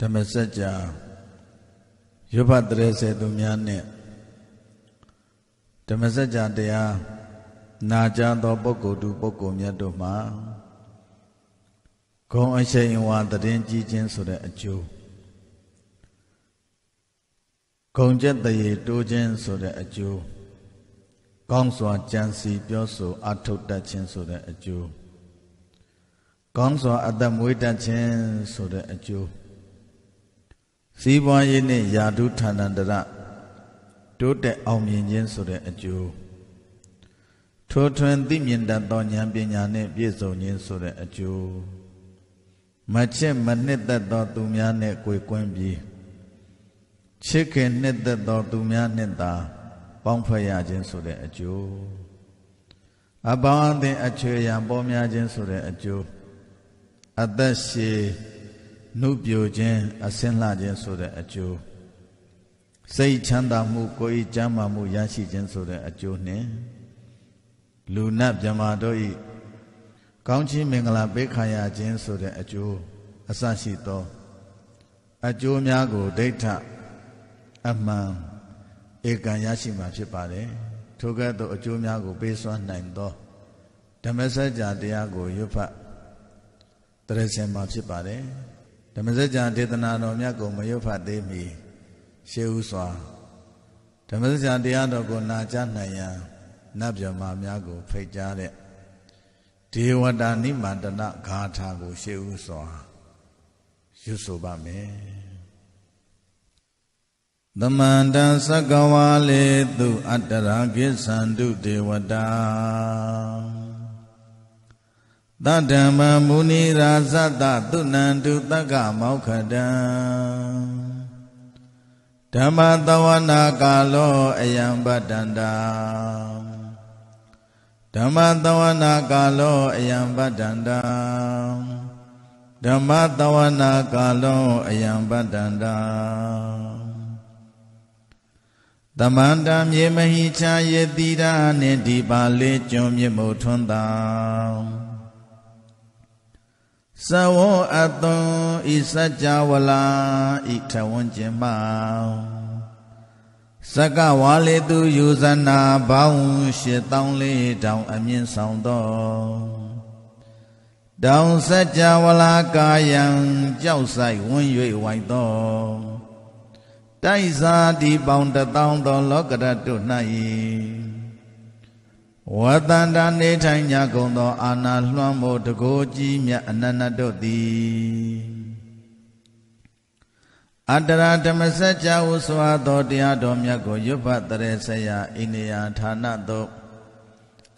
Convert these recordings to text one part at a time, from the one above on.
ဓမ္မစကြာရုပ်ဖတ်တရေစေသူများနှင့်ဓမ္မစကြာတရားနာကြားသောပုဂ္ဂိုလ်သူပုဂ္ဂိုလ်မြတ်တို့မှာဂုံအရှိန်ဝါတည်င်းကြီးခြင်းဆိုတဲ့အကျိုးဂုံကျက်တရေတိုးခြင်းဆိုတဲ့အကျိုးကောင်းစွာကြံစီပြောဆိုအထုတ်တတ်ခြင်းဆိုတဲ့အကျိုးကောင်းစွာအသက်မွေးတတ်ခြင်းဆိုတဲ့အကျိုး စီးပွားရေးနဲ့ယာတုဌာနန္တရတိုးတက်အောင်မြင်ခြင်းဆိုတဲ့အကျိုးထိုထွင်သိမြင်တတ်သောဉာဏ်ပညာနှင့်ပြည့်စုံခြင်းဆိုတဲ့အကျိုးမချစ်မနှစ်သက်သောသူများနှင့်ကိုယ်ကွင်းပြီးချစ်ခင်နှစ်သက်သောသူများနှင့်သာပေါင်းဖွဲ့ရခြင်းဆိုတဲ့အကျိုးအပေါင်းအသင်အချွေရန်ပေါ်များခြင်းဆိုတဲ့အကျိုးအသက်ရှည် နှုတ်ပြိုခြင်းအစင်းလှခြင်းဆိုတဲ့အကျိုးစိတ်ချမ်းသာမှုကိုယ်ဤကျမ်းမာမှုရရှိခြင်းဆိုတဲ့အကျိုးနှင့်လူနတ်မြမာတို့ဤကောင်းချီးမင်္ဂလာပေးခံရခြင်းဆိုတဲ့အကျိုးအစရှိသောအကျိုးများကိုဒိဋ္ဌအမှန်ဧကံရရှိမှာဖြစ်ပါတယ်ထိုကဲ့သို့အကျိုးများကိုပေးစွမ်းနိုင်သောဓမ္မစကြာတရားကိုရွတ်ဖတ်တရစင်မှာဖြစ်ပါတယ် ဓမ္မစကြာဒေသနာတော်မြတ်ကိုမရွတ်ဖတ်သေးမီရှေးဥစွာဓမ္မစကြာတရားတော်ကိုနာကြားနိုင်ရန်နတ်ဗျမာများကို ဖိတ်ကြားတဲ့ဒေဝတာနိမန္တနဂါထာကို ရှေးဥစွာရွတ်ဆိုပါမယ်သမန္တသကဝါလေသူ အတ္တရာကိသန္တုဒေဝတာ သတ္တမမုနိရာဇတသုနန္တုတက္ကမောခတံဓမ္မတဝနာကာလောအယံပတ္တန္တာဓမ္မတဝနာကာလောအယံပတ္တန္တာဓမ္မတဝနာကာလောအယံပတ္တန္တာတမန္တမြေမဟိချာယေတိရာနှင့်ဒီပါလေးကျွံမြမို့ထွန်းတောင် သဝောအသွန်ဤစัจ java လာဤထဝန်းကျင်မောင်စကဝါလေသူယူဇနာဘောင်းရှစ်တောင်းလေးတောင်အမြင့်ဆောင်တော်တောင်စัจ java လာကာယံကြောက်ဆိုင်ဝန်း၍ဝိုက်တော်တိုက်စာဒီပေါင်းတထောင်သောလောကရတ္တု၌ ဝတန္တာနေထိုင်ကြကုန်သော အာနာလွှမ်းမိုးတကိုးကြီးမြတ်အနန္တတို့သည်အတ္တရာဓမ္မစကြာဟုစွာသောတရားတော်မြတ်ကိုရွတ်ဖတ်တရေဆရာအိနေယဌာနသို့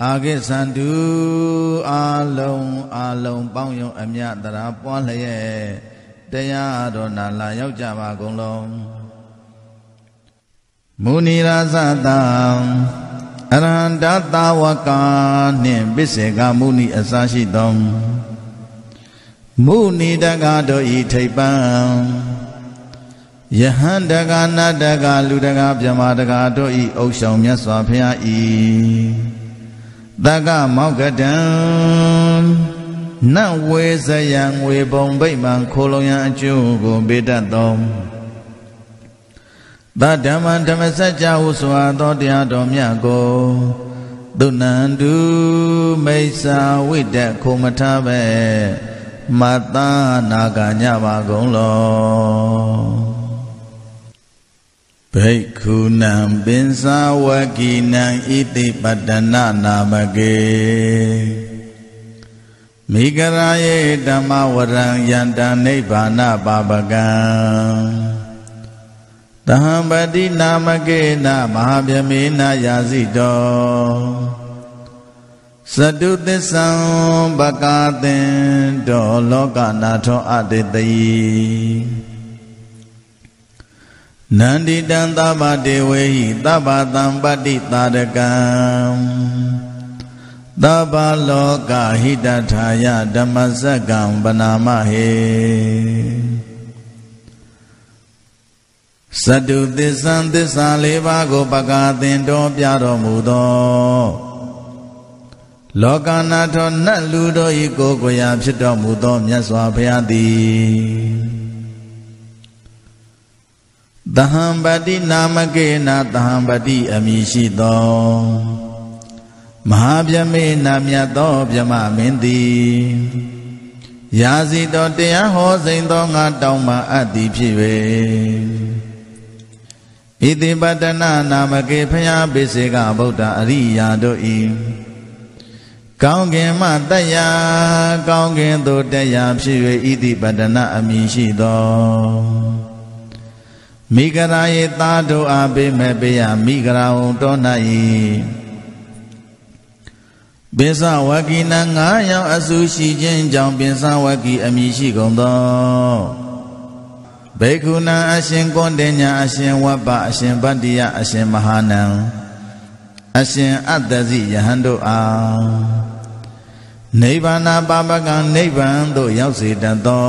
အာဂိသန္တုအာလုံးအာလုံးပေါင်းယုံအမြတရာပွားလျက်တရားတော်နာလာရောက်ကြပါကုန်လုံးမုနီရာဇတံ အရဟန္တသာဝကနှင့်ပစ္စေကမုနီအစရှိသောမုနီတကတို့ဤထိပ်ပံယဟန္တကနတကလူတကမြမတကတို့ဤအုပ်ဆောင်မြတ်စွာဘုရားဤတကမောကတံနတ်ဝေဇယံငွေပုံဗိမာန်ခိုလုံရန်အကျိုးကိုပေးတတ်သော သတ္တမံဓမ္မစကြာဟုဆိုအပ်သောတရားတော်မြတ်ကိုသုနန္တုမိစ္ဆာဝိတ္တခုမထပဲမတ္တနာကညပါကုန်လောဘိက္ခုနံပင်စာဝကိနံဣတိပတ္တနာနာမကေမိဂရာယေဓမ္မဝရံယန္တနိဗ္ဗာနပါပကံ တဟံပတိနာမကေနမဟာဗြမေနယာစီတောသတုသစ္ဆံပကာသင်တောလောကနာထောအတေတိနန္တိတံသဗ္ဗတေဝေဟိသဗ္ဗတံပတ္တိတာရကံသဗ္ဗလောကဟိတထာယဓမ္မစကံပနာမဟေ သတ္တုသစ္ဆံသစ္စာလေးပါးကိုပကာသင်တော်ပြတော်မူသောလောကနာထောနတ်လူတို့ဤကိုယ်ကိုယ်ရာဖြစ်တော်မူသောမြတ်စွာဘုရားသည်သဟံပတိနာမကေနသဟံပတိအမိရှိသောမဟာဗျမေနာမြတ်သောဗျမမင်းသည်ရာဇီတော်တရားဟောစိန်သောငါတောင်းမှအပ်သည်ဖြစ်၍ ဣတိပတနာနာမကေဖျားပိစေကဗုဒ္ဓအရိယာတို့၏ကောင်းကင်မှတယကောင်းကင်သို့တရားဖြစ်၍ဣတိပတနာအမိရှိသောမိဂရာယေသားတို့အားပေးမဲ့ပေးရမိဂရာဝံတော်၌ပိစဝကီနငါးယောက်အစုရှိခြင်းကြောင့်ပိစဝကီအမည်ရှိကုန်သော ဘေကုဏအရှင်ကွန်တေညာအရှင်ဝဘအရှင်ဗတ္တိယအရှင်မဟာနံအရှင်အတ္တဇိယဟန်တို့အားနိဗ္ဗာန်ပါပကံနိဗ္ဗာန်သို့ရောက်စေတတ်သော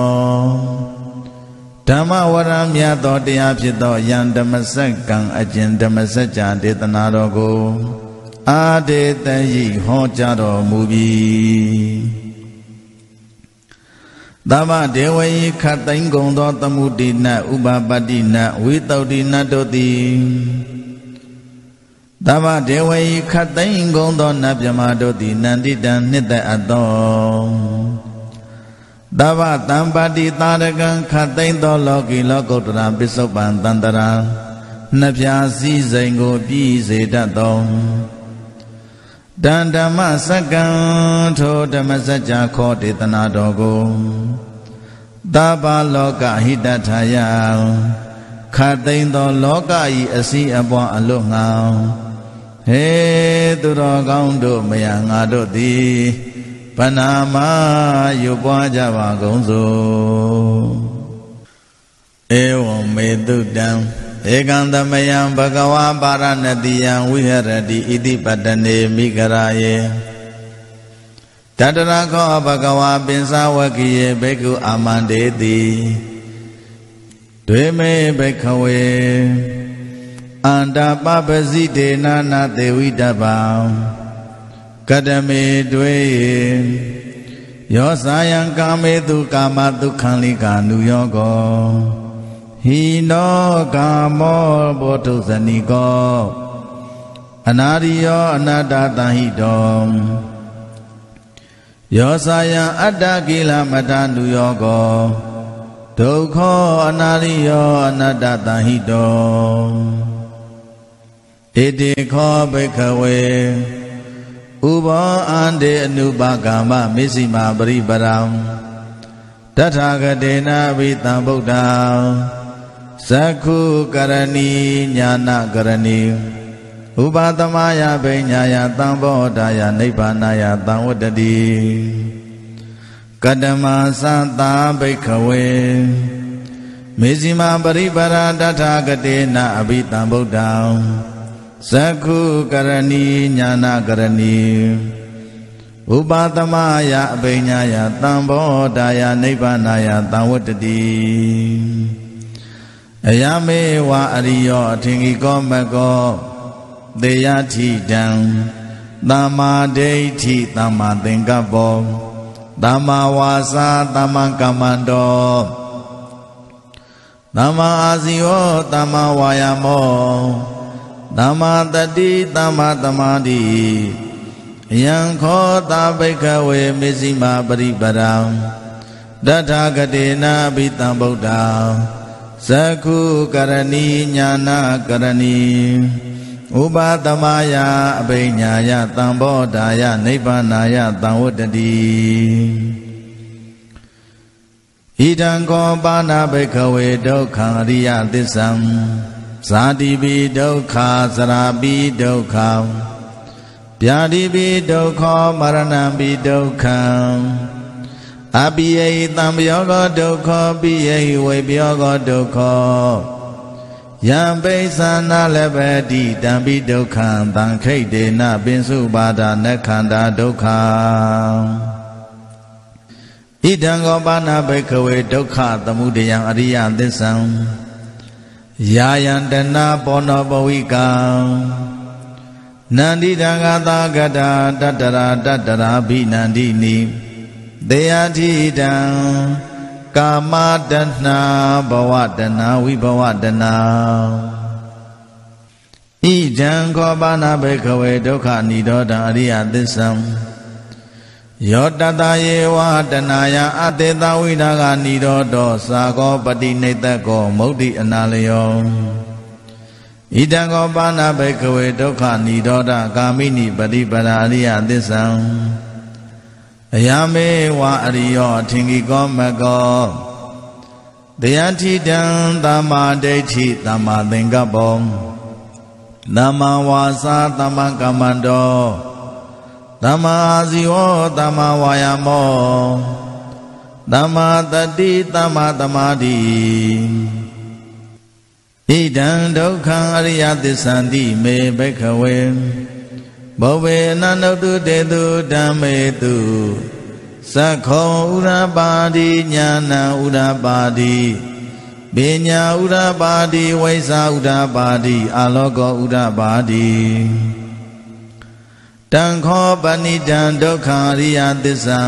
ဓမ္မဝရမြတ်သောတရားဖြစ်သောယံဓမ္မစက္ကံအကျဉ်ဓမ္မစကြာဒေသနာတော်ကို အာဒေတယိဟောကြားတော်မူပြီး သမဒေဝယိခတ်သိမ့်ကုန်သောသမှုတိနဥပပတ္တိနဝိတုဒ္ဓိနတို့သည်သမဒေဝယိခတ်သိမ့်ကုန်သောနတ်မြမတို့သည်နန္တိတံနှစ်သက်အပ်သောသဗ္ဗတံပါတိတာရကံခတ်သိမ့်သောလောကီလောကုတ္တရာပစ္စုပန်တန္တရာနှပြစည်းစိန်ကို ပြည်စေတတ်သော တန်ဓမ္မစက္ကံထိုဓမ္မစကြာခောဒေသနာတော်ကိုသဗ္ဗလောကဟိတထာယခတ်သိမ့်သောလောကဤအစည်းအပွားအလွတ်ငောင်းဟေသူတော်ကောင်းတို့မယငါတို့သည်ပနာမယူပွားကြပါကုန်စို့ဧဝံမေတုတံ ဧကံသမယံဘဂဝါပါရဏတိယံဝိဟရတိဣတိပတနေမိဂရာယေတတရခောဘဂဝါပင်စဝကိယေဘေကုအာမန္တေတိဒွေမေဘေခဝေအန္တပပစီတေနာနာသေဝိတပံကတမေတွေယောစာယံကာမေတုကာမဒုက္ခံလိကာနုယောကော ဟိနောကာမောဘောဓုဇဏီကောအနာရိယောအနတ္တတဟိတောယောစာယံအတ္တကိလမတနုယောကောဒုက္ခအနာရိယောအနတ္တတဟိတောဣတိခောဘိခဝေဥဘောအန္တေအနုပကာမမေစိမာပရိပရံတထာဂတေနာဘိတံဗုဒ္ဓံ သက္ခုကရဏီညာနာကရဏီဥပသမယဗိညာယသံဘောဓာယနိဗ္ဗာနယသံဝတ္တတိကတမသသာဘိခဝေမေဇိမာပရိပရာတထာဂတေနာအဘိတံဗုဒ္ဓံဇကုကရဏီညာနာကရဏီဥပသမယအပိညာယတံဘောဒါယနိဗ္ဗာနာယတံဝတ္တတိ အယမေဝအရိယောအထင်ကြီးကောမကောသေယထိတံသမ္မာဒိဋ္ဌိသမ္မာသင်္ကပ္ပောသမ္မာဝါစာသမ္မာကမ္မန္တောသမ္မာအာဇီဝသမ္မာဝါယာမောသမ္မာတတိသမ္မာသမာဓိယံခောတာဘိကဝေမစ္စည်းမပရိပရံတထာဂတေနာဘိတံဗုဒ္ဓံ သကုကရဏီညာနာကရဏီဥပသမယအဘိညာယတံဘောဓာယနိဗ္ဗာနာယတံဝတ္တတိဣဒံကောပါဏဘိကဝေဒုက္ခအရိယသစ္ဆံဇာတိပိဒုက္ခသရာပိဒုက္ခဗျာတိပိဒုက္ခမရဏံပိဒုက္ခံ အပိယိတံပယောဂဒုက္ခပိယိဝေပယောဂဒုက္ခယံပိသနာလည်းပဲတိတံပိဒုက္ခံတံခိတ်တေနပင်စုပါဒနခန္တာဒုက္ခဣဒံကောပါဏဘိခဝေဒုက္ခသမုဒယံအရိယသစ္ဆံယာယံတနာပောနောပဝိကံနန္တိတံဂသာကတာတတရာတတရာဘိနန္တိနိ တေယတိတံကာမတဏဘဝတဏဝိဘဝတဏဣဒံခောပါဏဘေခဝေဒုက္ခနိရောဓအရိယသစ္ဆံယောတတယေဝတနာယအတေတဝိဒါကနိရောဓောသာကောပတိနေတကောမုတ်တိအနာလယောဣဒံခောပါဏဘေခဝေဒုက္ခနိရောဓကာမိနိပฏิပဒာအရိယသစ္ဆံ အယမေဝအရိယောအထင်ကြီးကောမကောတရားထိတံသမ္မာဒိဋ္ဌိသမ္မာသင်္ကပ္ပောသမ္မာဝါစာသမ္မာကမ္မန္တောသမ္မာအာဇီဝသမ္မာဝါယာမောသမ္မာတတိသမ္မာသမာဓိဣဒံဒုက္ခံအရိယသစ္ဆန္တိမေဘိခဝေ ဘောဝေနန္တုတေတုဓမ္မေတုသက္ခောဥရပါတိညာဏဥရပါတိပညာဥရပါတိဝိဇာဥရပါတိအာလောကောဥရပါတိတံခောပဏိတံဒုက္ခရိယသစ္ဆံ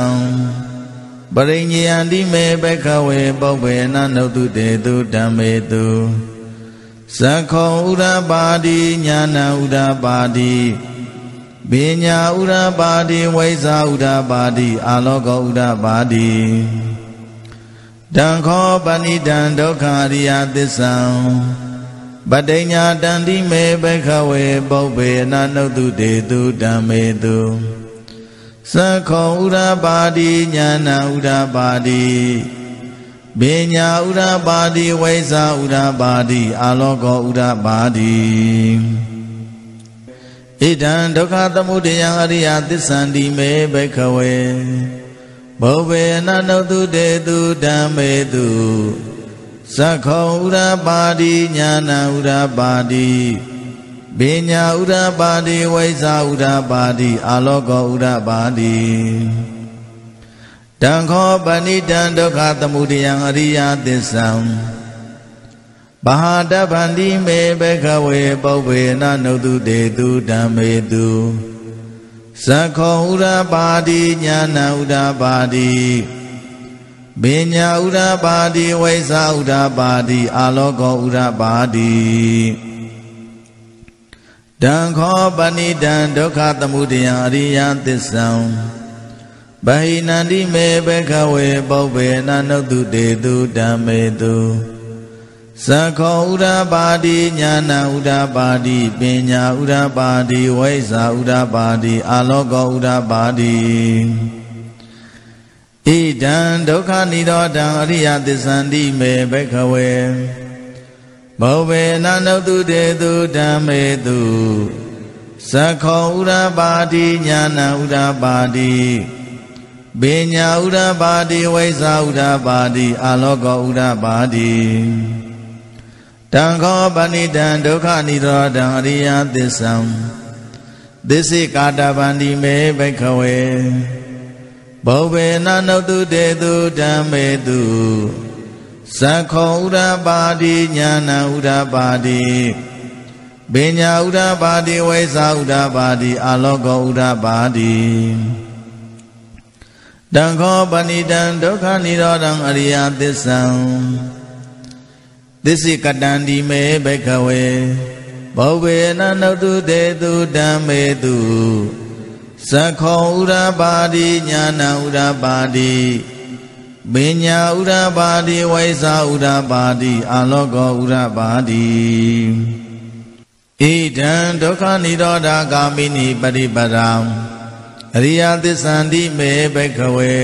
ပရိညယံတိမေဘခဝေပုပ္ပေနနုတုတေတုဓမ္မေတုသက္ခောဥရပါတိညာဏဥရပါတိ ပညာဥရပါတိဝိဇာဥရပါတိအာလောကောဥရပါတိတံခောပဏိတံဒုက္ခရိယသစ္ဆံပတိညာတန္တိမေဘခဝေပုပ္ပေနနုတုတေတုဓမ္မေတုသက္ခောဥရပါတိညာဏဥရပါတိပညာဥရပါတိဝိဇာဥရပါတိအာလောကောဥရပါတိ ဣဒံဒုက္ခသမုဒယံအရိယသစ္ဆန္တိမေဘိခဝေဘောဘေနနုတုတေတုဓမ္မေတုသက္ခောဥရပါတိညာဏဥရပါတိပညာဥရပါတိဝိဇာဥရပါတိအာလောကောဥရပါတိတံခောပဏိတံဒုက္ခသမုဒယံအရိယသစ္ဆံ ဘာဒဗန္တိမေဘခဝေပုပ္ပေနနုတုတေတုဓမ္မေတုသက္ခောဥရပါတိညာဏဥရပါတိပညာဥရပါတိဝိဇာဥရပါတိအာလောကောဥရပါတိတံခောပဏိတံဒုက္ခသမုဒယအရိယသစ္ဆံဗဟိနန္တိမေဘခဝေပုပ္ပေနနုတုတေတုဓမ္မေတု သက္ခောဥရပါတိညာဏဥရပါတိပညာဥရပါတိဝိဇာဥရပါတိအာလောကောဥရပါတိဣဒံဒုက္ခនិရောဓံအရိယသစ္ဆန္တိမေဘခဝေဘောဝေနနုတုတေတုဓမ္မေတုသက္ခောဥရပါတိညာဏဥရပါတိပညာဥရပါတိဝိဇာဥရပါတိအာလောကောဥရပါတိ တံခောပဏိတံဒုက္ခនិရောဓံအရိယသစ္ဆံသစ္စေကာတဗန္တိမေဘိခဝေဘောဘေနနုတုတေတုဓမ္မေတုသက္ခောဥရပါတိညာဏဥရပါတိပညာဥရပါတိဝိဇာဥရပါတိအာလောကောဥရပါတိတံခောပဏိတံဒုက္ခនិရောဓံအရိယသစ္ဆံ သစ္စိကတံဒီမေဘိခဝေဘောဘေနနုတုတေတုဓမ္မေတုသက္ခောဥရပါတိညာဏဥရပါတိပညာဥရပါတိဝိဇာဥရပါတိအာလောကောဥရပါတိဣဒံဒုက္ခនិရောဓဂာမိနိပရိပရံအရိယသစ္ဆန္တိမေဘိခဝေ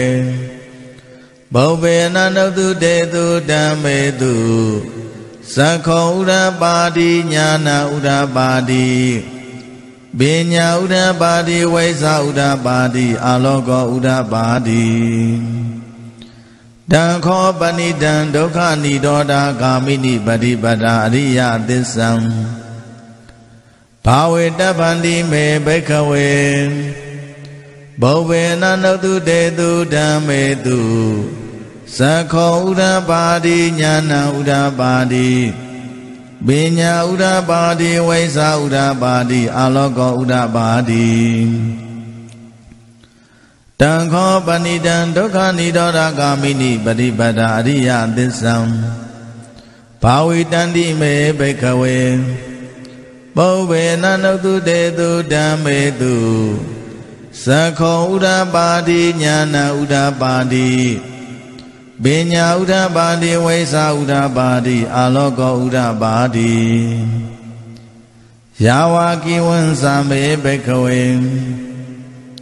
ဘောဘေနနုတုတေတုဓမ္မေတု သက္ခောဥရပါတိညာဏဥရပါတိပညာဥရပါတိဝိဇာဥရပါတိအာလောကောဥရပါတိတံခောပဏိတံဒုက္ခនិရောဓဂာမိနိပฏิပဒာအရိယသစ္ဆံဘာဝေတဗန္တိမေဘိခဝေဘောဝေနနုတုတေတုဓမ္မေတု သက္ခောဥရပါတိညာဏဥရပါတိပညာဥရပါတိဝိဇာဥရပါတိအာလောကောဥရပါတိတတံခောပဏိတံဒုက္ခនិရောဓဂာမိနိပฏิပဒအရိယသစ္ဆံဘာဝိတန္တိမေဘိခဝေပုဗ္ဗေနနုတုတေတုဓမ္မေတုသခောဥဒ္ဓပါတိညာဏဥဒ္ဓပါတိ ပညာဥဒ္ဓပါတိဝိသဥဒ္ဓပါတိအာလောကောဥဒ္ဓပါတိယာဝကိဝံသံမေဘိခဝေ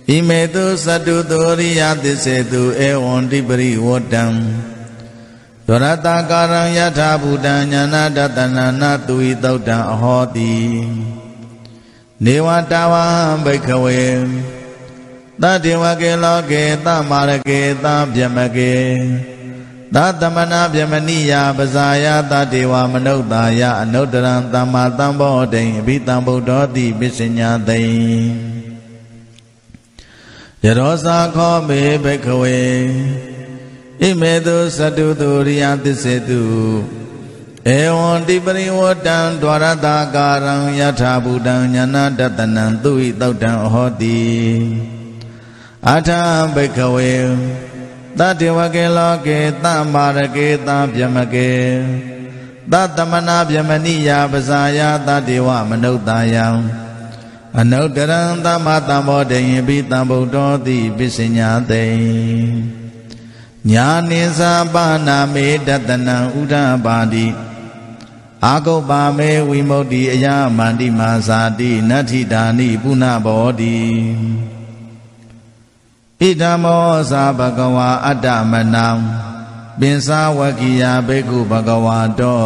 ဣမေတုသတုတောရိယသစ္စေတုဧဝံတိပရိဝတ္တံဒရတကာရံယထာဘူတံညာနာတတနာနာသူဤသုတ်တံအဟောတိနေဝတာဝံဘိခဝေသတ္တေဝကေလောကေသမာရကေသဗျမကေ သသမနာဗျမနိယပဇာယသတေဝမနုဿာယအနုတ္တရံသမ္မာသမ္ဗောတိအဘိတံဗုဒ္ဓောတိပစ္စညာတိယရောစာခောမေဘိခဝေဣမေတုသတုသူရိယသစ္စေတုဧဝံတိပရိဝတံဒွါရတာကာရံယထာဘူတံညာနာတတနံသူဟိတောတံအဟောတိအထဘိခဝေ တတေဝကေလောကေတမာရကေတဗျမကေသတမနာဗျမနိယပဇာယတတေဝမနုဿာယံအနုတ္တရံသမတံဘောတေယိပိတံဗုဒ္ဓောတိပစ္စညာတေညာနိသာပါဏာမေတတနံဥဒ္ဓပါတိအာဂုပ္ပါမေဝိမု ക്തി အယမန္တိမာဇာတိနတ္ထိတာနိပုဏ္ဏဘောတိ ဣဒမောသာဘဂဝါအတ္တမနံပင်စာဝကိယဘေကုဘဂဝါတော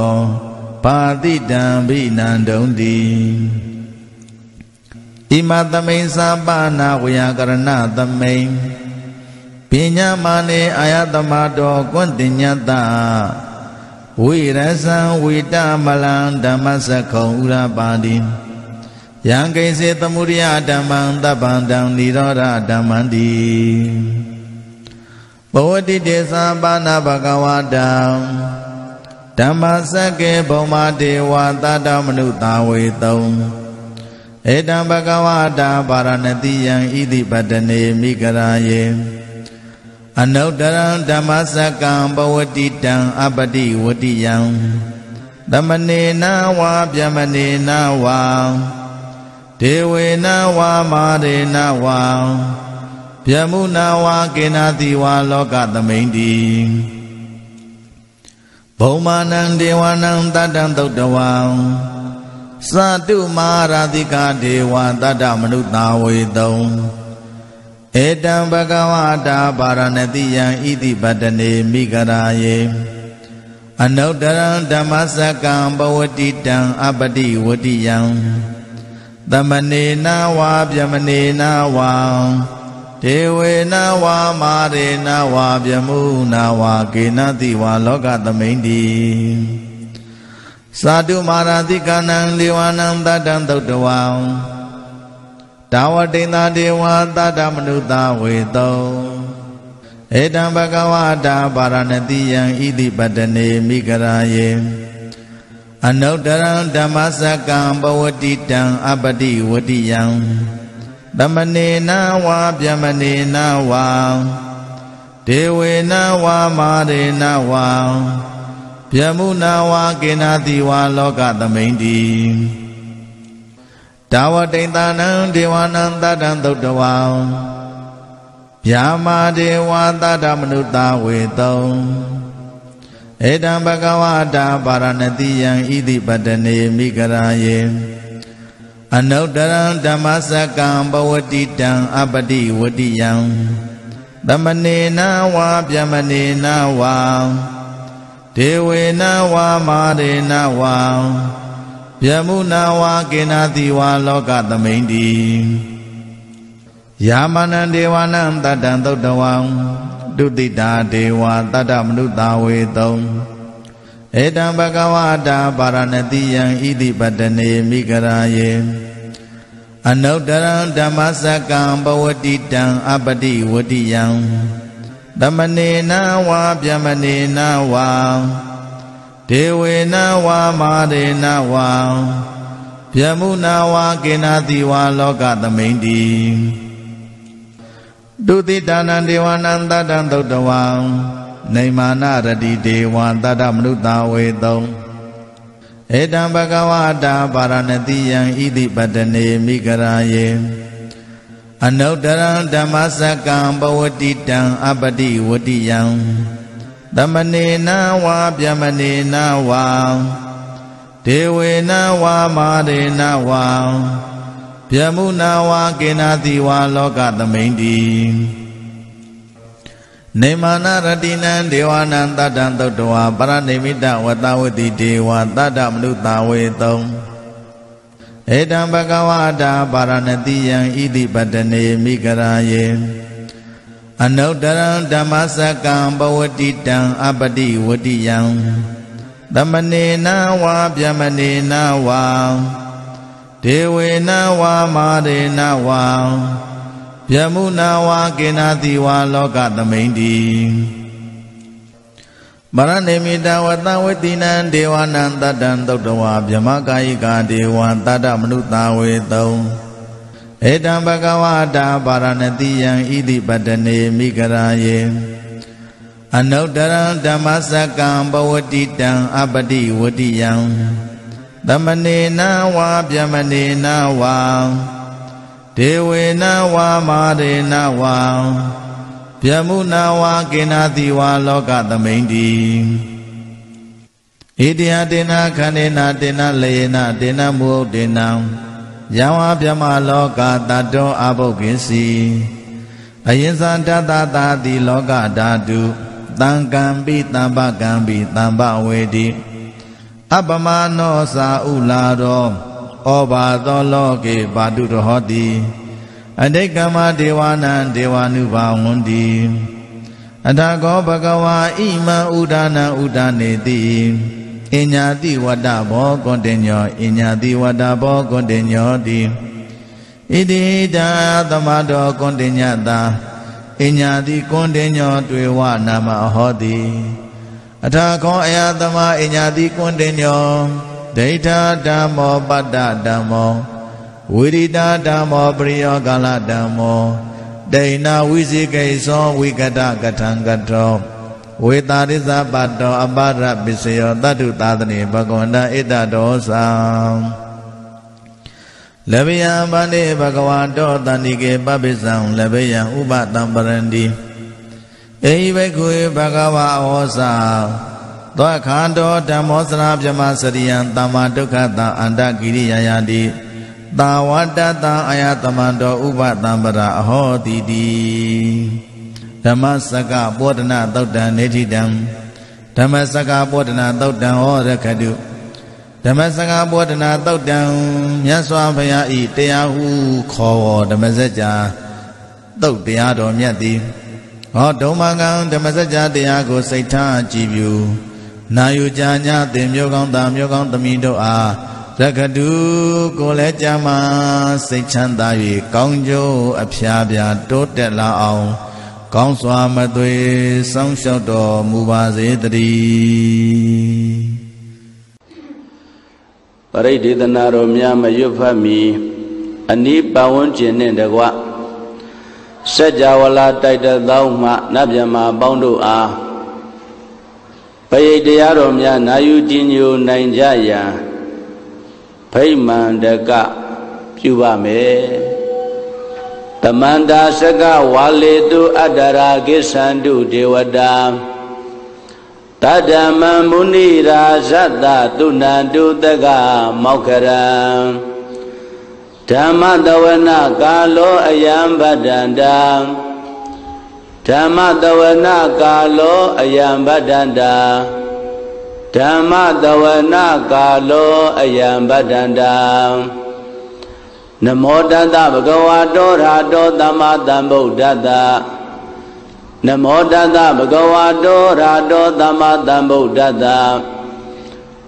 ပါတိတံဘိနန္တုံတိဣမသမိန်သာပါဏဝေယကရဏသမိန်ပညာမာနေအာယတမတော်ကွန့်တင်ညတဝိရဇံဝိတမလံဓမ္မစခုံဥရပါတိ ယံကိစေသမုဒိယဓမ္မံတပ္ပံတံនិရောဓဓမ္မံတိဘဝတိတေသပါဏဘဂဝတံဓမ္မစကေဘုံမာဒေဝသတ္တမနုတာဝေတုံဧတံဘဂဝတာပါရဏတိယံဣတိပတနေမိဂရာယေအနုတ္တရံဓမ္မစကံဘဝတိတံအပတိဝတိယံသမနေနဝါဗျမနေနဝါ ဒေဝေနဝါမာရေနဝါဗျမုနာဝါကေနာတိဝါလောကသမိန်တိဘုံမာနံဒေဝနံတတံသုတ်တဝံသတုမာရာတိကဒေဝတတ္တမနုဿာဝေတုံဧတံဘဂဝတာပါရဏတိယံဣတိပတနေမိဂရာယေအနုတ္တရံဓမ္မစကံဘဝတိတံအပတိဝတိယံ သမနေနဝါဗျမနေနဝါဒေဝေနဝါမာရေနဝါဗျမုနာဝါကေနတိဝါလောကသမိန်တိသာတုမာရတိကနံလေဝနံတတံသုတ်တဝံတာဝတိန်သာဒေဝသတ္တမနုဿဝေတောဧတံဘဂဝတာပါရဏတိယံဣတိပတနေမိဂရာယေ အနုတ္တရံဓမ္မစကံဘဝတိတံအပတိဝတိယံသမနေနဝါဗျမနေနဝါဒေဝေနဝါမာရေနဝါဗျမုနာဝါကေနာတိဝါလောကသမိန်တိတာဝတိန်တနံဒေဝနံတတံသုတ်တဝံဗျာမာဒေဝသတ္တမနုဿဝေတော ဧတံဘဂဝတာပါရဏတိယံဣတိပတနေမိဂရာယေအနုတ္တရံဓမ္မစကံဘဝတိတံအပတိဝတိယံသမနေနဝါဗျမနေနဝါဒေဝေနဝါမာရေနဝါဗျမုနာဝါကေနာတိဝါလောကသမိန်တိယာမနံဒေဝနံတတံသုတ်တဝံ ဒုတိတာဒေဝတတ္တမနုတာဝေတုံဧတံဘဂဝတာပါရဏတိယံဣတိပတနေမိဂရာယေအနုတ္တရံဓမ္မစကံဘဝတိတံအပတိဝတိယံသမနေနဝါဗျမနေနဝါဒေဝေနဝါမာရေနဝါဗျမုနာဝါကေနာတိဝါလောကသမိန်တိ ဒုတိဒါနံဒေဝနံတတံသုတ်တဝံနေမာနရတိဒေဝံတတမနုဿဝေတုံဧတံဘဂဝတာပါရဏတိယံဣတိပတနေမိဂရာယေအနုတရံဓမ္မစကံပဝတိတံအပတိဝတိယံသမနေနဝါပြမနေနဝါဒေဝေနဝါမာရေနဝါ ပြမှုနာဝါကေနာတိဝါလောကသမိန်တိနေမာနရတိနံဒေဝနံတတ္တံသုတ်တဝါပရဏိမိတဝတဝတိဒေဝတတ္တမနုတာဝေတုံဧတံဘဂဝတာပါရဏတိယံဣတိပတနေမိဂရာယေအနုတ္တရံဓမ္မစကံပဝတိတံအပတိဝတိယံသမနေနဝါပြမနေနဝါ ဒေဝေနဝါမာရေနဝါပြမှုနာဝါကေနာတိဝါလောကသမိန်တိမရဏိမိတဝတဝတိနံဒေဝနံတတံသုတ်တဝါဗြမကာယိကာဒေဝံတတမနုတာဝေတုံဧတံဘဂဝတာပါရဏတိယံဣတိပတနေမိဂရာယေအနုတရံဓမ္မစကံပဝတိတံအပတိဝတိယံ သမနေနဝါပြမနေနဝါဒေဝေနဝါမာရေနဝါပြမှုနာဝါကေနာတိဝါလောကသမိန်တိဣတိယတေနာခန္ဓေနာတေနာလေနာတေနာမုဟုတ်တေနာယံဝါပြမလောကတတောအဘုတ်ကိစီအယင်္ဇန္တတတာတိလောကဓာတုတံကံပိတံပကံပိတံပဝေတိ အပမနောစာဥလာရောဩဘာသောလောကေဘာတုရဟောတိအတိတ်ကမဒေဝနံဒေဝ ानु ဘာဝန္တိအထာကောဘဂဝါဣမံဥဒါနံဥဒါနေတိအညာတိဝတ္တဘောကွန်တင်ညောအညာတိဝတ္တဘောကွန်တင်ညောတိဣတိတာသမတော်ကွန်တင်ညတာအညာတိကွန်တင်ညောတွေ့ဝနာမဟောတိ အထာခောအယသမအညာတိကွန်တင်ညောဒိဋ္ဌဓမ္မောပတ္တဓမ္မောဝိရိတာဓမ္မောပရိယောကာလဓမ္မောဒိဏဝိဇိကိသောဝိကတကထံကတောဝေတာရိသပတ္တောအပါရပစ္စယောတတုသာသနေဘဂဝန္တဣတတောသံလဗယံဗန္တိဘဂဝါတောတန္တိကေပပိစံလဗယံဥပတံပရန္တိ အေဟိဘိက္ခုဘဂဝါဩစာသောခန္တောဓမ္မောစရာပြမစရိယံတမ္မာဒုက္ခတံအန္တကိရိယာယတိတာဝတ္တတံအာယတမန္တောဥပတံပရာအဟောတိတိဓမ္မစကပောဒနာသုတ်တံနေတိတံဓမ္မစကပောဒနာသုတ်တံဟောရခတုဓမ္မစကပောဒနာသုတ်တံမြတ်စွာဘုရားဤတရားဟုခေါ်ဝဓမ္မစကြာသုတ်တရားတော်မြတ်သည် ဟောဒုံမကံဓမ္မစကြာတရားကိုစိတ်ထားကြည်ပြုနာယူကြညာသင်မျိုးကောင်းသားမျိုးကောင်းသမီးတို့အားရကတုကိုလည်းကြမှာစိတ်ချမ်းသာ၍ကောင်းကျိုးအဖျားပြာတိုးတက်လာအောင် ကောင်းစွာမသွေစောင့်ရှောက်တော်မူပါစေတည်းပရိဒေသနာတော်များမရွတ်ဖတ်မီအနိပဝန်းကျင်နှင့်တကွ စัจ java လာတိုက်တဲ့သောမှနတ်မြမာပေါင်းတို့အားပရိတရားတော်များနာယူကြည်ညိုနိုင်ကြရန်ဖိမှန်တကပြုပါမယ်တမန္တာစကဝါလေတုအတ္တရာကိသန္တုဒေဝတာတတမံမုနိရာဇတ္တတုဏန္တုတကမောက္ခရံ ဓမ္မတဝနာကာလောအယံဗဒ္ဒန္တံဓမ္မတဝနာကာလောအယံဗဒ္ဒန္တာဓမ္မတဝနာကာလောအယံဗဒ္ဒန္တာနမောတတဗုဒ္ဓဝါတောရာတောသမ္မာသမ္ဗုဒ္ဓတ္တနမောတတဗုဒ္ဓဝါတောရာတောသမ္မာသမ္ဗုဒ္ဓတ္တ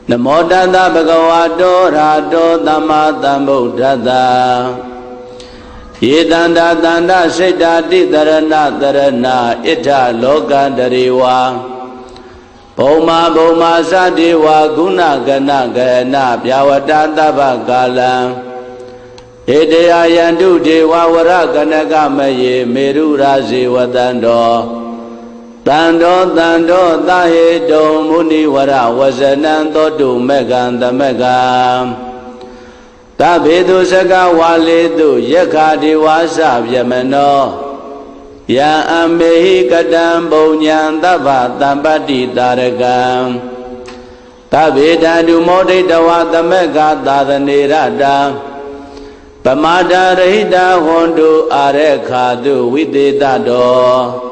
နမောတတဗုဒ္ဓဝါတောရာတောသမ္မာသမ္ဗုဒ္ဓတ္တယေတန္တာတန္တစိတ်တာတိတရဏတရဏဣထလောကန္တရေဝါဘုံမာဘုံမာသတိဝါဂုဏကနကနပြဝတတဗ္ဗကာလံဣဟေတယာယန္တုဒေဝဝရကနကမယေမေရုရာဇေဝတံတော် တန်တော်တန်တော်သဟေတုံမုနိဝရဝဇနံသောတုမေကံသမကံတဘေတုစကဝါလေတုယက္ခဒေဝသဗျမနောယံအမေဟိကတံပုံညာသဗ္ဗတံပတ္တိတာရကံသဗ္ဗေတံဒုမောဒိတဝသမက္ခသာသနေရတံပမာဒရိတဟွန်တုအာရခာတုဝိသေတတော်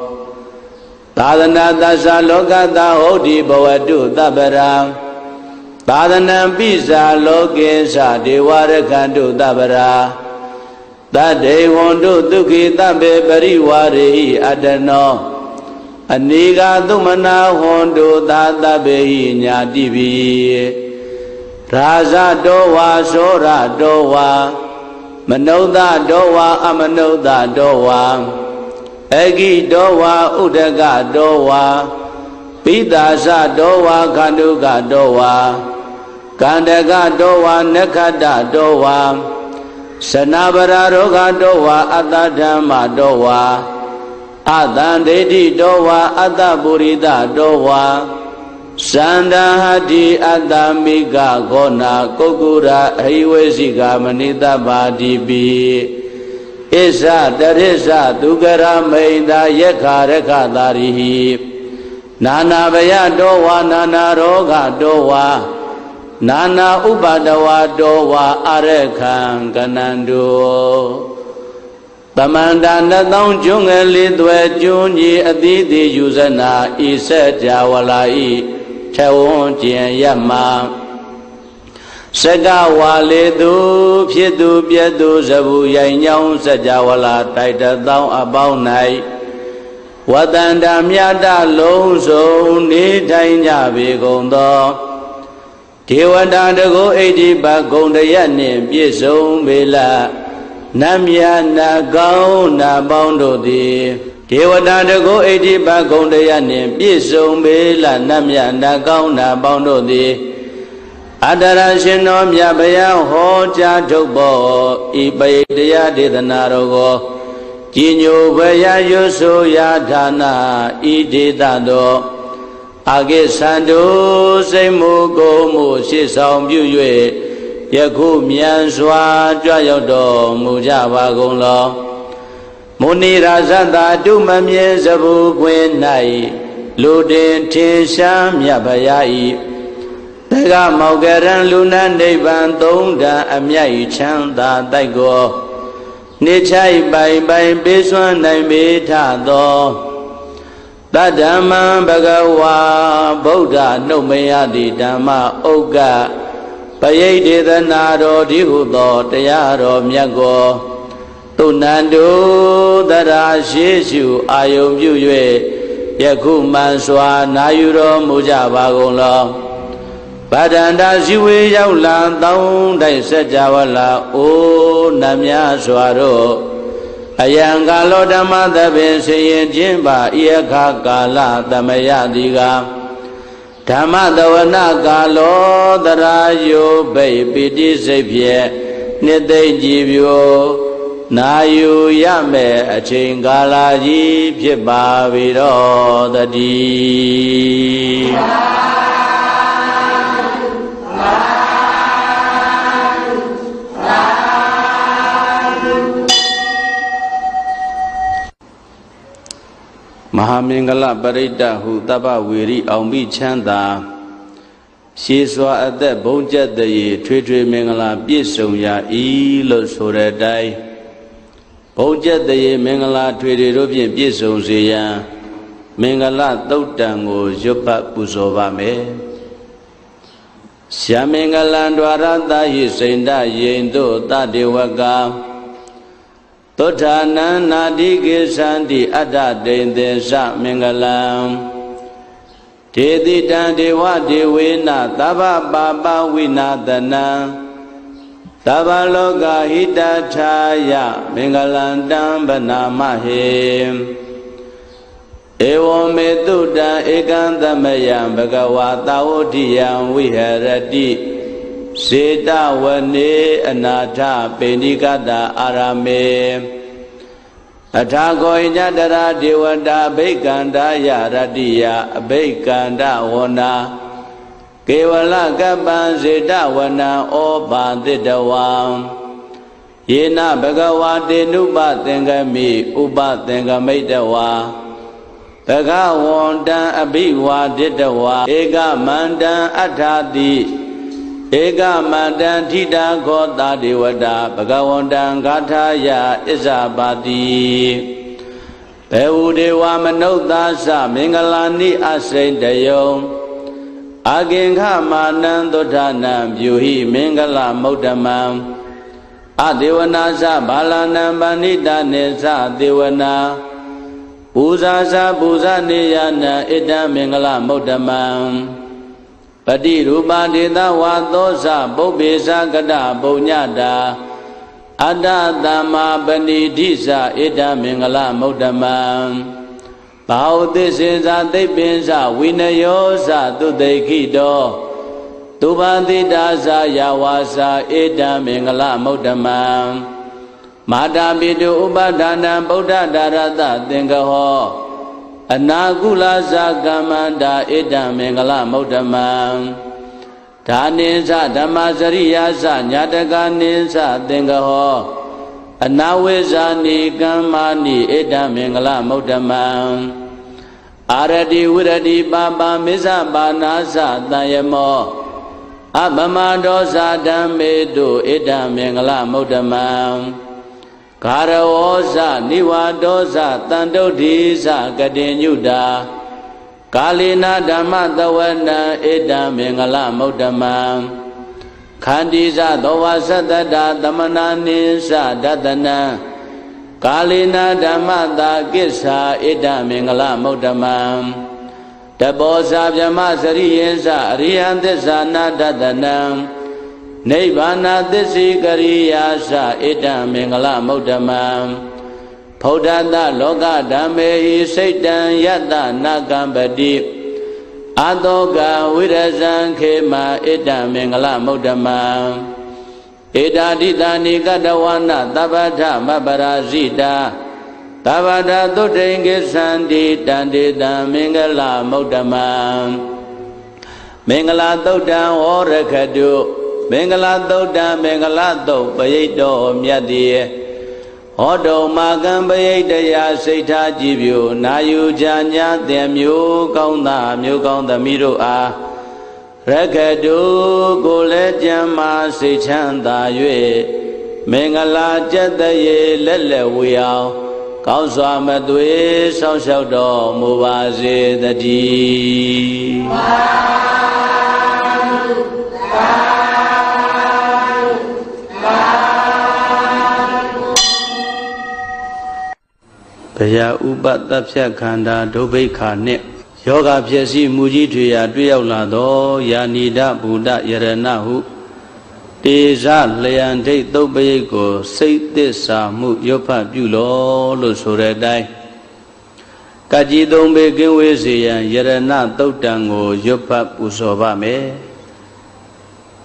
သာသနာသစ္စာလောကတာဟုတ်ဒီဘဝတုသဗ္ဗရံသာသနံပိစာလောကေသဒေဝရခန္တုသဗ္ဗရာတတေဝန္တုဒုက္ခိတပေပရိဝါရေအတနောအနိဃသုမနာဟွန်တုသာတပေဟိညာတိပိရာဇတောဝါသောရတောဝါမနုဿတောဝါအမနုဿတောဝါ အဂိတောဝါဥဒကတောဝါပိတာသတောဝါခန္ဓုကတောဝါကန္တကတောဝါနခတ္တတောဝါသနာပရာရောဂတောဝါအတ္တဓမ္မတောဝါအတံဒိဋ္ဌိတောဝါအတ္တပုရိသတောဝါသန္တဟတိအတ္တမိကဂောနာ ကုက္ကုရာအဟိဝေစီကမနိတပါတိပိ ဣဇတရိဇဒုက္ကရမိန်တာယက္ခရခသာရိဟိနာနာဘယတောဝါနာနာရောဂတောဝါနာနာဥပါဒဝါတောဝါအရခံကနန္တုတမန္တာနသောင်းကျွန်းငယ်လေးသွဲကျွန်းကြီးအသီးသေးယူဇနာဤဆက်ကြဝလာဤထေဝွန်ကျင်ရမ စကဝါလေသူဖြစ်သူပြက်သူဇဘူးရိုင်ညောင်းစကြဝလာတိုက်တသောင်းအပေါင်း၌ဝတန္တာမြတ်တလုံးစုံနေထိုင်ကြပေကုန်သောဒေဝတာတကုဣတိပဂုံတရနှင့်ပြည့်စုံပေလနတ်မြတ်နာကောင်းနာပေါင်းတို့သည်ဒေဝတာတကုဣတိပဂုံတရနှင့်ပြည့်စုံပေလနတ်မြတ်နာကောင်းနာပေါင်းတို့သည် အတ္တရရှင်တော်မြတ်ဗျာဟောကြားထုတ်ပေါ်ဤပေတရားဒေသနာတော်ကိုကြည်ညိုဘယရွဆိုရာဌာနဤဒေသတော်အာကိသန္တုစိတ်မှုကိုမှုရှေ့ဆောင်ပြု၍ယခုမြန်စွာကြွရောက်တော်မူကြပါကုန်လောမုနိရာဇတာတုမမြင်စဘူးခွင်၌လူတင်ထင်ရှားမြတ်ဗျာဤတ ကမောကရံလူနနိဗ္ဗာန်သုံးတန်အမြတ်ချမ်းသာတိုက်ကိုနေချိုက်ပိုင်ပိုင်ပေးစွမ်းနိုင်ပေထသောတတ္တမံဘဂဝါဗုဒ္ဓနှုတ်မယတိဓမ္မဥက္ကပယိတေသနာတော်ဒီဟုသောတရားတော်မြတ်ကိုသူနန္တုတရာရှိရှုအာယုံပြု၍ယခုမှန်စွာနာယူတော်မူကြပါကုန်လော ဗဒန္တာဇီဝေရောက်လာတောင်းတိုက်ဆက်ကြဝလာအိုးနတ်များစွာတို့အယံကာလောဓမ္မသဗ္ဗေဆရင်ခြင်းပါဤအခါကာလသမယတိကဓမ္မတဝနာကာလောတရာယုဘိပိတိစိတ်ဖြင့်နှစ်သိမ့်ကြည်ပြိုနာယူရမယ်အချိန်ကာလကြီးဖြစ်ပါပြီတော့တည်း မဟာမင်္ဂလပရိတ္တဟုတပ္ပဝေရိအောင်ပြီးချမ်းသာရှေးစွာအသက်ဘုံကျက်တည်းထွေထွေမင်္ဂလာပြည့်စုံရာဤလို့ဆိုတဲ့အတိုင်းဘုံကျက်တည်းမင်္ဂလာထွေထွေတို့ဖြင့်ပြည့်စုံစေရန်မင်္ဂလသုတ်တံကိုရွတ်ပတ်ပူဇော်ပါမယ်ရှာမင်္ဂလံ द्वार တာဟိစိန္ဒယိန်တို့တတေဝက သုထာနံနာတိကေသန္တိအတ္တဒိန်သေသမင်္ဂလံဒေတိတံဒေဝဒေဝေနသဗ္ဗပါပဝိနာတနံသဗ္ဗလောကဟိတထာယမင်္ဂလံတံဗနာမဟေဧဝံမေတုတံဧကံသမယံဘဂဝါတာဝတိယံဝိဟရတိ စေတဝနေအနာထပိဏိကတာအာရမေအထာကောဣညတရာဒေဝတာအဘိကန္တာယရတ္တိယအဘိကန္တဝနာကေဝလကပ္ပံစေတဝနံဩပါတိတဝံယေနဘဂဝါတေနုပသင်္ကမိဥပသင်္ကမိတဝါဘဂဝန္တံအဘိဝါဒိတဝါဧကမန္တံအထာတိ ဧကမန္တံထိတာခောတာဒေဝတာဘဂဝန္တံဂါထာယဣဇာပါတိဘေဝဒေဝမနုဿာသမင်္ဂလာနိအစိန်တယုံအာကင်္ခမာနံသုဒ္ဓနာပြုဟိမင်္ဂလမௌတမံအဒေဝနာသဘာလနံပဏိတနေသဒေဝနာပူဇာသပူဇာနေယနာဣတံမင်္ဂလမௌတမံ ပတိရူပဒေသဝါသောဇပုပ္ပေသကတပုညတာအတ္တသမ္မာပဏိဓိသဣတံမင်္ဂလမௌတမံဘာဝသစ္စေသာသိပ္ပင်္စဝိနယောသသုတိခိတောသူပန်တိတာသာယဝါစာဧတံမင်္ဂလမௌတမံမာတာပိတုဥပဒါနံဗုဒ္ဓဒါရတသင်္ကဟော အနာကုလဇာကမ္မန္တာဧတံမင်္ဂလမௌတမံဒါနိသဓမ္မစရိယာသညာတကနိသသင်္ကဟောအနာဝိဇာနိကမ္မာနိဧတမင်္ဂလမௌတမံအာရတိဝရတိပါပါမစ္ဆပါနာသတယမောအပမဒောဇာဓမ္မေတုဧတမင်္ဂလမௌတမံ ဂါရဝောဇနိဝါဒောဇတန်တုဋ္ဌိဇကတိညုတာကာလေနာဓမ္မတဝနံဧတမင်္ဂလမௌတမံခန္တီဇသောဝသတ္တတာသမနာနိသဒတနံကာလေနာဓမ္မတာကိစ္ဆာဣဒမင်္ဂလမௌတမံတဘောဇာဗြမစရိယေသအရိယံသစ္စာနာဒတနံ နိဗ္ဗာနသစ္စေကရိယာသဣဒမင်္ဂလမௌတမံဖௌဒတလောကဓမ္မေဟိစိတ်တံယတနာကံပတိအတောကဝိရဇံခေမဣဒမင်္ဂလမௌတမံဧတာတိတာနိကတဝနာသဗ္ဗထမပရာဇိတာသဗ္ဗတသုတိင်္ဂသန္တိတန္တေတံမင်္ဂလမௌတမံမင်္ဂလာသုတ်တံဟောရခတု မင်္ဂလာသုတ်တံမင်္ဂလာသုတ်ပရိတ်တော်မြတ်တည်းဟောတုံမာကံပရိတ်တရားစိတ်ထားကြည်ပြူနာယူကြညာတဲ့မျိုးကောင်းသားမျိုးကောင်းသမီးတို့အားရကတုကိုလည်းကြံမာစိတ်ချမ်းသာ၍မင်္ဂလာကြက်တရေလက်လက်ဝေအောင်ကောင်းစွာမသွေဆောင်းလျှောက်တော်မူပါစေတည်းဘ ယဥပတဖြတ်ခန္ဓာဒုဗိခာနှင့်ယောဂဖြစ်စီမူကြီးထွေရာတွေ့ရောက်လာသောယာနိဒဗုဒ္ဓယရဏဟုတေဇလျံဒိတ်သုတ်ပရိတ်ကိုစိတ်သစ္စာမှုရွတ်ဖတ်ပြုလောလို့ဆိုတဲ့အတိုင်းကကြီးသုံးပေကင်းဝေးစေရန်ယရဏသုတ်တံကိုရွတ်ဖတ်ပူဇော်ပါမယ်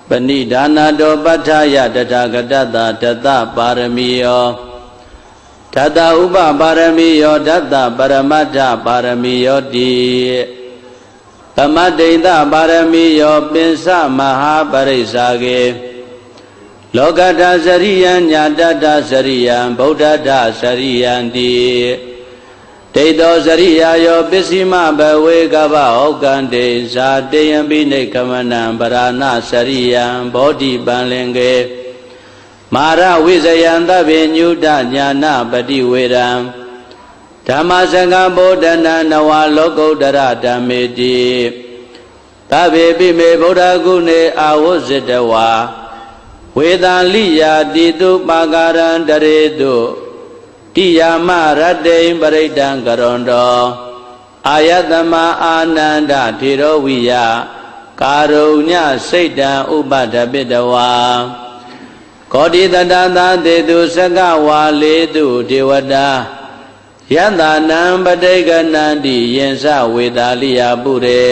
ပဏိဒါနာတော်ပဋ္ဌာယတထာဂတတတတပါရမီယော ဓတ္တဥပပါရမီယောဓတ္တပရမတ္ထပါရမီယောတိသမတိန်တပါရမီယောပင်စမဟာပရိစ္ဆာကေလောကတသရိယံညာတတသရိယံဗုဒ္ဓတသရိယံတိဒိဋ္ဌောသရိယာယောပစ္စည်းမဘဝေကဗဩကံတေဇာတေယံပိနေကမနံပရဏသရိယံဘောဓိပံလင်ကေ မာရဝိဇယံသဗ္ဗညုတညာနာပတိဝေရံဓမ္မစကံဗုဒ္ဓနာနဝလောကုတ္တရဓမ္မေတိသဗ္ဗေပိမေဗုဒ္ဓဂုဏေအာဝဇ္ဇတဝါဝေသံလိယာတိတုပါကာရံတရေတုတိယာမရတ္တိံပရိဒံကရွန်တော်အာယတမအာနန္ဒထေရဝိယကာရုညစိတ်တံဥပဒပိတဝါ ကောတိတတသာတေတုစကဝါလေတုဒေဝတာယတနံပဋိကနန္တိယင်္စဝေတာလိယပုရေ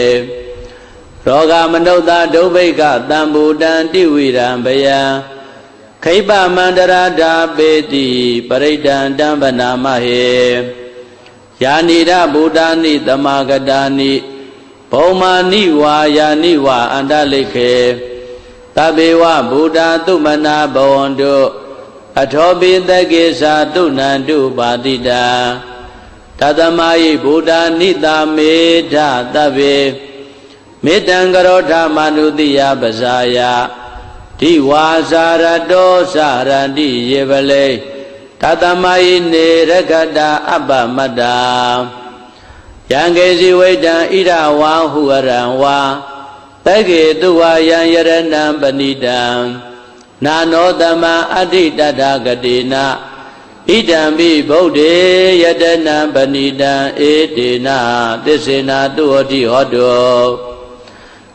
ရောဂမနုဿဒုဗိကတံဘူတံတိဝိရံဘယံခိပမန္တရာဓာပေတိပရိဒံတံဗနာမဟေယာနိရဗုဒ္ဓနိတမဂတာနိဘုံမာနိဝါယာနိဝါအန္တလိခေ တဘေဝဗုဒ္ဓသုမနာဘဝန္တုအထောပိတကေသာတုဏန္တုပါတိတာတသမယိဗုဒ္ဓနိတာမေဓတဗေမေတံကရောဓမနုတိယပဇာယဒီဝါစာရတောစရတိယေပလေတသမယိနေရကတာအပ္ပမတ္တာယံကေစီဝိတံဣရဝါဟုရံဝါ တကေတုဝါယံယရဏံပဏိတံနာနောတမအဋ္ဌိတတဂတိနာဣဒံပိဗုဒ္ဓေယတနံပဏိတံဧတေနသစ္စေနာတုဟောတိဟောတော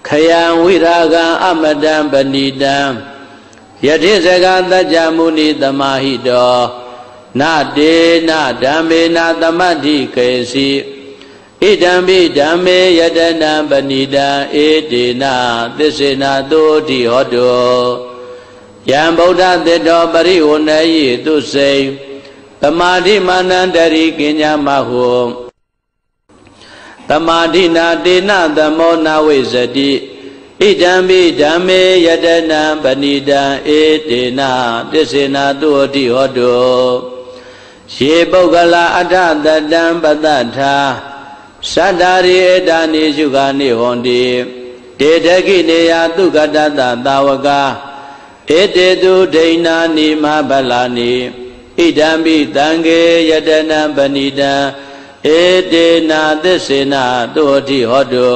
ခယံဝိရာဂံအမတံပဏိတံယတိစကသัจ जा မုနိသမာဟိတောနတေနဓမ္မေနသမတ္ထိကေစီ ဣဒံပိဓမ္မေယတနံပဏိတံဧတေနသစ္စေနာတုတိဟောတောယံဗုဒ္ဓသတ္တောပရိဝဏယိသူစိံသမာဓိမာနန္တရိကဉ္ညာမဟုသမာဓိနာတေနသမောနာဝိဇတိဣဒံပိဓမ္မေယတနံပဏိတံဧတေနတစ္ဆေနာတုဟတိဟောတုယေပုဂ္ဂလာအထတတံပတ္တထာ သတ္တာရိဧတာနိရှုကာနိဟောတိတေတကိနေယသုကတတသာဝကာဧတေတုဒိဏာနိမဗလာနိဣဒံပိတံခေယတနံပဏိတံဧတေနာသစ္စေနာတုဟတိဟောတု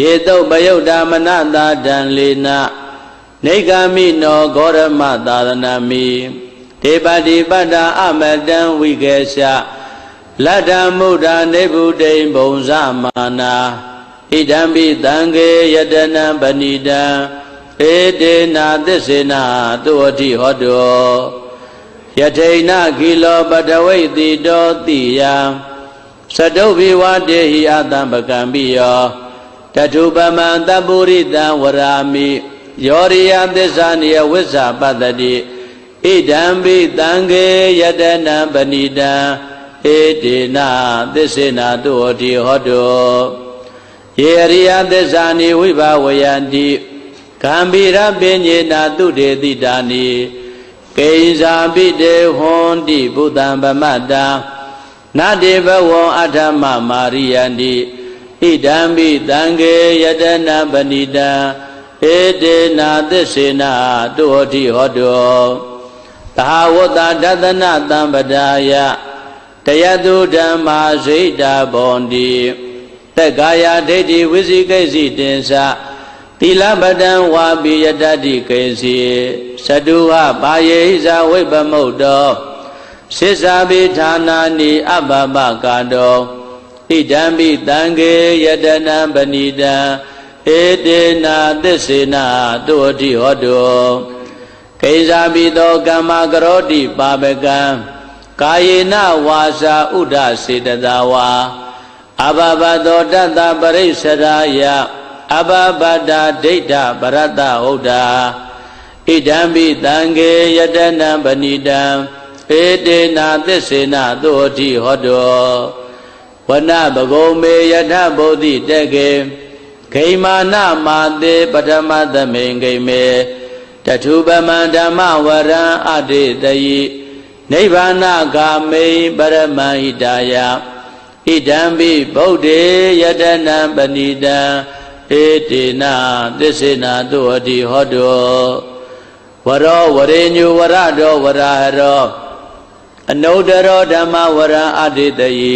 ယေတုပယုတ်တာမနတာတံလေနာနေဂာမိနောဂောရမသာသနာမိဒေပတိပတ္တာအမတံဝိကေရှ လတ္တမုဒ္ဒနေဗုဒိံဘုံဇမာနာဣဒံပိတံခေယတနံပဏိတံဧတေနာသစ္စေနာတုဟတိဟောတောယထိဏခိလောပတဝိတိတောတိယသတုဘိဝတေဟိအတံပကံပိယောတထုပမံတပုရိတံဝရာမိယောရိယသစ္စာနိယဝိဇ္ဇာပတ္တိဣဒံပိတံခေယတနံပဏိတံ ဧတေနာသစ္စေနာတုဟောတိဟောတောယေရိယသစ္စာနိဝိဘဝယန္တိကံဗိရပင်ညေနာတုတေတိတာနိကိဉ္စာပိတေဟွန်တိဘုဒ္ဓံဗမတ္တာနတေဘဝံအထမမာရိယန္တိဣဒံပိတံခေယတနာပဏိတံဧတေနာသစ္စေနာတုဟောတိဟောတောသာဝတ္တဒသနတံပဒါယ တယတုဓမ္မာစိတ်တာဘွန်တိသက်ကာယဒိဋ္ဌိဝိသိကိစီတင်္စသီလပတံဝါပိယတတိကေစီသတုဟပါယေဟိဇာဝိပမုတ်တောစိစ္ဆာပိဌာနာနိအဘဘကာတောဣဒံပိတံခေယတနံပဏိတံဧတေနာသစ္စေနာတုအတိဟောတောကိဇာပိတောကမ္မကရောတိပါပကံ ကာယေနဝါစာဥဒ္ဒစေတသာဝါအဘဘသောတတ္တပရိစ္ဆရာယအဘဘတာဒိဋ္ဌပရတ္တဟုတ်တာဣဒံပိတံခေယတနံပဏိတံဧတေနာသစ္စေနာသုအတိဟောတောဝနဘဂုံမေယထဗုဒ္ဓိတကေဂိမာနမာတေပထမသမိန်ဂိမေတထုပမံဓမ္မဝရံအတေတယိ နိဗ္ဗာနဂာမိပရမဟိတာယဣဒံပိဗုဒ္ဓေယတနံပဏိတံဧတေနသစ္စေနာတုအတိဟောတောဝရောဝရေညုဝရတောဝရဟရောအနုတရောဓမ္မဝရံအတိတယိ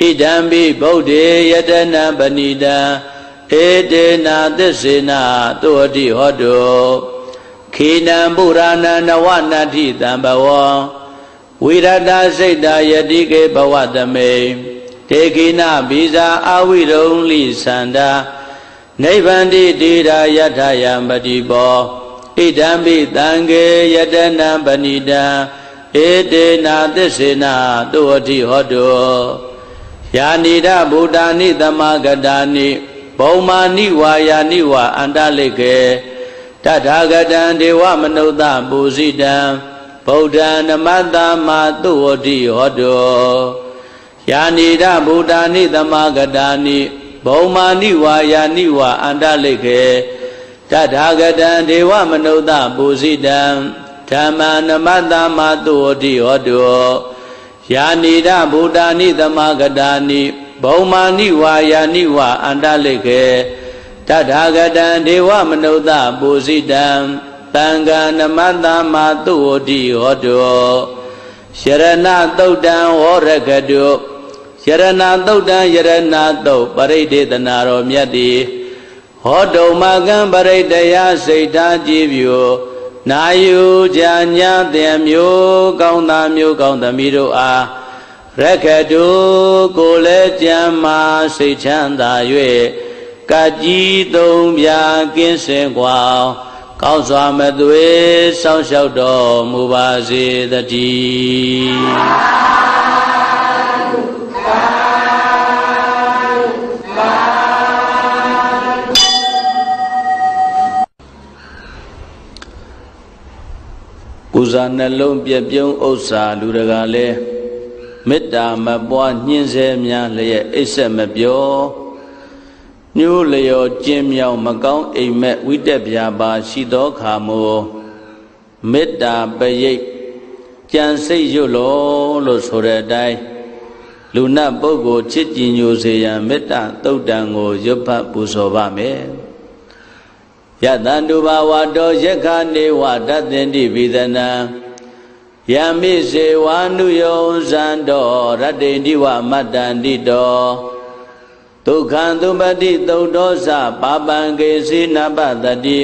ဣဒံပိဗုဒ္ဓေယတနာပဏိတံဧတေနာသစ္စေနာတုအတိဟောတောခေနံပုရာဏနဝနတ္ထိတံဘဝံ ဝိရတစိတ်တာယတိကေဘဝသမေတေခိနဘိဇာအဝိရုံလိသန္တာနိဗ္ဗန္တိတိရာယထယံပတိဘောဣဒံပိတံခေယတနံပဏိတံဧတေနာသစ္စေနာတုအတိဟောတုယာနိဒဗုဒ္ဓာနိသမဂတာနိဘုံမာနိဝါယာနိဝါအန္တလိကေတထာဂတံဒေဝမနုဿပူဇိတံ ဗုဒ္ဓံနမတ္တမသုဝတိဟောတောယာနိဒဗုဒ္ဓာနိသမဂတာနိဘုံမာနိဝါယာနိဝါအန္တလိကေတထာဂတံဒေဝမနုဿပူဇိတံဓမ္မနမတ္တမသုဝတိဟောတောယာနိဒဗုဒ္ဓာနိသမဂတာနိဘုံမာနိဝါယာနိဝါအန္တလိကေတထာဂတံဒေဝမနုဿပူဇိတံ တံဃာနမတမာသူဝတိဟောတုယရဏသုတ်တံဝရကတုယရဏသုတ်တံယရဏသုတ်ပရိဒေသနာတော်မြတ်တိဟောတုမကံပရိတယစိတ်ဓာကြည်ပြူနာယူကြညာတဲ့မျိုးကောင်းသားမျိုးကောင်းသမီးတို့အားရက္ခတုကိုလည်းကြံမာစိတ်ချမ်းသာ၍ကကြီးသုံးပြာကင်းစင်ကွာ ကောင်းစွာမသွေစောင့်ရှောက်တော်မူပါစေတည်းပူဇာနှလုံးပြပြုံးဥစ္စာလူတကာလဲမေတ္တာမပွားညှင်းဆဲများလျက်အိပ်ဆက်မပြော ညိုးလျော်ကျင်းမြောင်မကောင်းအိမ်မက်ဝိတက်ပြာပါရှိသောခါမောမေတ္တာပရိတ်ကြံစိတ်ရွတ်လို့လို့ဆိုတဲ့အတိုင်းလူနတ်ပုဂ္ဂိုလ်ချစ်ကြည်ညိုစေရန်မေတ္တာတုတ်တံကိုရွတ်ဖတ်ပူဇော်ပါမယ်ယတန္တုဘာဝတောယက္ခနေဝတတ္တင်တိပိသနံယမိစေဝါနုယောဇံတော်ရတ္တိတိဝမတ္တန္တိတော် ဒုက္ခံသုပတိသုတ်တော်စပါပံကေစီနပတတိ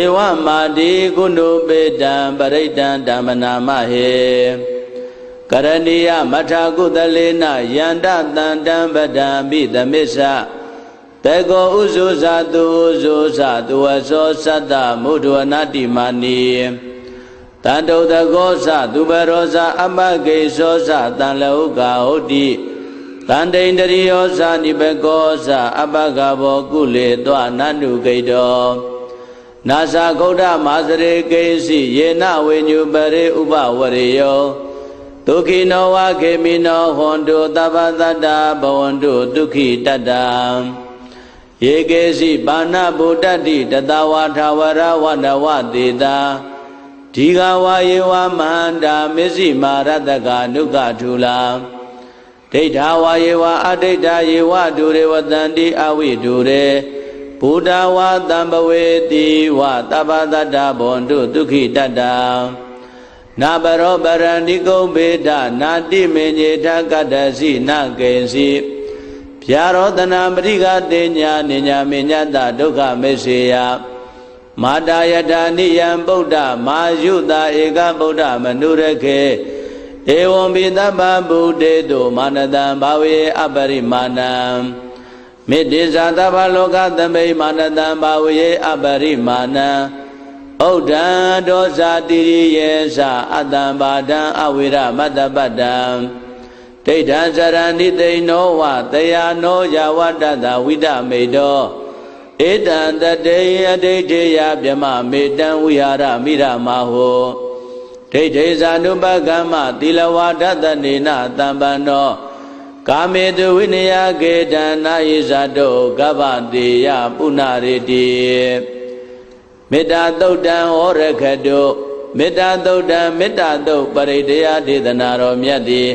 ဧဝမာတိကုဏုပေတံပရိတံဓမ္မနာမဟေကရဏီယမထာကုသလေနယန္တတန္တံပဒံပိသမစ္ဆတေကောဥဇုဇာတုဥဇုဇာတုဝသောသတ္တမုဒ္ဒဝနာတိမာနီတန္တုတကောသသူဘရောဇာအပကေသောသတံလောကဟုတ်တိ တန္တိန်တရိယောဇာနိဘကောဇာအပကဘောကုလေတောနန္တုဂိတောနာဇာဂௌဒမာစရေကေစီယေနဝေညုပရေဥပဝရေယောဒုက္ခိနောဝခေမိနောဟွန်တုသဗ္ဗတတ္တဘဝန္တုဒုက္ခိတတ္တယေကေစီပါဏဗုဒ္ဓတိတတဝါထာဝရဝနဝတေတာဒီဃဝါယေဝမန္တာမစ္စည်းမာရတကနုကထူလာ ဒိဋ္ဌာဝါယေဝအဒိဋ္ဌာယေဝဒုရေဝတန္တိအဝိဒုရေဘုဒ္ဓဝါတံပဝေတိဝတပ္ပတတ္တဘွန်တုဒုက္ခိတတ္တနာဘရောပရဏိကုံဘေဒနာတိမေညေထကတ္တစီနကေစီဗျာရောတနာပရိကတေညာနိညာမေညတဒုက္ခမေစေယမာတာယတာနိယံဗုဒ္ဓမာယုတာဧကဗုဒ္ဓမနုရခေ ဧဝံပိသဗ္ဗဗုဒေတုမာနတံဘာဝေအပရိမာဏံမေတ္တိဇာသဗ္ဗလောကသမိမာနတံဘာဝေအပရိမာဏံဩဒံဒောဇာတိရိယေသအတ္တံဘာဒံအဝိရမတ္တပတ္တံဒိဋ္ဌံဇရဏိသိဏောဝတယာနောယဝတ္တတဝိဒမေတောဧတံတတေအဋိဋ္ဌေယဗြမမေတံဝိဟာရမိရမဟော ဒိဋ္ဌိဇာနုပကမ္မသီလဝါဒတနေနတံပန္နောကာမေတုဝိနယကေတနာယိဇာတောကဗ္ဗတေယပုဏ္ဏရေတိမေတ္တာသုတ်တံဟောရခတုမေတ္တာသုတ်တံမေတ္တာသုတ်ပရိတယဒေသနာတော်မြတ်သည်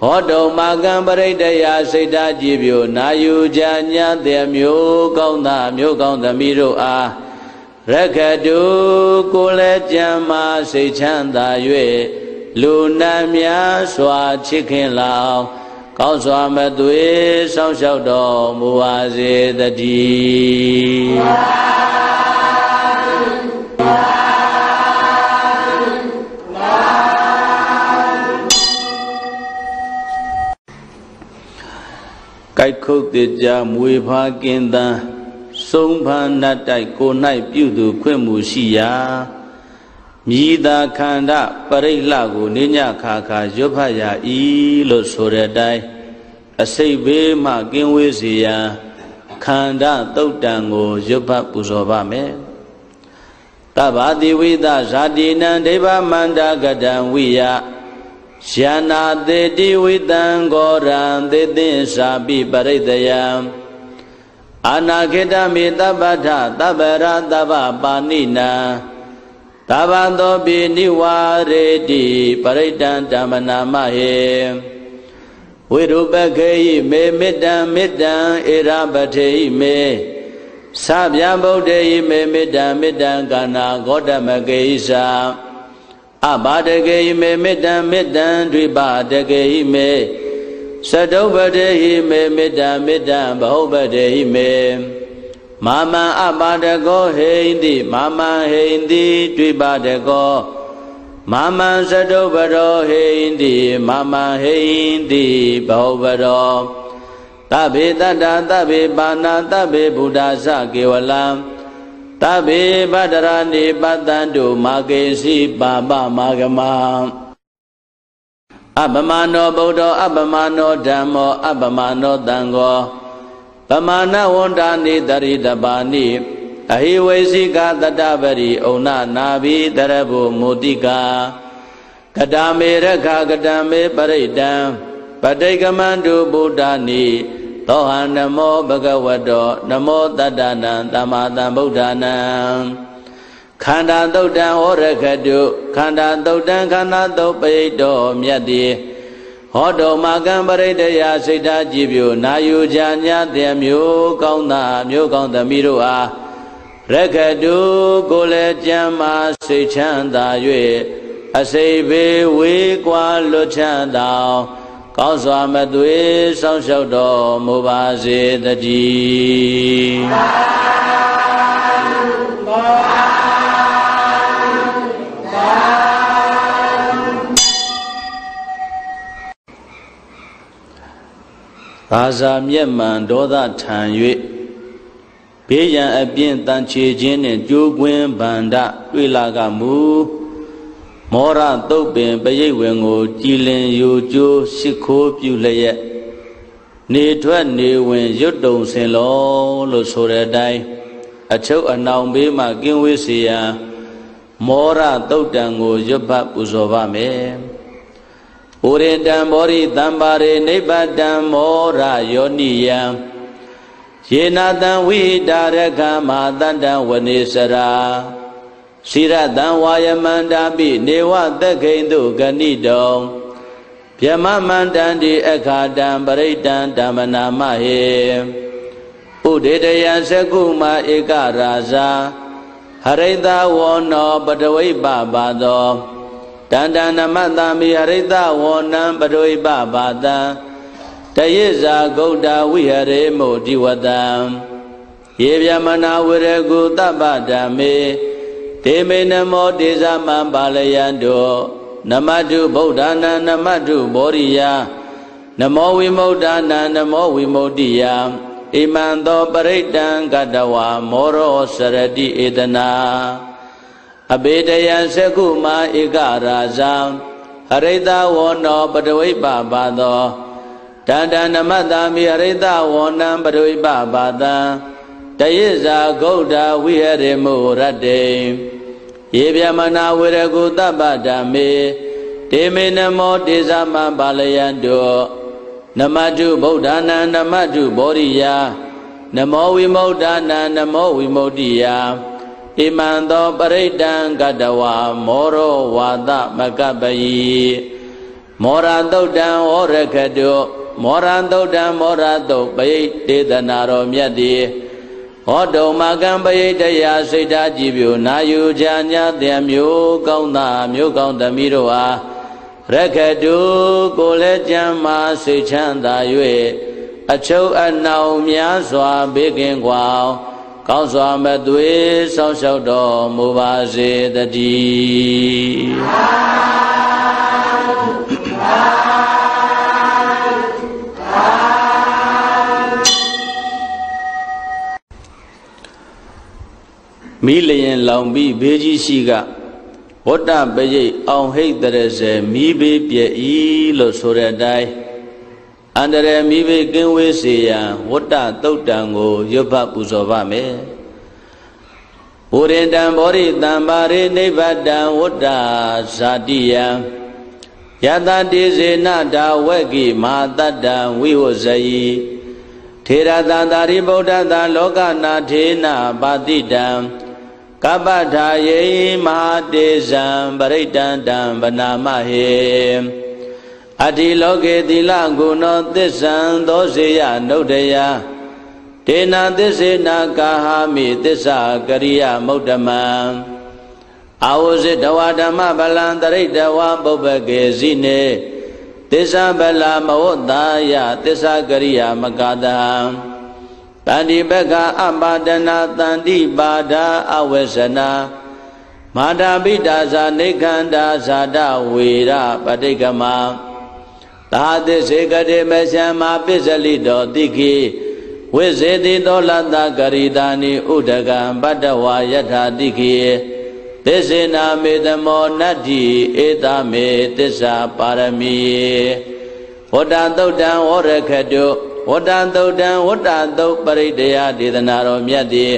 ဟောတုံမာကံပရိတယစိတ်ဓာကြည်ပြိုနာယူကြညာတဲ့မျိုးကောင်းသားမျိုးကောင်းသမီးတို့အား ရခတုကိုလည်းကြံမာစိတ်ချမ်းသာ၍လူနာများစွာချစ်ခင်လောင်ကောင်းစွာမသွေစောင့်ရှောက်တော်မူပါစေတည်းကြိုက်ခုတ်တေကြမွေဖားကင်းတန်း စုံဖန်နတ်တိုက်ကို၌ပြုသူခွင့်မှုရှိရာမြည်သာခန္ဓာပရိလှကိုနိညခါခါရွတ်ဖတ်ရာဤလို့ဆိုတဲ့အတိုင်းအစိတ်ဘေးမှကင်းဝေးစေရန်ခန္ဓာသုတ်တံကိုရွတ်ဖတ်ပူဇော်ပါမယ်တဗ္ဗတိဝိသဇာတိနံဒိဗ္ဗမန္တကတံဝိယယာနာတေတိဝိတံဂောရံသေသင်္စာပိပရိတယံ အာနာခေတမေတပ္ပထတပ္ပရတပ္ပပါဏိနံသဗ္ဗသောပိနိဝါရေတိပရိတံဓမ္မနာမဟေဝိရုပခေယိမေမေတ္တံမေတ္တံဧရပထေယိမေသဗျာဗုဒ္ဓေယိမေမေတ္တံမေတ္တံကာနာဂေါတမကေဣသာအဘာတကေယိမေမေတ္တံမေတ္တံဒွိပါတကေယိမေ သတုပတေဟိမေမေတ္တံမေတ္တံဘဟုပတေဟိမေမာမံအပါဒကောဟိန္တိမာမံဟိန္တိဒွိပါဒကောမာမံသတုပရောဟိန္တိမာမံဟိန္တိဘဟုပရောသဗ္ဗေတတ္တသဗ္ဗေပါဏသဗ္ဗေဘုဒ္ဓသကေဝလံသဗ္ဗေဗတရဏိပတ္တံတုမာကေစီပါပမာဂမ အပမနောဗုဒ္ဓအပမနောဓမ္မောအပမနောတံဃောပမာဏဝန္တာနိတရိတပါဏိအဟိဝေစီကတတပရိဩနနာဘိတရဘုမုတိကာကတမေရခကတမေပရိတံပဋိကမန္တုဗုဒ္ဓနိသောဟံနမောဘဂဝတောနမောတတ္တနံသမ္မာသမ္ဗုဒ္ဓနာ ခန္ဓာသုတ်တံဟောရခတုခန္ဓာသုတ်တံခန္ဓာသုတ်ပိဋ္တောမြတ်တိဟောတောမာကံပရိတယစိတ်ဓာကြည်ပြိုနာယူကြညာတဲ့မျိုးကောင်းသာမျိုးကောင်းသမီးတို့အားရခတုကိုလည်းကြမ်းမာစိတ်ချမ်းသာ၍အစိဘေဝေကွာလွတ်ချမ်းသာကောင်းစွာမသွေစောင့်ရှောက်တော်မူပါစေတည်း ဘာသာမျက်မှန်ဒေါသထံ၍ဘေးရန်အပြင်းတန်ချေခြင်းနှင့်ကြိုးကွင်းဗန္ဒတွေ့လာကမူမောရတုတ်ပင်ပရိတ်ဝင်ကိုကြည်လင်ယူကျိုးရှိခိုးပြုလျက်နေထွက်နေဝင်ရွတ်တုံစင်လောလို့ဆိုတဲ့အတိုင်းအချုပ်အနောင်ဘေးမှကင်းဝေးစေရန်မောရတုတ်တံကိုရွတ်ပတ်ပူဇော်ပါမယ် ပုရိတံဘောရိတံပါရိနိဗ္ဗတံမောရယောနိယံယေနတံဝိတာရခမာတတံဝနေစရာစိရတံဝါယမန္တာပိနေဝသက်ခိန်တုဂဏိတောဗျမမန္တံတိအခါတံပရိတံဓမ္မနာမဟေဥဒေတယသကုမဧကရာဇာဟရိတဝောနောပတဝိပပါသော တန္တနမတ္တမိဟရိတဝောနံပရိဝိပပါတံတယိဇာဂௌတဝိဟရေမုဒီဝတံယေဗျမနာဝရကုတပ္ပဓမ္မေဒေမေနမောတေဇမံပါလယံတောနမတုဗုဒ္ဓနာနမတုဘောရိယနမောဝိမု ക്ത နာနမောဝိမု ക്തി ယဣမံသောပရိတံကတဝါမောရောစရတိဧတနာ အဘေတယံသကုမာဧကရာဇံဟရိတဝောနောပတဝိပပါသောတန္တနမတ္တမိဟရိတဝောနံပတဝိပပါတံတယိဇာဂௌဒဝိဟရေမုရတ္တေယေဗျမနာဝေရကုတပ္ပဓမ္မေတေမေနမောတေဇမံပါလယံတောနမတုဗုဒ္ဓနာနမတုဘောရိယာနမောဝိမု ക്ത နာနမောဝိမု ക്തി ယ ဣမံသောပရိဒံကတဝမောရောဝါသမကပယိမောရတုတ်တံဩရခတုမောရတုတ်တံမောရတုတ်ပိတေသနာတော်မြတ်တိဟောတုံမကံပယိတရာစိတ်ဓာကြည်ပြူနာယူချာညာတဲ့မျိုးကောင်းသားမျိုးကောင်းသမီးတို့အားရခတုကိုလည်းကြမ်းမာစိတ်ချမ်းသာ၍အချုပ်အနှောင်များစွာဘေးကင်းကွာ ကောင်းစွာမသွေဆောင်းလျှောက်တော်မူပါစေတည်းမိလျင်လောင်ပြီးဘေးကြီးရှိကဝတ္တပရိတ်အောင်ဟိတ်တရစေမိဘေးပြည့်ဤလို့ဆိုတဲ့အတိုင်း အန္တရာယ်မိဘကင်းဝေးစေရန်ဝတ္တတုတ်တံကိုရွတ်ဖတ်ပူဇော်ပါမယ်ဘုရင်တံဘောရိတံပါရိနိဗ္ဗတံဝတ္တဇာတိယံယတတိစေနတာဝက်ကိမဟာတတ္တံဝိဝဇယိထေရတံတာရိဗုဒ္ဓတံလောကနာထေနပါတိတံကပ္ပထာယေမဟာတေဇံပရိတံတံဗနာမဟေ အတ္တိလောကေသီလဂုဏောသစ္ဆံသောစေယနုဒယဒေနာသစ္စေနာကာဟာမိသစ္စာကရိယမုဒ္ဓမံအာဝဇိတဝဓမ္မဗလံတရိတဝပုပ္ပကေဇိနေသစ္စာဗလာမဝတ္တာယသစ္စာကရိယာမကတံတန္တိဘကအပါဒနာတန္တိပါဒာအဝေစနာမာတာပိတာဇာနေခန္ဓာဇာတဝေရပဋိကမ သာသစ္စေကတိမရှံမာပစ္စလိတောတိခိဝိဇေတိတောလတ္တကရိတာနိဥဒကံပတ္တဝါယထာတိခိသစ္စေနာမေတမောနတ္တိဧတမေသစ္စာပါရမီဝတ္တသုတ်တံဝရခတုဝတ္တသုတ်တံဝတ္တသုတ်ပရိတယဒေသနာတော်မြတ်တိ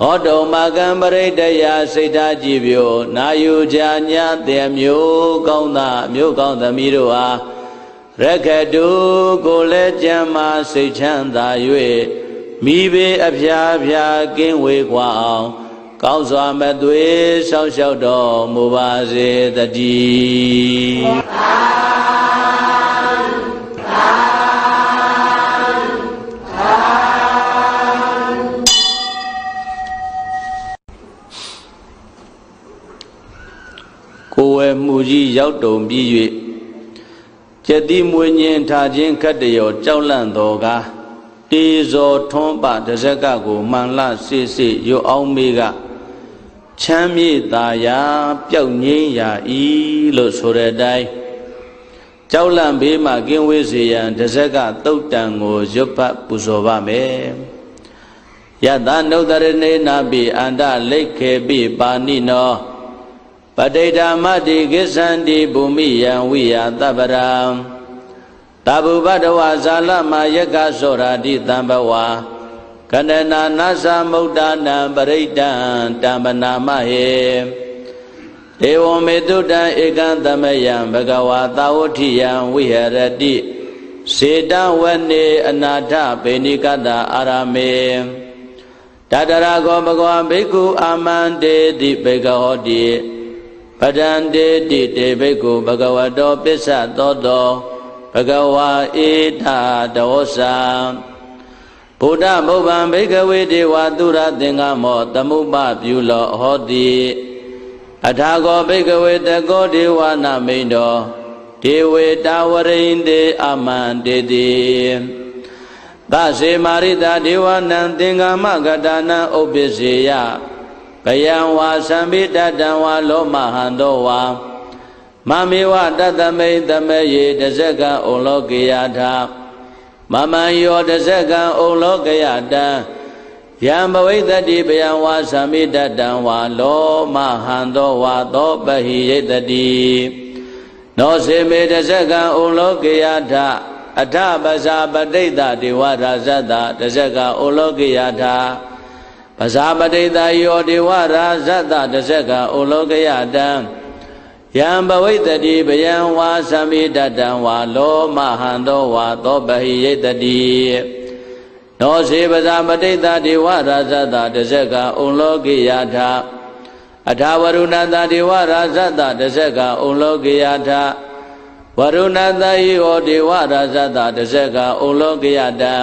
ဟောတုံမကံပရိတယစိတ်ဓာကြည်ပြိုနာယူကြညာတဲ့မျိုးကောင်းသာမျိုးကောင်းသမီးတို့အား ရခတုကိုလည်းကြံမာစိတ်ချမ်းသာ၍မိဘေအဖျားဖျားကင်းဝေးกว่าအောင်ကောင်းစွာမသွေဆောက်ရှောက်တော်မူပါစေတည်းကိုယ်ဝဲမှုကြီးရောက်တုံပြီး၍ ကျက်တိမွေညင်ထားခြင်းခတ်တရောကြောက်လန့်တော်ကားတေဇောထွန်းပတဇက်ကကိုမှန်လစစ်စစ်ရွအောင်မေးကချမ်းမြေ့သာယာပျောက်ငြိမ်းရာဤလို့ဆိုတဲ့အတိုင်းကြောက်လန့်ဘေးမှကင်းဝေးစေရန်တဇက်ကတုတ်တံကိုရွတ်ဖတ်ပူဇော်ပါမယ်ယတနုဒရဏေနာပိအန္တလိခေပိပါဏိနော ပဋိဌာမတိကိသန္တိဘူမိယံဝိယတပရံတဗုပတဝဇာလမယကသောရာတိတံဘဝကန္တနာနသမုဒ္ဒနာပရိဒံတံပနာမဟေဒေဝမေတုတံဧကံသမယံဘဂဝါသာဝတိယံဝိဟရတိစေတဝနေအနာထပေနိကတအာရမေတတရကောဘဂဝါဘိက္ခုအာမန္တေတိဘေကဟောတိ ပဒံတေတိတေဘိက္ခုဘဂဝတောပစ္စသောတောဘဂဝါဧထာဒောသံဗုဒ္ဓဘုဗ္ဗံဘိကဝေဒေဝသုရသင်္ကမောသမုပပြုလောဟောတိအထာကောဘိကဝေတကောဒေဝနာမိန်တော်ဒေဝေတာဝရိန်တေအမန္တေတိသစေမာရိတာဒေဝနံသင်္ကမကတာနံဥပ္ပစေယ ကယံဝါသံပိတတံဝါလောမဟံသောဝါမမေဝတတမိတမေယေတဇကံဩလောကေယထာမမံယောတဇကံဩလောကယတံယံဘဝိတတိပယံဝါသမိတတံဝါလောမဟံသောဝါသောပဟိယတတိနောစေမေတဇကံဩလောကယထအထပဇာပဋိတဒေဝရာဇတတဇကံဩလောကယထ ပဇာပဋိတယောဒေဝရာဇတတဇကံဩလောကယတံယံဘဝိတတိဗယံဝါသမိတတံဝါလောမဟံသောဝါသောပဟိယတတိနောစေပဇာမတိတဒေဝရာဇတတဇကံဩလောကိယထာအထာဝရုဏတဒေဝရာဇတတဇကံဩလောကိယထာဝရုဏတဟိဟောဒေဝရာဇတတဇကံဩလောကိယတံ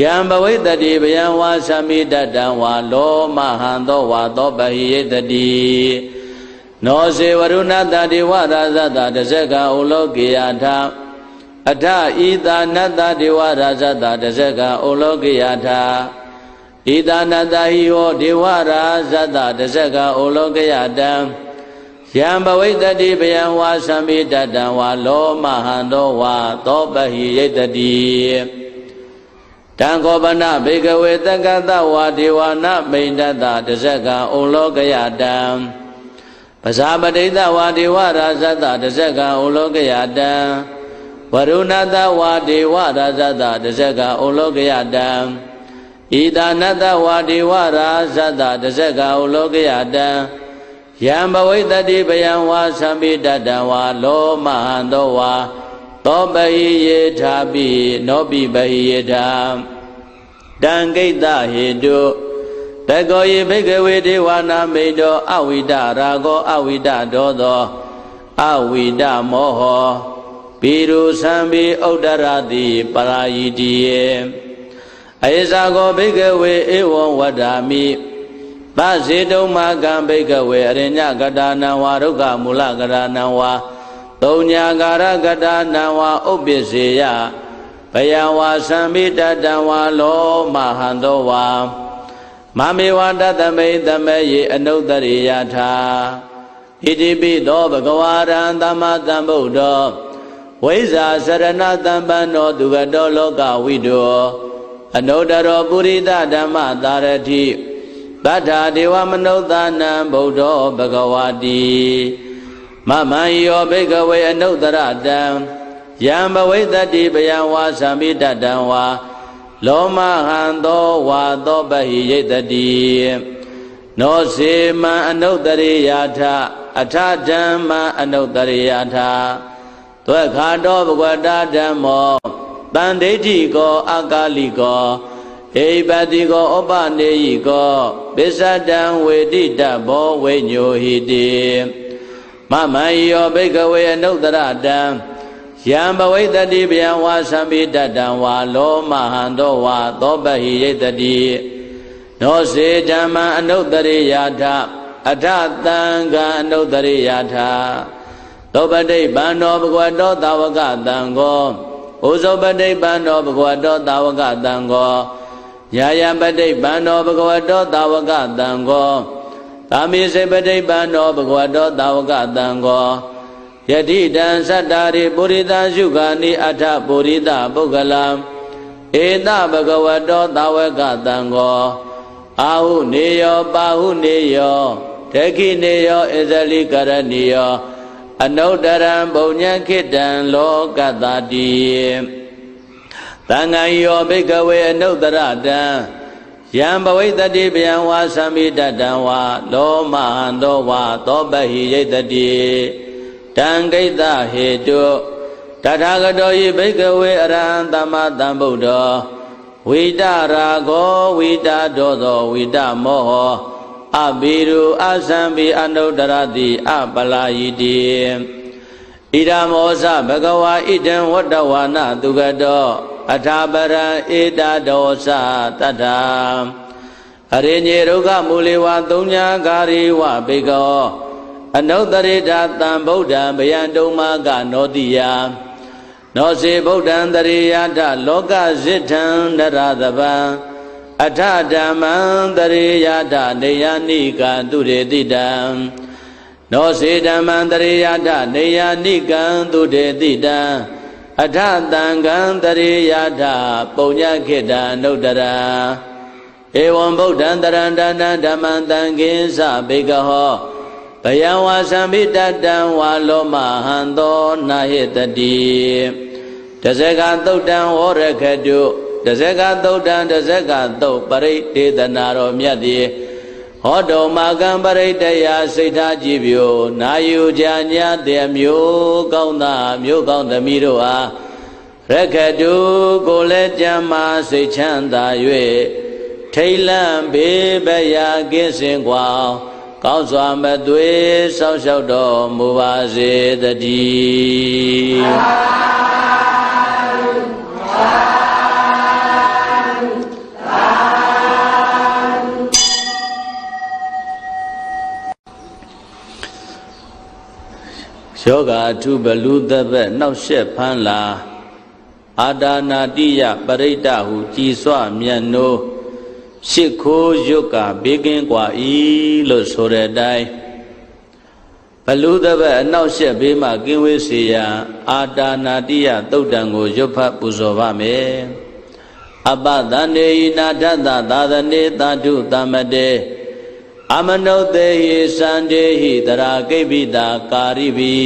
ယံဘဝိတတိဗယံဝါသမိတတံဝါလောမဟံသောဝါသောပဟိယတတိနောစေဝရုဏတတိဝရာဇတတဇကဩလောကေယထာအထဤသာနတတိဝရာဇတတဇကဩလောကေယထာဤသာနတဟိဟောဒေဝရာဇတတဇကဩလောကေယတံယံဘဝိတတိဗယံဝါသံမိတတံဝါလောမဟံသောဝါသောပဟိယတတိ တံခောပနဘေကဝေတက္ကတဝါဒေဝနာမိန်တတတဇကံဩလောကယတံပဇာပတိတဝါဒေဝရာဇတတဇကံဩလောကယတံဝရုဏတဝါဒေဝရာဇတတဇကဩလောကယတံဣဒာနတဝါဒေဝရာဇတတဇကဩလောကယတံယံဘဝိတတိဗယံဝါသံမိတတံဝါလောမဟံသောဝါ သောပဟိယေထာပိနောပိပဟိယေထာတံဂိတဟေတုတကောယေဘိကဝေဒေဝနာမိန်တောအဝိဒရာဂောအဝိဒဒောသောအဝိဒမောဟောပိရုသံပိဥဒ္ဒရတိပရာယိတိယေအယဇာကောဘိကဝေဧဝံဝဒ္ဓာမိသဇေတုမကံဘိကဝေအရိညကတာနံဝါရုက္ခမူလကတာနံဝါ သုံးညာကာရကတာနံဝါဥပ္ပစေယဘယံဝါသံမိတတံဝါလောမဟံသောဝါမမေဝတသမိတမေယေအနုတ္တရိယထာဣတိပိသောဘဂဝါရံသမ္မာသမ္ဗုဒ္ဓောဝိဇာစရဏတံပန္နောသူကတောလောကဝိတောအနုတ္တရောပုရိသဓမ္မသာရတိတတ္ထာဒေဝမနုဿာနံဗုဒ္ဓောဘဂဝါတိ မမံယောဘိကဝေအနုတ္တရတံယံဘဝိတတိပယံဝါသံမိတတံဝါလောမဟံသောဝါသောပဟိယိတတိနောစေမံအနုတ္တရိယာထအထဓမ္မအနုတ္တရိယာထသွက်ခါတော်ဘဂဝတာဓမ္မောတန်ဒိဋ္ဌိကောအကာလိကောဧပတိကောဥပနေယိကောပစ္စတံဝေတိတဘောဝိညိုဟိတိ မမယောဘိကဝေအနုတ္တရတံယံဘဝိတတိဗျံဝါသံပိတတံဝါလောမဟံသောဝါသောပဟိယိတတိနောစေဓမ္မအနုတ္တရိယာထအထတံကံအနုတ္တရိယာထသောပတိပန္နောဘဂဝတောတာဝကတံကောဩဇောပတိပန္နောဘဂဝတောတာဝကတံကောယာယပတိပန္နောဘဂဝတောတာဝကတံကော သာမိစေပတိပန္နောဘဂဝတောတာဝကတံကောယတိတံသတ္တာရိပုရိသရှုခာနိအထပုရိသပုဂ္ဂလံဧတဘဂဝတောတာဝကတံကောအာဟုနေယောပါဟုနေယောဒခိနေယောဣဇလိကရဏီယောအနုတရံဘုံညံခိတံလောကတတိသံဃာယောဘိကဝေအနုတရတံ ယံဘဝိတတိဗျံဝါသမိတတံဝါလောမဟံသောဝါသောပဟိယိတတိတံဂိတဟေတုတထာဂတောယိဘိကဝေအရဟံသမ္မာသမ္ဗုဒ္ဓောဝိတရာဂောဝိတဒောသောဝိတမောဟောအဘိရုအသံဘိအနုတ္တရတိအပလာယိတိဣဒမောဇဘဂဝါဣဒံဝတ္တဝါနသူကတော အထာပရံဧတဒောသတတ္ထာအရိညေဒုက္ခမူလေဝသုံးညာကာရိဝဘေကောအနုတ္တရိတာတံဗုဒ္ဓံဗျံတုံမာကနောတိယနောစေဗုဒ္ဓံတရိယာထလောကဇိထံနရသဗံအထဓမ္မံတရိယာထနေယနိကံသူရေတိတံနောစေဓမ္မံတရိယာထနေယနိကံသူရေတိတံ အထတံကံတရိယာထပုံညခိတံနုတ္တရာဧဝံဗုဒ္ဓံတရန္တနာဓမ္မံတံကိဉ္စဘေကဟောဘယံဝါသံမိတတံဝါလောမဟံသောနာဟိတတိတဇကသုတ်တံဝရခတုတဇကသုတ်တံတဇကသုတ်ပရိဒေသနာတော်မြတ်သည် ဟောတုံမာကံပရိတယစိတ်ထားကြည်ပြိုနာယူကြညာတဲ့မျိုးကောင်းသားမျိုးကောင်းသမီးတို့အားရခတုကိုလည်းကြံမာစိတ်ချမ်းသာ၍ထိတ်လန့်ဘေးပရာကင်းစင်ကွာကောင်းစွာမသွေးဆောက်ရှောက်တော်မူပါစေတည်းသာသာ ယောဂအထုဘလူသဘက်နှောက်ရှက်ဖမ်းလာအာဒါနာတိယပရိဒဟုကြည်စွမြတ်နိုးရှစ်ခိုးရွတ်ကဘေးကင်းกว่าဤလို့ဆိုတဲ့အတိုင်းဘလူသဘက်အနှောက်ရှက်ဘေးမှကင်းဝေးစေရန်အာတာနာတိယသုတ်တံကိုရွတ်ဖတ်ပူဇော်ပါမယ်အပသန္နေဤနာထသသာသနေသာဓုသမတေ အမနုဿေဟိစန္ဒေဟိတရာကိပိတာကာရိပိ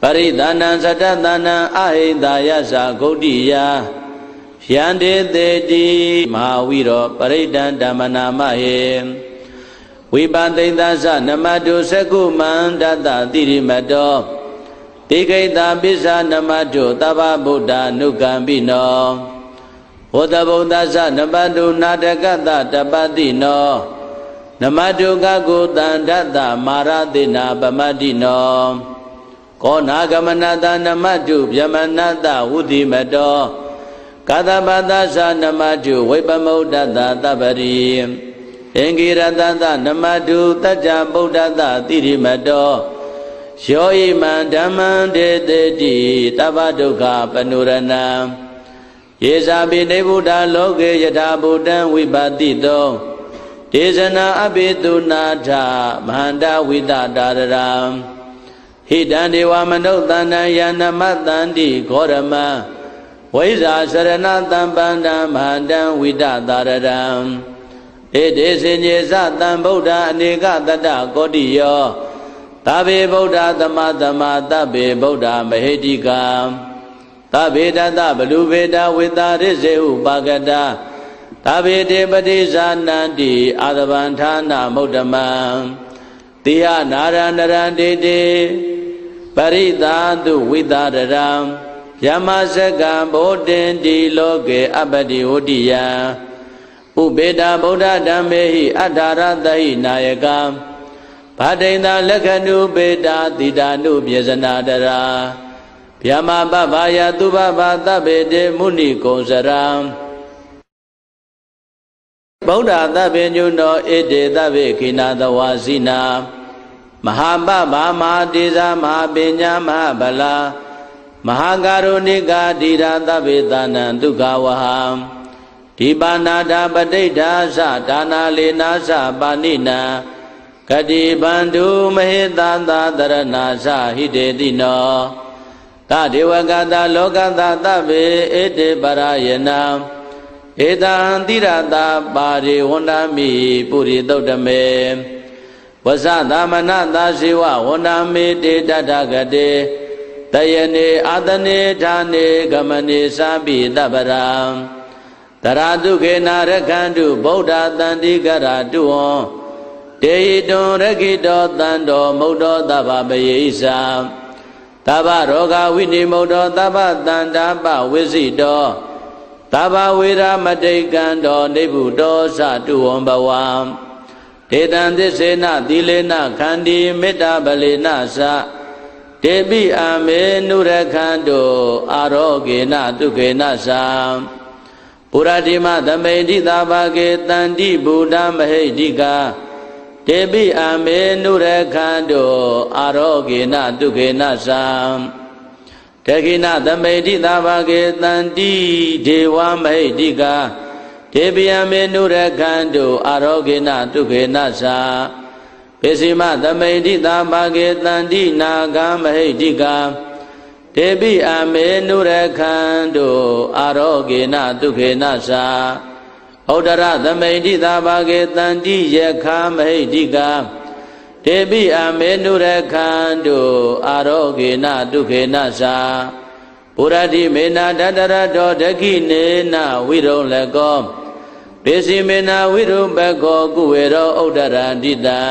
ပရိသနံသတ္တသနံအဟိတယသဂုတ်တိယယန္တေတေတိမဟာဝိရောပရိဒံဓမ္မနာမဟေဝိပသိတ္တသနမတုသကုမန္တတတိရိမတောတိခိတာပိစ္ဆာနမတုသဗ္ဗဗုဒ္ဓနုကံပိနောဟောတဗုဒ္ဓသနမတုနာတကတတပတိနော နမတုကကုတန္တတမာရတိနာပမတိနောကောနာဂမနတနမတုဗျမနတဝုတိမတောကသပတသနမတုဝိပမုဒ္ဒတသဗ္ဗရိအင်္ဂိရတတနမတုတัจ जा ဗုဒ္ဓတတိရိမတောယောဣမံဓမ္မံဒေတေတိတဗ္ဗဒုက္ခပနုရဏံယေဇာပိနေဗုဒ္ဓလောကေယထာဗုဒ္ဓံဝိပါတိတော ဒေဇနာအပိတုနာထမဟန္တဝိတတာရရံဟိတံဒေဝမနုဿန္တံယန္နမတန္တိဂောရမံဝိဇာစရဏတံပန္တံမဟန္တံဝိတတာရရံဧတေစင်ညေသတံဗုဒ္ဓအနေကတတကောတိယောသဗ္ဗေဗုဒ္ဓသမသမသဗ္ဗေဗုဒ္ဓမဟေတိကံသဗ္ဗေတတဘလူဗေဒဝေတာရစ္စေဥပါကတ သဗ္ဗေတေပတိဇာနန္တိအာသဗန္ဌာနမုဒ္ဓမံတိဟနာရဏရန္တေတေပရိသာတုဝိတာရရံယမစကံဗောတင်တိလောကေအပတိဝတိယံဥပေတာဗုဒ္ဓဓမ္မေဟိအထာရတဟိနာယကံဗဒိန္တလက္ခဏုပေတာတိတာနုပြေဇနာတရာဗျမပပယသူပပသဗ္ဗေတေမုဏိကုံစရံ ဗုဒ္ဓသဗ္ဗညုနောဣတေသဗ္ဗေခိနာတဝါစီနာမဟာပပမဟာတေဇာမဟာပညာမဟာဗလာမဟာကာရုဏိကာဓိရာသဗ္ဗေတနံဒုက္ခဝဟံဒီပါဏာတာပဋိဋ္ဌာသဒါနာလေနာသပါဏိနာကတိဗန္ဓုမဟိတသာတရဏာသဟိတေတိနောတဒေဝကတာလောကတာသဗ္ဗေဧတေပရယနာ ဧတံတိရတာပါရိဝန္ဒမိပုရိသုတ်တမေဝဇသမနသာဇေဝဝန္ဒမေတေတတဂတေတယနေအာတနေဌာနေဂမနေသာပိတပရံတရာတုခေနာရခန္တုဗုဒ္ဓတန္တိကရာတုဝံတေဟိတုံရခိတောတန်တော်မုတ်တော်သဗ္ဗပယေသံသဗ္ဗရောဂဝိနိမုတ်တော်သဗ္ဗတန္တာပဝိစိတော သဗ္ဗဝေရမတိကံတော်နေဗုတောသတုဝံဘဝံဒေတံသစ္စေနသီလေနခန္တီမေတ္တာပလေနသတေပိအမေနုရခန္တုအာရောဂေနဒုက္ခေနသံပုရတိမသမိဋ္ဌိသာဘာကေတန္တိဗုဒ္ဓမဟိဋ္ဌိကာတေပိအမေနုရခန္တုအာရောဂေနဒုက္ခေနသံ တခိနသမိဋ္ဌိသာဘာကေတန္တိဒေဝမဟိတိကာတေပိယမေနုရခန္တုအာရောဂေနဒုက္ခေနသံပိစီမသမိဋ္ဌိသာဘာကေတန္တိနာဂမဟိတိကာတေပိအမေနုရခန္တုအာရောဂေနဒုက္ခေနသံဩဒရသမိဋ္ဌိသာဘာကေတန္တိယခာမဟိတိကာ တေပိအမေနုရခန္တုအာရောဂေနဒုခေနသာပုရတိမေနာတတရတောဒခိနေနဝိရုံလကောဒေစီမေနာဝိရုပကောကုဝေရောဥဒရန္တိတံ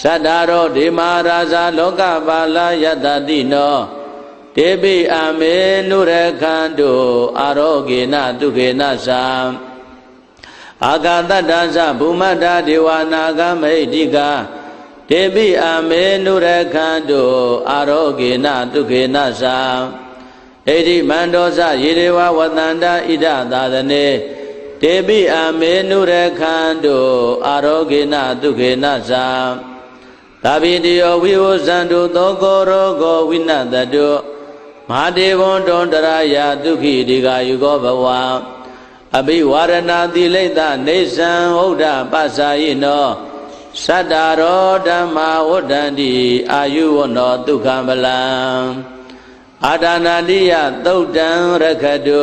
သတ္တရောဒေမာရာဇာလောကပါလယတတိနောတေပိအမေနုရခန္တုအာရောဂေနဒုခေနသာအာဂတတ္တသဗုမတ္တဒေဝနာဂမိတ်တိကာတေ ပိအမေနုရခန္တုအာရောဂေနဒုခေနသံဣတိမန္တောသယေရေဝဝတန္တဣဒသာသနေတေပိအမေနုရခန္တုအာရောဂေနဒုခေနသံသဗ္ဗိတယောဝိဝဇန္တုသောကောရောဂောဝိနတတုမဟာဒေဝံတွန်တရာယဒုခိဒီဃာယုကောဘဝအဘိဝရဏသီလိတနေသံဟုတ်တာပသယိနော သတ္တရောဓမ္မာဝဋ္ဌန္တိအာယုဝနောဒုက္ခမလံအာဒါနာတိယသုတ်တံရခတု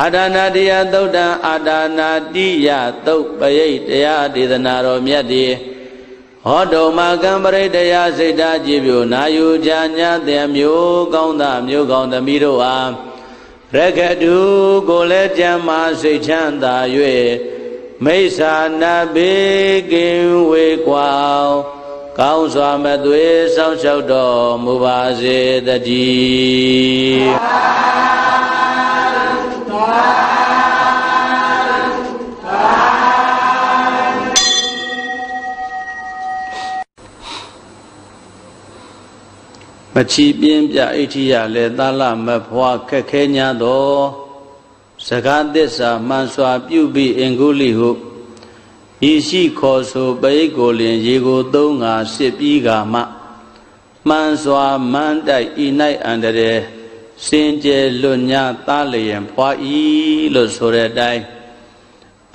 အာဒါနာတိယသုတ်တံအာဒါနာတိယသုတ်ပရိတ်တရားဒေသနာတော်မြတ်ဒီဟဟောတုံမကံပရိတယစိတ်ဓာကြည်ပြိုနာယူကြညာတဲ့မျိုးကောင်းသားမျိုးကောင်းသမီးတို့အားရကတုကိုလည်းကြမ်းမာစိတ်ချမ်းသာ၍ မိစ္ဆာနာဘေကင်ဝေကွာကောင်းစွာမသွေစောင့်ရှောက်တော်မူပါစေတည်းမချီပြင်းပြအိဋ္ဌိယလည်းသာလမဖွာခက်ခဲညာသော စကားသစ္စာမှန်စွာပြုပြီးအင်္ဂုလိဟုဤရှိခေါ်ဆိုပရိတ်ကိုလင်ရေကိုသုံးငါစစ်ပြီးကမှမှန်စွာမန်းတိုက်ဤ၌အန္တရာယ်စင်ကြယ်လွတ်ညာသားလျင်ဖွာဤလို့ဆိုတဲ့အတိုင်း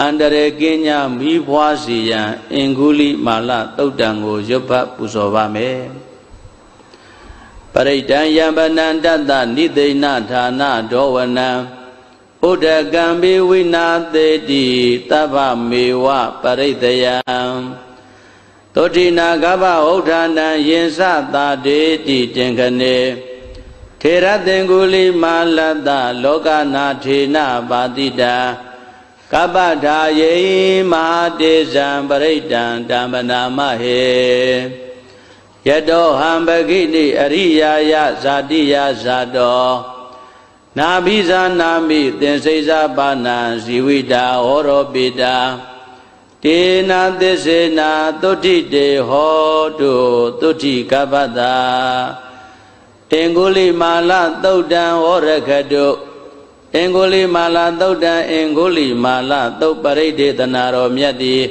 အန္တရာယ်ကင်းညာမိဖွာစီရန်အင်္ဂုလိမာလတုတ်တံကိုရွတ်ဖတ်ပူဇော်ပါမယ်ပရိဒံယံပနန္တတနိသိဏဌာနဒောဝနံ ဥဒကံဘိဝိနာသေတိတဗ္ဗမေဝပရိတယံသောတိနာကဗ္ဗဥဋ္ဌာဏံယင်စသာတေတိတင်ခနေထေရသင်္ကုလိမာလတ္တလောကနာထေနပါတိတာကပ္ပထာယေမဟာတေဇံပရိဒံဓမ္မနာမဟေယတောဟံပကိတိအရိယာယဇာတိယဇာတော နာဘိဇာနာမိသင်္စိဇာပါဏံဇီဝိတာဟောရောပိတာတေနာသစ္စေနာသုတိတေဟောတုသုတိကပ္ပတာအင်္ဂုလိမာလသုတ်တံဟောရခတုအင်္ဂုလိမာလသုတ်တံအင်္ဂုလိမာလသုတ်ပရိဒေသနာတော်မြတ်သည်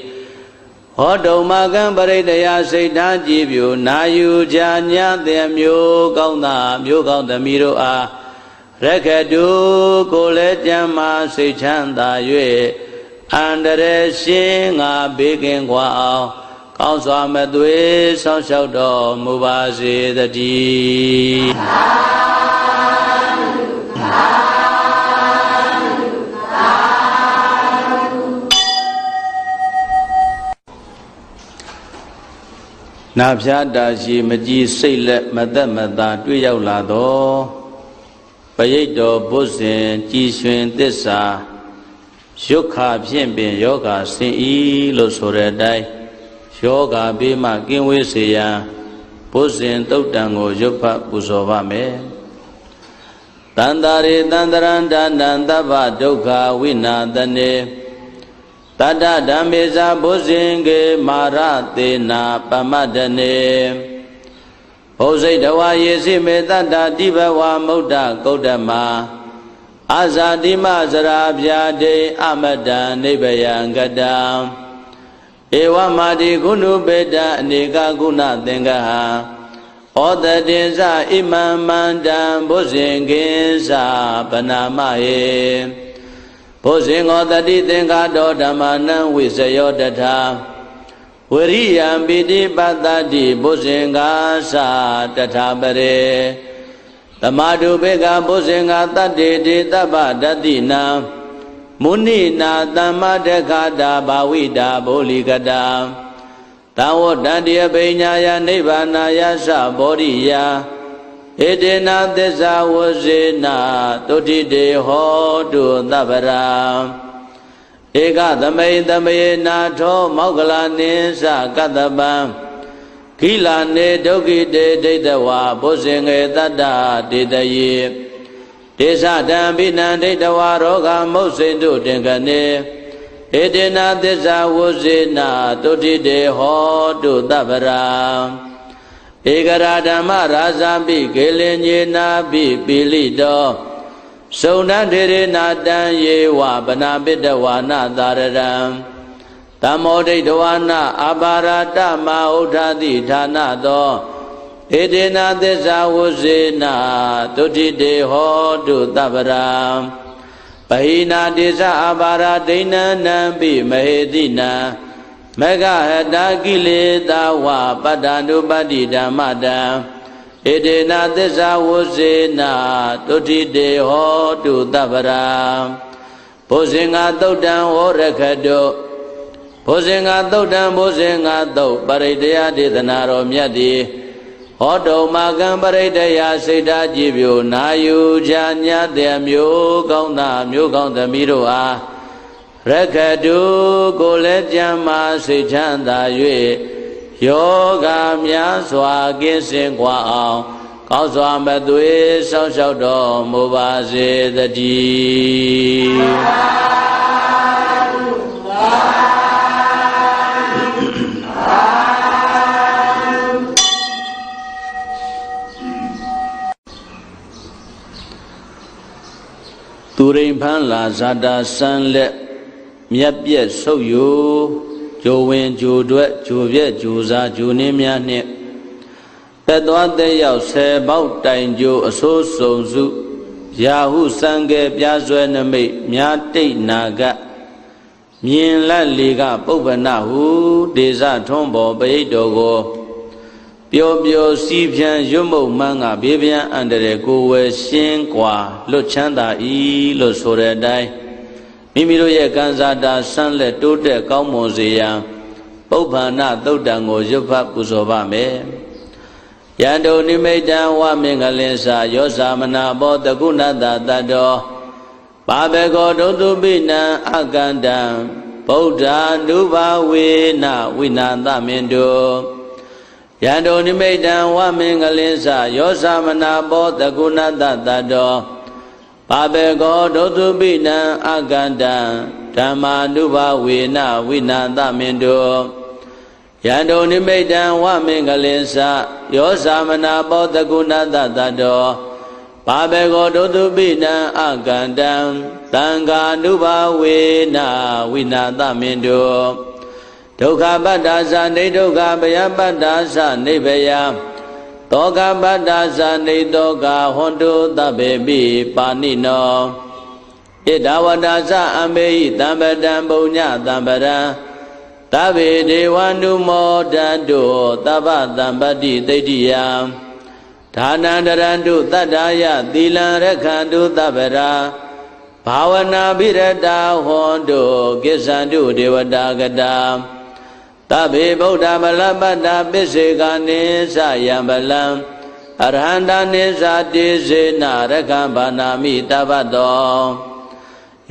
ဟောတုံမကံပရိတယစိတ်ထားကြည်ပြူနာယူကြညာတဲ့မျိုးကောင်းသားမျိုးကောင်းသမီးတို့အား ရခတုကိုလည်းကြမ်းမာစိတ်ချမ်းသာ၍အန္တရာယ်ရှင်းငါဘေးကင်းခွာအောင်ကောင်းစွာမသွေးဆောင်းလျှောက်တော်မူပါစေတည်းနာဖြာတာရှိမကြည်စိတ်လက်မသက်မသာ တွေ့ရောက်လာတော့ ပရိတ်တော်ဘုဇင်ကြည်ရွှင်သစ္စာရုခါဖြင့်ပင်ယောဂဆင်ဤလို့ဆိုတဲ့အတိုင်းယောဂဘေးမှကင်းဝေးစေရန်ဘုဇင်တုတ်တံကိုရွတ်ဖတ်ပူဇော်ပါမယ်တန္တာရေတန္တရန္တနံသဗ္ဗဒုက္ခဝိနာတနေတတ္တဓမ္မေဇာဘုဇင်ကေမာရသေနာပမတ္တနေ ဘုဇိတဝါယေစိမေတတ္တတိဘဝမုဒ္ဒကုဒ္ဓမာအာဇာတိမဇရာဗျာဒိအမတံနိဗ္ဗယံကတံဧဝမာတိကုဏုပေတအနေကကုဏသင်္ကဟဩတတေဇဣမံမန္တံဘုဇင်ကိသပနာမဟေဘုဇင်္ဂောတတိသင်္ဃတောဓမ္မနံဝိဇယောတထာ ဝရိယံပိတိပတ္တိဘုဇင်္ဂာသတထာပရေသမာတုဘေကဘုဇင်္ဂာတတ္တေတေတပ္ပတတိနံမုနိနာသမ္မတခာတာဘာဝိတာဗောလိကတာတဝတ္တတယပိညာယနိဗ္ဗာနာယသဘောရိယဣတေနသစ္စာဝဇေနာတုတိတေဟောတုသဗ္ဗရာ ဧကသမိန်သမေနာထော မောက္ကလနိသကတ္တပံခိလာနေဒုက္ခိတေဒိဋ္ဌဝါဘုဇင်ငေတတ္တတေတယေဒေသတံဘိနံဒိဋ္ဌဝါရောဂမုတ်စိန်တုတင်ကနေဧတေနသစ္စာဝဇေနာတုတိတေဟောတုသဗ္ဗရာဧကရာဓမ္မရာဇာပိကေလင်ညေနာပိပိလိတော စုံတံထေရနာတံယေဝဗနာပိတဝါနသာရရံတမောဒိဋ္ဌဝါနအပါရတမဥဒ္ဓတိဌာနသောဧတေနာသစ္စာဝဇေနာတုတိတေဟောတုတပ္ပရာပဟိနာတိသအပါရဒိဏနံပိမဟေတိနံမဂဟတာကိလေသာဝပတ္တ ानु ပတ္တိဓမ္မတံ ဣတေနာသစ္စာဝဇေနာတုတိတေဟောတုတပ္ပရာဘုဇင်္ဂသုတ်တံဟောရခတုဘဘုဇင်္ဂသုတ်တံဘုဇင်္ဂသုတ်ပရိတယဒေသနာတော်မြတ်သည်ဟောတုံမာကံပရိတယစိတ်ဓာကြည်ပြိုနာယူချာညတဲ့မျိုးကောင်းသားမျိုးကောင်းသမီးတို့အားရခတုကိုလည်းကြမ်းမာစိတ်ချမ်းသာ၍ ယောဂများစွာကင်းစင်กว่าအောင်ကောင်းစွာမသွေဆောက်ရှောက်တော်မူပါစေတည်းသူရိန်ဖန်းလာဇာတာဆန်းလက်မြက်ပြက်ဆုပ်ယို ဂျိုဝင်ဂျိုတွက်ဂျိုပြက်ဂျိုစားဂျိုနင်းများနှင့်တက်သွားတဲ့ရောက်ဆယ်ပေါက်တိုင်ဂျိုအစိုးစုံစုရာဟုစံကဲပြားဆွဲနမိတ်မြားတိတ်နာကမြင်လက်လေကပုပ္ပနဟုဒေဇထွန်းပေါ်ပိဋ္တောကိုပျော်ပျော်စီးပြန်ရွတ်မုတ်မှန်းကဘေးပြန်အန္တရာယ်ကိုဝယ်ရှင်းကွာလွတ်ချမ်းသာဤလို့ဆိုတဲ့အတိုင်း မိမိတို့ရဲ့ကံစားတာဆန်းလက်တိုးတက်ကောင်းမွန်စေရန်ပုပ္ပန္နသုတ်တံကိုရွတ်ဖတ်ပူဇော်ပါမယ်ယန္တုနိမိတံဝမင်္ဂလင်္စာယောဇာမနာဘောတကုဏတတတ္တောပါဘေကောဒုတုပိနံအကန္တံဗုဒ္ဓ ानु ဘာဝေနဝိနာသမင်တုယန္တုနိမိတံဝမင်္ဂလင်းစယောသမနာဘောတကုဏတတတော ပါဘေကောဒုသုပိနံအကန္တံဓမ္မာနုဘဝေနဝိနာသမင်တုယန္တုနိမိတံဝမင်္ဂလင်းစယောသမနာဘောတကုဏတတတောပါဘေကောဒုသုပိနံအကန္တံသံဃာနုဘဝေနဝိနာသမင်တုဒုက္ခပတ္တာသနေဒုက္ခဘယပတ္တာသနေဘယ တောကပတ္တာသနေတောကဟွန်တုသဗ္ဗေပိပါဏိနောဣဒဝတ္တာသအမေဟိတံပတံပုညတံပရံသဗ္ဗေဒေဝနုမောတတုသဗ္ဗတံပတ္တိသိတိယဒါနန္တရန္တုတတ္တာယသီလံရခန္တုသဗ္ဗရာဘာဝနာပိရတာဟွန်တုကိစ္ဆန္တုဒေဝတာကတာ တဗ္ဗေဗုဒ္ဓမလပတ္တာပစ္စေကနိသယံပလံအရဟန္တာနိသတိစေနရကံဘာနာမိတပ္ပတော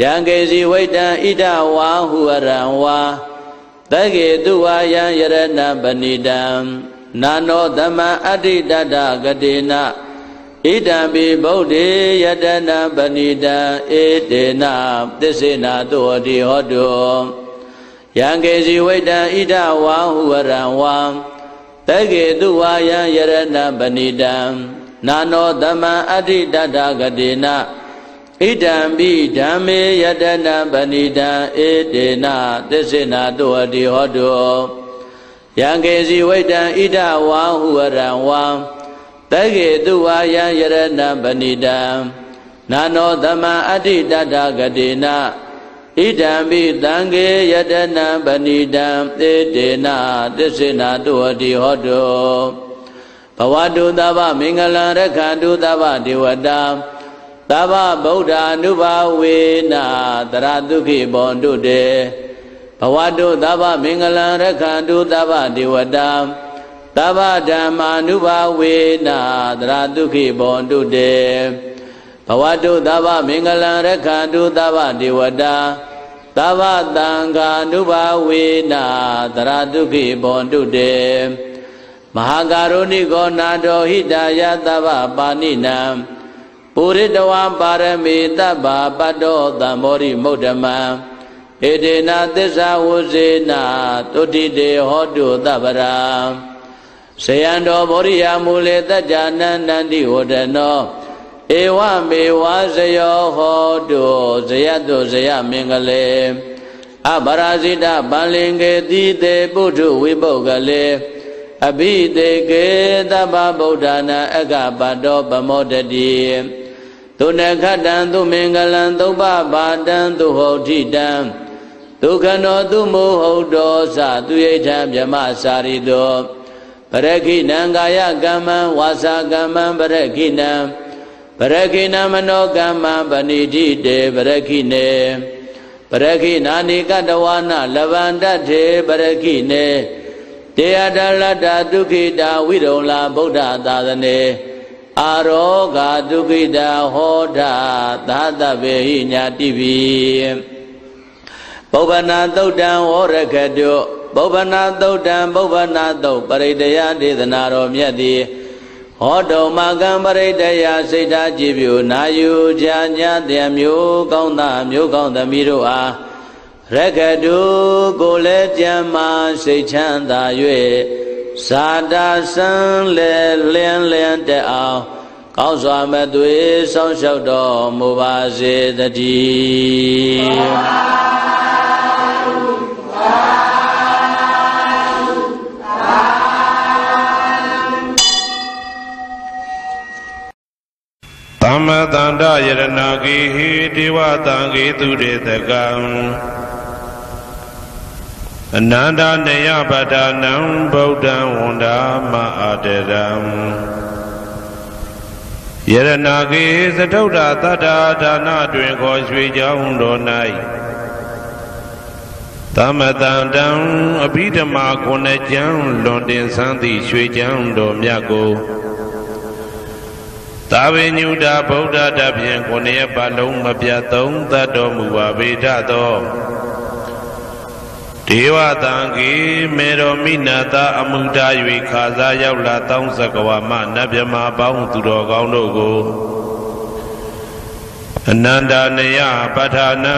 ယံကေစီဝိတံဣဒဝါဟုအရံဝါတကေတုဝါယံယရဏပဏိတံနာနောသမံအဋ္ဌိတတဂတိနာဣဒံပိဗုဒ္ဓေယတနာပဏိတံဧတေနသစ္စေနာတောတိဟောတု ယံကေစီဝိတံဣဒဝါဟုဝရံဝံတကေတုဝါယံယရဏပဏိတံနာနောတမံအဋ္ဌိတတဂတိနဣဒံပိဓမ္မေယတနာပဏိတံဧတေနသစ္စေနာတောအတိဟောတုယံကေစီဝိတံဣဒဝါဟုဝရံဝံတကေတုဝါယံယရဏပဏိတံနာနောတမံအဋ္ဌိတတဂတိန ဣဒံပိတံကေယတနာပဏိတံသေတေနသစ္စေနာတုအတိဟောတုဘဝတုသဗ္ဗမင်္ဂလံရခန္တုသဗ္ဗဒေဝတာသဗ္ဗဗုဒ္ဓ ानु ဘာဝေနတရဒုက္ခိဘောတုတေဘဝတုသဗ္ဗမင်္ဂလံရခန္တုသဗ္ဗဒေဝတာသဗ္ဗဓမ္မာနုဘာဝေနတရဒုက္ခိဘောတုတေဘဝတုသဗ္ဗမင်္ဂလံရခန္တုသဗ္ဗဒေဝတာ သဗ္ဗတံဃာနုဘာဝေနာသရတုခိဘောတုတေမဟာကာရုဏိကောနာတော်ဟိတာယသဗ္ဗပါဏိနံပုရိတဝံပါရမေတဗ္ဗပတ္တောသံမောရိမုဒ္ဓမံဧတေနသစ္စာဝဇေနာတုတိတေဟောတုသဗ္ဗရာဇယံတော်ဗောရိယမူလေတัจจနန္တန္တိဝဒနော ဧဝမေဝဇယောဟောတုဇယတုဇယမင်္ဂလေအပရာဇိတဗန္လင်ကေတိတေပုထုဝိပုဂ္ဂလေအဘိတေကေသဗ္ဗဗုဒ္ဓနာအကပတောပမောတတိသုနခတံသူမင်္ဂလံသုပ္ပပါတံသူဟောထိတံဒုက္ခနောသူမောဟုတ်တော်သသူယိထံမြမစာရိတောပရခိနံကာယကမ္မံဝါစာကမ္မံပရခိနံ ပရခိဏမနောကမ္မပဏိတိတေပရခိနေပရခိနာနိကတဝနာလဗန္တထေပရခိနေတေယတလတ္တဒုခိတာဝိရုံလာဗုဒ္ဓသာသနေအာရောဂာဒုခိတာဟောတာသာသဗေဟိညာတိပိပုဗ္ဗနာသုတ်တံဝရခတုပုဗ္ဗနာသုတ်တံပုဗ္ဗနာသုတ်ပရိတယဒေသနာတော်မြတ်သည် ဟောတုံမကံပရိတယစိတ်ထားကြည်ပြူနာယူချာညာတံမျိုးကောင်းသားမျိုးကောင်းသမီးတို့အားရကတုကိုလည်းကြံမာစိတ်ချမ်းသာ၍သာတာဆန်းလေလင်းလင်းတဲ့အောင်ကောင်းစွာမသွေဆောင်းလျှောက်တော်မူပါစေတည်း သမ္မတန္တယရဏဂေဟိဒေဝတံဂေသူရေတကံအနန္တနေယပဒနံဗုဒ္ဓံဝန္ဒာမအာတရံယရဏဂေသတုဒ္ဓတတ္တာဒါနတွင်ခေါ်ရွှေကြောင်းတော်၌သမတန္တံအဘိဓမ္မာခုနှစ်ကျမ်းလွန်တင်ဆန်းသည့်ရွှေကျမ်းတော်မြတ်ကို သာဝေညုတာဗုဒ္ဓတဖြင့်ကိုယ်ရဲ့ပါလုံးမပြတ်သုံးသတ်တော်မူပါဗေဒသောဒေဝတံကေမေတော်မိနာတာအမှုတာ၍ခါစားရောက်လာတောင်းစကဝါမနတ်မြမာပေါင်းသူတော်ကောင်းတို့ကိုအနန္တနယပဋ္ဌာနံ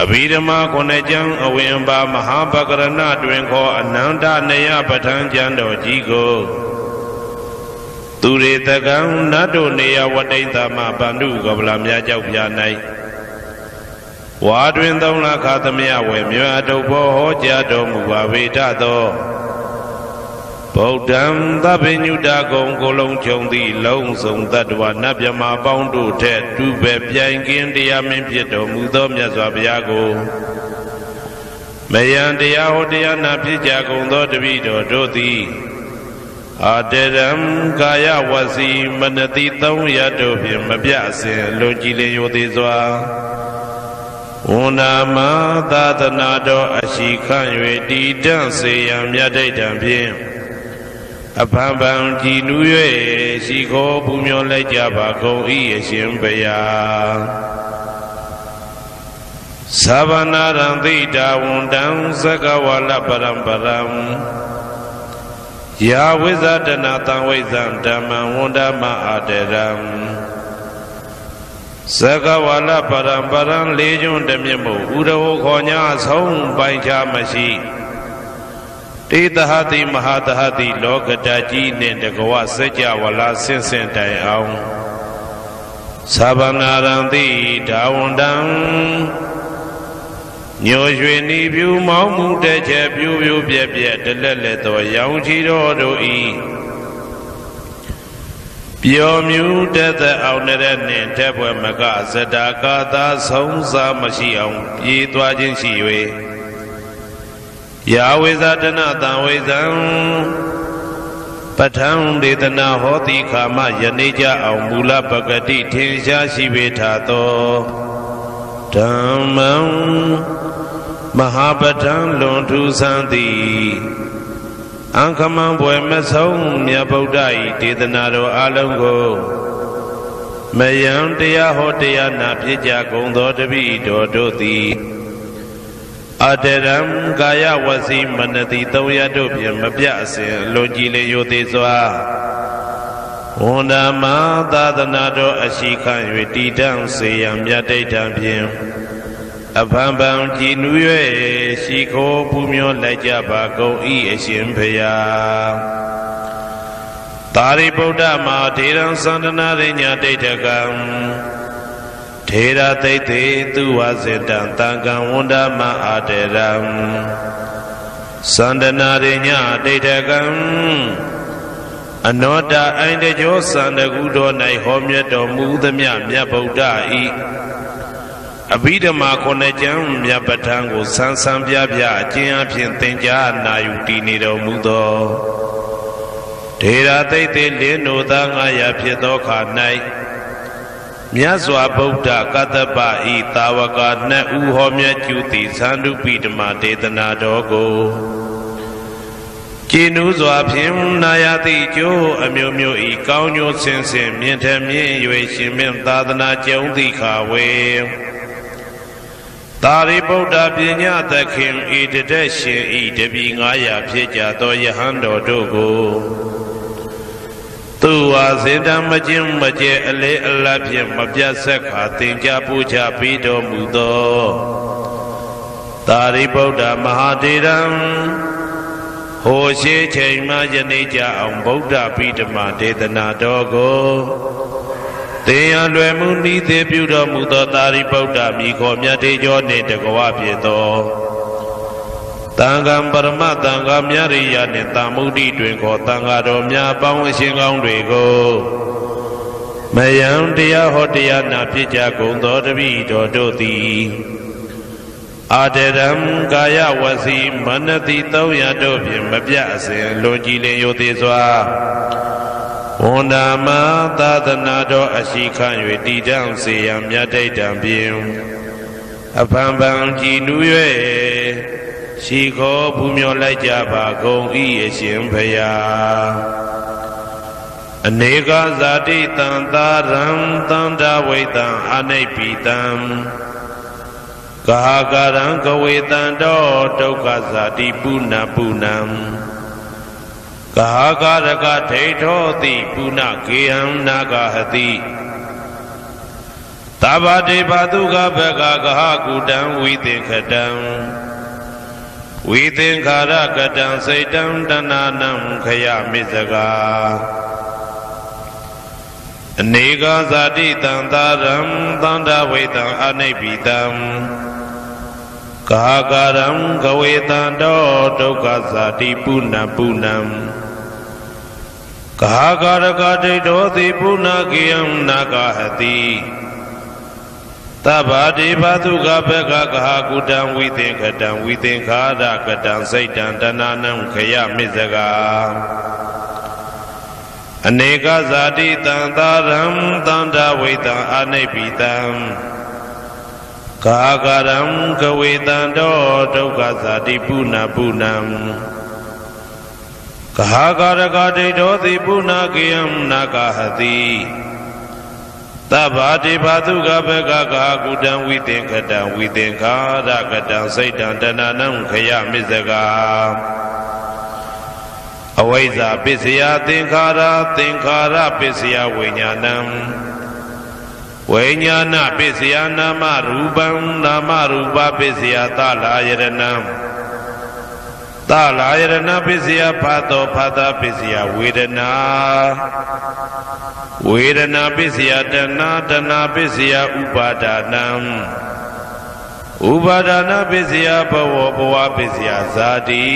အဘိဓမ္မာခုနှစ်ကျမ်းအဝင်ပါမဟာပကရဏတွင်ခေါ်အနန္တနယပဋ္ဌာန်းကျမ်းတော်ကြီးကို သူရေတကံနတ်တို့နေယဝတိတမဗန္ဓုကပလာမြကြောက်ပြ၌ဝါတွင်သုံးလခါသမယဝေမြတ်တုဘောဟောကြားတော်မူပါဝေဒသောဗုဒ္ဓံသဗ္ဗညုတာကုံကိုလုံးခြုံသည့်လုံးစုံတ attva နတ်မြမပေါင်းတို့ထက်တူပဲပြိုင်ကင်းတရားမင်းဖြစ်တော်မူသောမြတ်စွာဘုရားကိုမယံတရားဟောတရားနာဖြစ်ကြကုန်သောတပည့်တော်တို့သည် အာတရံကာယဝစီမနတိသုံးရတို့ဖြင့်မပြစဉ်လွန်ကြည်လင်ရိုသေးစွာဝန္နာမသာသနာတော်အရှိခန့်၍တည်တံ့စေရန်မြတ်ဒိဋ္ဌံဖြင့်အဖန်ဖန်ကြည်နူး၍ရှိခိုးပူမျောလိုက်ကြပါကုန်၏အရှင်ဘုရားသဗ္ဗနာရံသိတာဝန္တံသကဝါလပရံပရံ ယာဝိဇာတနာတံဝိဇံဓမ္မံဝန္ဒမအာတရံသကဝါလပရံပရံလေးကျွန်းတမြင့်မို့ဥရဝခေါ်ညာဆုံးပိုင်ချမရှိတေတဟတိမဟာတဟတိလောကတကြီးနှင့်တကဝစัจ java လာဆင့်ဆင့်တိုင်အောင်သဗ္ဗနာရံတိဒါဝန္တံ ညိုရွှေနီပြူမောင်းမှုတဲ့ချက်ပြူပြူပြက်ပြက်တလက်လက်သောရောင်ချီတော်တို့ဤပျော်မြူတက်သက်အောင်တဲ့နှင့်တက်ပွဲမကဇတာကာသာဆုံးစားမရှိအောင်ပြေးသွားခြင်းရှိ၍ယာဝေဇာတနတံဝေဇံပဋ္ဌံဒေသနာဟောတိခာမယနေ့ကြအောင်မူလပဂတိထင်ရှားရှိပေထာသောဓမ္မံ မဟာပဋ္ဌံလွန်ထူးဆန်းသည်အံခမံဘွယ်မဆုံးမြတ်ဗုဒ္ဓ၏ဒေသနာတော်အလုံးကိုမယံတရားဟောတရားနာဖြစ်ကြကုန်သောတပိတော်တို့သည်အတရံကာယဝစီမနတိသုံးရတို့ဖြင့်မပြအစဉ်လွန်ကြည်လေရိုသေးစွာဝန္ဒမသာသနာတော်အရှိခံ၍တည်တံ့စေရန်မြတ်တိတ်တံဖြင့် အဖန်ဖန်ကြည်နူး၍ရှိခိုးပူမျောလိုက်ကြပါကုန်ဤအရှင်ဖရာသာရိပုတ္တမထေရံသန္တနာရိညာဒိဋ္ဌကံထေရသိသိသူဝစေတံတံကံဝန္ဒမအာတေရံသန္တနာရိညာဒိဋ္ဌကံအနောတအိုင်တကြောသန္တကုတော်၌ဟောမြတ်တော်မူသမျှမြတ်ဗုဒ္ဓဤ အဘိဓမ္မာခုနှစ်ကျမ်းမြတ်ပဋ္ဌာန်းကိုဆန်းဆန်းပြပြအကျဉ်းအဖြစ်သင်ကြားနာယူတည်နေတော်မူသောဒေရာသိသိလင်းတို့သား900ဖြစ်သောခါ၌မြတ်စွာဘုရားကတ္တပဤတာဝကနှစ်ဦးဟောမြတ်ကျူသည်သန္တုပိဓမဒေသနာတော်ကိုကျင်းဥစွာဖြင့်နာယတိကျိုးအမျိုးမျိုးဤကောင်းကျိုးဆင်းဆင်းမြင့်ထမြင့်၍ရှင်မြင့်သာသနာကျုံတိခါဝေ သာရိပုတ္တပညာသခင်ဤတတက်ရှင်ဤတပီ900ဖြစ်ကြသောယဟန်တော်တို့ကိုသူဝါစေတံမခြင်းမကျဲအလေအလတ်ဖြင့်မပြတ်ဆက်ခါသင်ကြားပူချပြီးတော်မူသောသာရိပုတ္တမဟာတေရံဟိုရှိချိန်မှယနေ့ကြအောင်ဗုဒ္ဓပိဓမဒေသနာတော်ကို တင်ရလွယ်မှုဤသေးပြုတော်မူသောသာရိပုတ္တမိခေါ်မြတ်တေကျော်နှင့်တကွာဖြစ်သောတန်ခံပရမတန်ခါမြရိယနှင့်တာမုဒ္ဒိတွင်ခေါ်တန်ခါတော်များပေါင်းအရှင်ကောင်းတွေကိုမယံတရားဟောတရားနာဖြစ်ကြကုန်သောတပိတော်တို့သည်အာတရံကာယဝစီမနတိ300တို့ဖြင့်မပြအစဉ်လွန်ကြည်လင်ယိုသေးစွာ ဝန္ဒာမသာသနာတော်အရှိခံ၍တည်တံ့စေရန်မြတ်တိတ်တံဖြင့်အဖန်ဖန်ကြည်နူး၍ရှိခေါ်ဘူးမြော်လိုက်ကြပါကုန်ဤအရှင်ဖရာအနေကဇာတိတံသာရံတန္တဝိတံအနိပိတံကာကရံကဝေတံတောဒုက္ခဇာတိပုဏ္ဏပုဏ္ဏံ ကာကရကဒိဋ္ဌောတိပုဏ္ဏကေယံနာဂဟတိသဗ္ဗတေဘတုကဘကကဟကုတံဝိသင်္ခတံဝိသင်္ခါရကတံစိတ်တံတဏနံခယမစ္စကာအနေကဇာတိတံသာရံသန္တာဝေတံအနိဗ္ဗိတံ ကာကရံကဝေတံတောဒုက္ခဇာတိပုဏ္ဏပုဏ္ဏံကာကရကဒိဋ္ဌောတိပုဏ္ဏကေယံနာဂဟတိသဗ္ဗတိဘာတုကဘကကဟာကုတံဝိသင်္ခတံဝိသင်္ခာရကတံစိတ်တံတဏနံခယမစ္စကာအနေကဇာတိတံသာရံတန္တဝိတံအနိပိတံ ကာကရံကဝေတံတောဒုက္ခဇာတိပုဏ္ဏပုဏ္ဏံကာကရကဒိဋ္ဌောတိပုဏ္ဏကေယံနာဂဟတိသဗ္ဗတိဘာတုကဘကကာကုတံဝိသင်္ခတံဝိသင်္ခာရကတံစိတ်တံတဏနံခယမစ္စကာအဝိဇ္ဇာပစ္စယသင်္ခါရသင်္ခါရပစ္စယဝိညာဏံ ဝိညာဏပစ္စယနာမရူပံနာမရူပပစ္စယသလာယရဏံသလာယရဏပစ္စယဖတ်တော်ဖတ်တာပစ္စယဝေဒနာဝေဒနာပစ္စယတဏတဏပစ္စယဥပါဒနာဥပါဒနာပစ္စယဘဝဘဝပစ္စယဇာတိ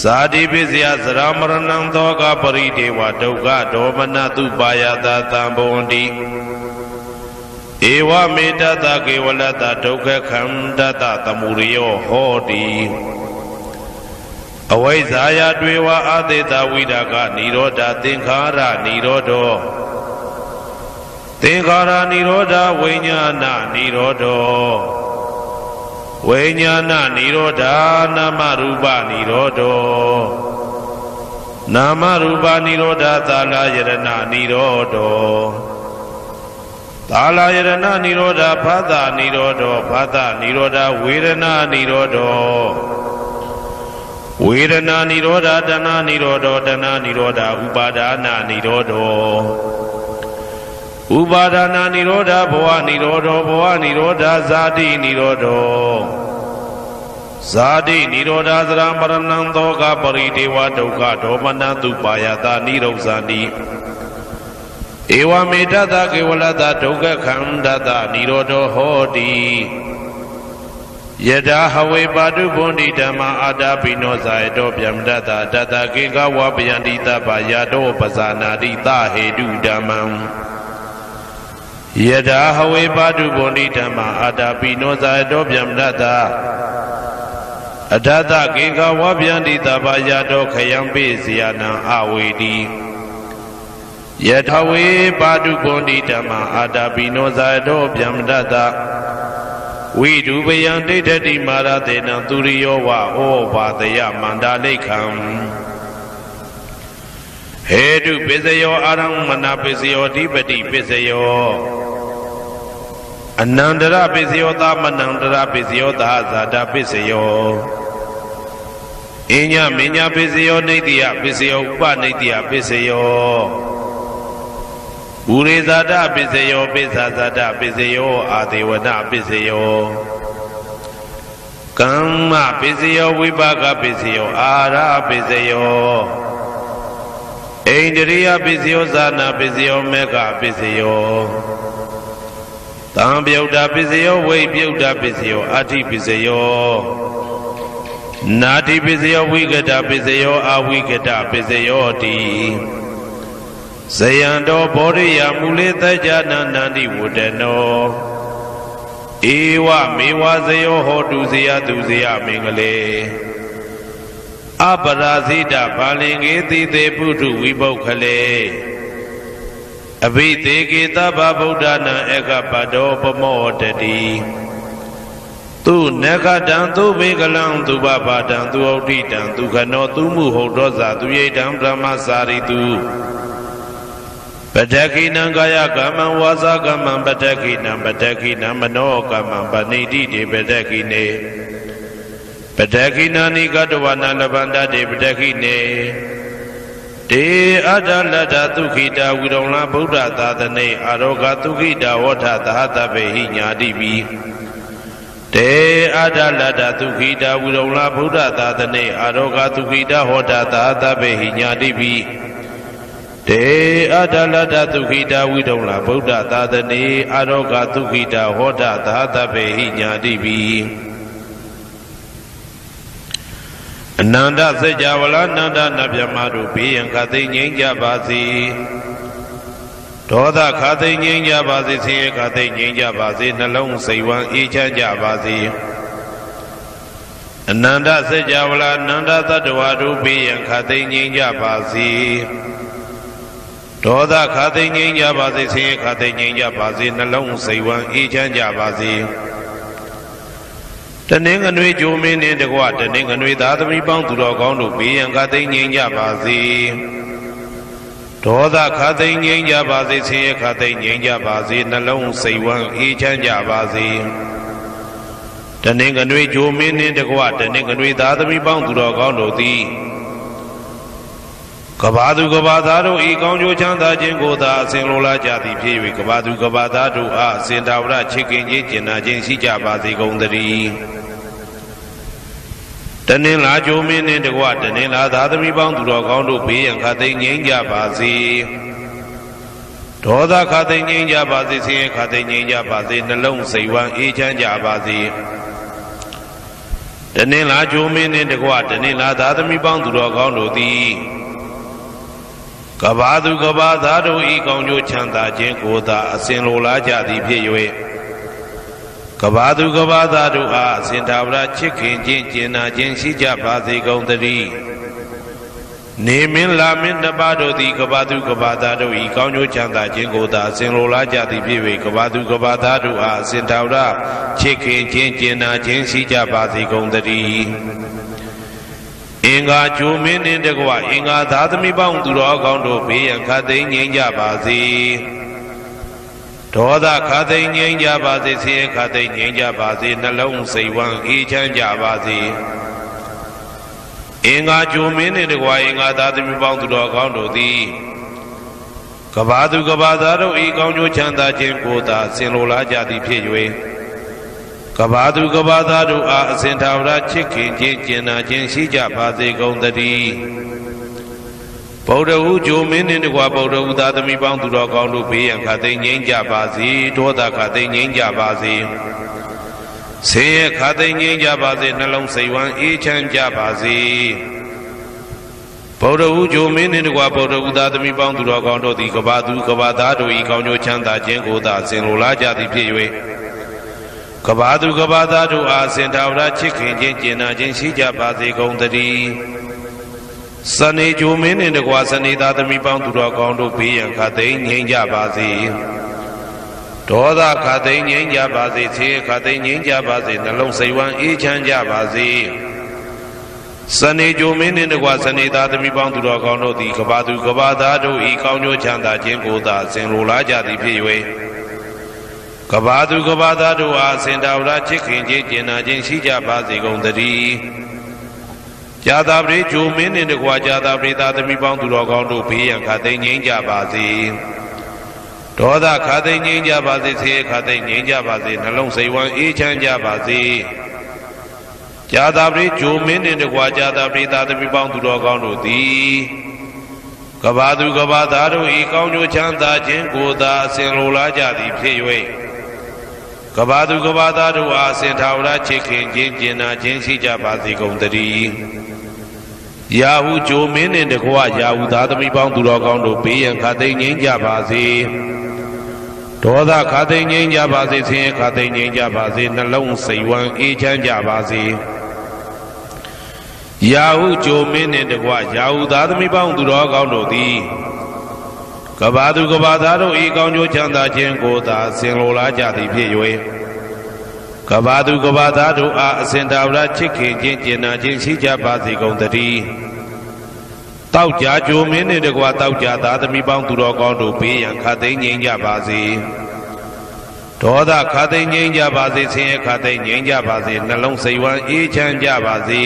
ဇာတိပစ္စယသရမရဏံသောကပရိဒေဝဒုက္ခဒေါမနတုပါယတာတံဘဝန္တိဧဝမေတ္တကေဝလတဒုက္ခခန္တတသမုရိယောဟောတိအဝိဇ္ဇာယတွေဝအာသေတဝိဒကនិရောဓသင်္ခါရនិရောဓောသင်္ခါရនិရောဓဝိညာဏនិရောဓော ဝိညာဏនិရောဓနာမရူပនិရောဓောနာမရူပនិရောဓသာလယရဏនិရောဓောသာလယရဏនិရောဓဖသនិရောဓောဖသនិရောဓဝေဒနာនិရောဓောဝေဒနာនិရောဓတဏនិရောဓောတဏនិရောဓဥပါဒာနာនិရောဓော ဥပါဒနာនិရောဓဘဝនិရောဓောဘဝនិရောဓဇာတိនិရောဓောဇာတိនិရောဓသရမရဏံသောကပရိဒေဝဒုက္ခဒေါမနတုပါယတာនិရုဇာတိဧဝမေတ္တကေဝလတဒုက္ခခန္ဓတនិရောဓောဟောတိယထာဟဝေပါတုဘုန်တိဓမ္မာအာတာပိနောဇာယတောဗျမတတတတကေကဝပယန္တိတပယာတောပဇာနာတိသဟေတုဓမ္မံ ယထာဟဝေပါတုဘုန်တိဓမ္မာအာတာပိနောဇာယတောဗျမတတအထသကေကဝဗျန္တိတပယာတောခယံပိစီယနံအဝေတိယထဝေပါတုကွန်တိဓမ္မာအာတာပိနောဇာတောဗျမတတဝိဒုပယံဒိဋ္ဌတိမာရတေနံသူရိယောဝဩဘာတယမန္တာလိခံဟေတုပစ္စယောအာရမဏပစ္စယောဓိပတိပစ္စယော အနန္တရပစ္စယောသမနန္တရပစ္စယောသာဇာတာပစ္စယောအညမညာပစ္စယောနေတိယပစ္စယောဥပနေတိယပစ္စယောဥရိဇာတပစ္စယောပိစ္ဆာဇာတပစ္စယောအာဒေဝနပစ္စယောကမ္မပစ္စယောဝိပါကပစ္စယောအာရပစ္စယောဣန္ဒရိယပစ္စယောဇာနာပစ္စယောမေဃပစ္စယော တံပြုတ်တာပစ္စယောဝိပြုတ်တာပစ္စယောအာတိပစ္စယောနာတိပစ္စယောဝိကတပစ္စယောအဝိကတပစ္စယောတိဇယံတော်ဘောရိယမူလေတကြနာနန္တိဝတ္တနောဧဝမေဝဇယောဟောတုဇယသူဇယမင်္ဂလေအပရာဇိတဘာလင်္ကေတိတေပုထုဝိပုခလေ အဘိသေကေတဗ္ဗဗုဒ္ဓနာဧကပတောပမောတတိသူနခတံသူဘေကလံသူဘဘာတံသူဩဋ္ဌိတံသူခနောသူမှုဟုတ်တော်ဇာသူရိတံဗြဟ္မစာရိတုပတခိနံကာယကမ္မံဝါစာကမ္မံပတခိနံပတခိနံမနောကမ္မံပဏိတိတေပတခိနေပတခိနာနိကတဝနာလဗန္တတေပတခိနေ တေအတ္တလတ္တသုခိတာဝိရုံလာဗုဒ္ဓသာသနေအာရောဂသုခိတာဝဋ္ဌသဟတပေဟိညာတိပိတေအတ္တလတ္တသုခိတာဝိရုံလာဗုဒ္ဓသာသနေအာရောဂသုခိတာဟောတာသဟတပေဟိညာတိပိတေအတ္တလတ္တသုခိတာဝိရုံလာဗုဒ္ဓသာသနေအာရောဂသုခိတာဟောတာသဟတပေဟိညာတိပိ အနန္တစัจ java လာနန္ဒနဗျမတို့ဘေးရန်ခသိငြိမ်းကြပါစေဒေါသခသိငြိမ်းကြပါစေဆင်းရဲခသိငြိမ်းကြပါစေနှလုံးစိတ်ဝမ်းအေးချမ်းကြပါစေအနန္တစัจ java လာနန္ဒတတ္တဝါတို့ဘေးရန်ခသိငြိမ်းကြပါစေဒေါသခသိငြိမ်းကြပါစေဆင်းရဲခသိငြိမ်းကြပါစေနှလုံးစိတ်ဝမ်းအေးချမ်းကြပါစေ တနင်္ဂနွေဂျိုမင်းနှင့်တကွတနင်္ဂနွေသားသမီးပေါင်းသူတော်ကောင်းတို့ဘေးရန်ခသိငြိမ်းကြပါစေဒေါသခသိငြိမ်းကြပါစေဆင်းရဲခသိငြိမ်းကြပါစေနှလုံးစိတ်ဝမ်းအေးချမ်းကြပါစေတနင်္ဂနွေဂျိုမင်းနှင့်တကွတနင်္ဂနွေသားသမီးပေါင်းသူတော်ကောင်းတို့သည် ကဘာသူကဘာသားတို့ဤကောင်းကျိုးချမ်းသာခြင်းကိုသာအစဉ်လိုလားကြသည်ဖြစ်၍ကဘာသူကဘာသားတို့အားအစဉ်တော်ရချစ်ခင်ခြင်းကျင်နာခြင်းရှိကြပါစေကုန်သတည်းတနင်္လာကြိုမင်းနှင့်တကွတနင်္လာသာသမီပေါင်းသူတော်ကောင်းတို့ဘေးရန်ခသိငြိမ်းကြပါစေဒေါသခသိငြိမ်းကြပါစေဆင်းရဲခသိငြိမ်းကြပါစေနှလုံးစိတ်ဝမ်းအေးချမ်းကြပါစေတနင်္လာကြိုမင်းနှင့်တကွတနင်္လာသာသမီပေါင်းသူတော်ကောင်းတို့သည် ကဘာသူကဘာသားတို့ဤကောင်းကျိုးချမ်းသာခြင်းကိုသာအစဉ်လိုလားကြသည်ဖြစ်၍ကဘာသူကဘာသားတို့အားအစဉ်သာဝရချစ်ခင်ခြင်းကျင်နာခြင်းရှိကြပါစေကုန်သတည်းနေမင်းလာမင်းတပါတို့သည်ကဘာသူကဘာသားတို့ဤကောင်းကျိုးချမ်းသာခြင်းကိုသာအစဉ်လိုလားကြသည်ဖြစ်၍ကဘာသူကဘာသားတို့အားအစဉ်သာဝရချစ်ခင်ခြင်းကျင်နာခြင်းရှိကြပါစေကုန်သတည်း အင်္ဂါဂျိုမင်းနှင့်တကွအင်္ဂါသာသမီပေါင်းသူတော်ကောင်းတို့ဘေးရန်ခတ်သိမ်းငြိမ်းကြပါစေဒေါသခတ်သိမ်းငြိမ်းကြပါစေဆင်းရဲခတ်သိမ်းငြိမ်းကြပါစေနှလုံးစိတ်ဝမ်းအေးချမ်းကြပါစေအင်္ဂါဂျိုမင်းနှင့်တကွအင်္ဂါသာသမီပေါင်းသူတော်ကောင်းတို့သည်ကဘာသူကဘာသားတို့ဤကောင်းကျိုးချမ်းသာခြင်းကိုသာဆင်လိုလားကြသည်ဖြစ်၍ ကဘာသူကဘာသားတို့အားအစဉ်သာဝရချစ်ခင်ခြင်းကျင်နာခြင်းရှိကြပါစေကုန်သတည်းဗုဒ္ဓဟူဂျိုမင်းနှင့်တကွာဗုဒ္ဓဟူသာသမီပေါင်းသူတော်ကောင်းတို့ဘေးရန်ခတ်သိမ်းငြိမ်းကြပါစေဒေါသခတ်သိမ်းငြိမ်းကြပါစေဆင်းရဲခတ်သိမ်းငြိမ်းကြပါစေနှလုံးစိတ်ဝမ်းအေးချမ်းကြပါစေဗုဒ္ဓဟူဂျိုမင်းနှင့်တကွာဗုဒ္ဓဟူသာသမီပေါင်းသူတော်ကောင်းတို့သည်ကဘာသူကဘာသားတို့ဤကောင်းကျိုးချမ်းသာခြင်းကိုသာဆင်လိုလားကြသည်ဖြစ်၍ ကဘာသူကဘာသားတို့အားစင်တာဝရချစ်ခင်ခြင်းကျင်နာခြင်းရှိကြပါစေကုန်သတည်းစနေဂျိုမင်းနှင့်တကွာစနေသားသမီးပေါင်းသူတော်ကောင်းတို့ဘေးရန်ခတ်သိမ်းငြိမ်းကြပါစေဒေါသခတ်သိမ်းငြိမ်းကြပါစေဆေးခတ်သိမ်းငြိမ်းကြပါစေနှလုံးစိတ်ဝမ်းအေးချမ်းကြပါစေစနေဂျိုမင်းနှင့်တကွာစနေသားသမီးပေါင်းသူတော်ကောင်းတို့သည်ကဘာသူကဘာသားတို့ဤကောင်းကျိုးချမ်းသာခြင်းကိုသာဆင်လိုလားကြသည်ဖြစ်၍ ကဘာသူကဘာသားတို့အားစင်တော်ရာချစ်ခင်ခြင်းကျင်နာခြင်းရှိကြပါစေကုန်သတည်းဇာတာပရိဂျိုမင်းနှင့်တကွာဇာတာပရိသာသမီးပေါင်းသူတော်ကောင်းတို့ဘေးရန်ခတ်သိမ်းငြိမ်းကြပါစေဒေါသခတ်သိမ်းငြိမ်းကြပါစေဆေးခတ်သိမ်းငြိမ်းကြပါစေနှလုံးစိတ်ဝမ်းအေးချမ်းကြပါစေဇာတာပရိဂျိုမင်းနှင့်တကွာဇာတာပရိသာသမီးပေါင်းသူတော်ကောင်းတို့သည်ကဘာသူကဘာသားတို့ဤကောင်းကျိုးချမ်းသာခြင်းကိုသာအစဉ်လိုလားကြသည်ဖြစ်၍ ကဘာသူကဘာသားတို့အားအစဉ်ထာဝရချစ်ခင်ခြင်းကျင်နာခြင်းရှိကြပါစေကုန်သတည်းရာဟုဂျိုမင်းနှင့်တကွရာဟုသားသမီးပေါင်းသူတော်ကောင်းတို့ဘေးရန်ခတ်သိမ်းငြိမ်းကြပါစေဒေါသခတ်သိမ်းငြိမ်းကြပါစေဆင်းရဲခတ်သိမ်းငြိမ်းကြပါစေနှလုံးစိတ်ဝမ်းအေးချမ်းကြပါစေရာဟုဂျိုမင်းနှင့်တကွရာဟုသားသမီးပေါင်းသူတော်ကောင်းတို့သည် ကဘာသူကဘာသားတို့ဤကောင်းကျိုးချမ်းသာခြင်းကိုသာဆင်လိုလားကြသည်ဖြစ်၍ကဘာသူကဘာသားတို့အားအစဉ်တာဝရချစ်ခင်ခြင်းကျင်နာခြင်းရှိကြပါစေကုန်သတည်းတောက်ကြကြိုမင်းနှင့်တကွာတောက်ကြသားသမီးပေါင်းသူတော်ကောင်းတို့ဘေးရန်ခတ်သိမ်းငြိမ်းကြပါစေဒေါသခတ်သိမ်းငြိမ်းကြပါစေဆင်းရဲခတ်သိမ်းငြိမ်းကြပါစေနှလုံးစိတ်ဝမ်းအေးချမ်းကြပါစေ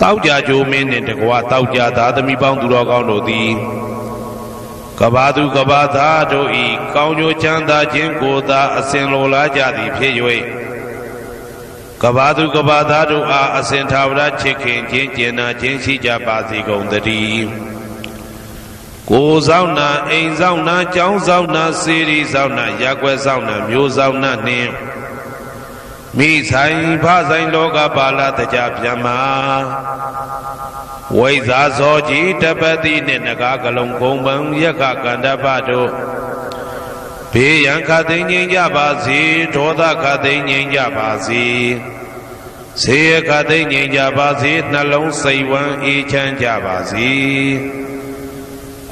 တောက်ကြကြိုမင်းနှင့်တကွာတောက်ကြသားသမီးပေါင်းသူတော်ကောင်းတို့သည် ကဘာသူကဘာသားတို့ဤကောင်းကျိုးချမ်းသာခြင်းကိုသာအစဉ်လိုလားကြသည်ဖြစ်၍ကဘာသူကဘာသားတို့အားအစဉ်ထာဝရချစ်ခင်ခြင်းကျင်နာခြင်းရှိကြပါစေကုန်သတည်းကိုဆောင်နာအိမ်ဆောင်နာကျောင်းဆောင်နာစေရီဆောင်နာရက်ွယ်ဆောင်နာမျိုးဆောင်နာနှင့် မိဆိုင်ဖဆိုင်လောကပါဠတကြဗျမ္မာဝိဇာဇောကြီးတပတိနှင့်နဂါကလုံးကုံပံယက္ခကန္တပတို့ဘေးရန်ခသိငြိမ်းကြပါစေဒေါသခသိငြိမ်းကြပါစေဆေယခသိငြိမ်းကြပါစေနှလုံးစိတ်ဝမ်းအေးချမ်းကြပါစေ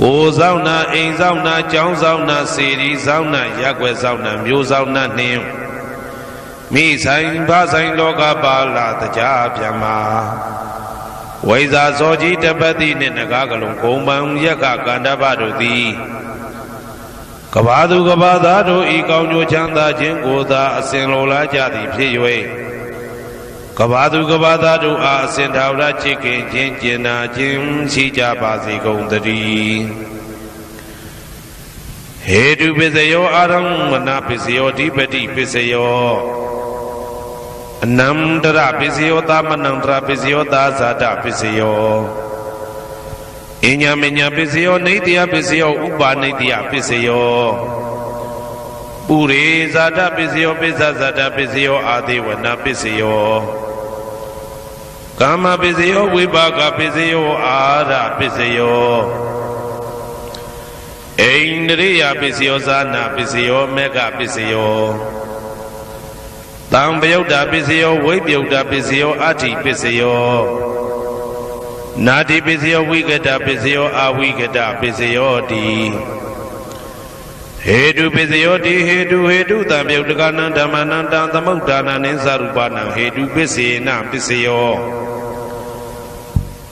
ကိုဆောင်နာအိမ်ဆောင်နာကျောင်းဆောင်နာစေရီဆောင်နာရက်ွယ်ဆောင်နာမျိုးဆောင်နာနှင်း မိဆိုင်ဘာဆိုင်လောကပါလာတကြဗျမ္မာဝိဇာဇောကြီးတပတိနှင့်နဂါကလုံးဂုံပံယက္ခကန္တပတို့သည်ကဘာသူကဘာသားတို့ဤကောင်းကျိုးချမ်းသာခြင်းကိုသာအစဉ်လိုလားကြသည်ဖြစ်၍ကဘာသူကဘာသားတို့အားအစဉ်ထာဝရချစ်ခင်ခြင်းကျင်နာခြင်းရှိကြပါစေကုန်သတည်းဟေတုပစ္စယောအာရမဏပစ္စယောဓိပတိပစ္စယော အနန္တရပစ္စယောသမနန္တရပစ္စယောသာဇာတပစ္စယောအညာမညာပစ္စယောနေတယပစ္စယောဥပါနေတယပစ္စယောပုရိဇာတပစ္စယောပစ္စဇာတပစ္စယောအာတိဝနာပစ္စယောကာမပစ္စယောဝိပါကပစ္စယောအာရပစ္စယောအိန္ဒြိယပစ္စယောဇာနာပစ္စယောမေဃပစ္စယော တံပယုတ်တာပစ္စယောဝိပယုတ်တာပစ္စယောအဋ္ဌိပစ္စယောနာတိပစ္စယောဝိကတပစ္စယောအဝိကတပစ္စယောတိဟေတုပစ္စယောတိဟေတုဟေတုတံပယုတ်တကနံဓမ္မနံတံသမုဋ္ဌာနနိသရူပနံဟေတုပစ္စေနပစ္စယော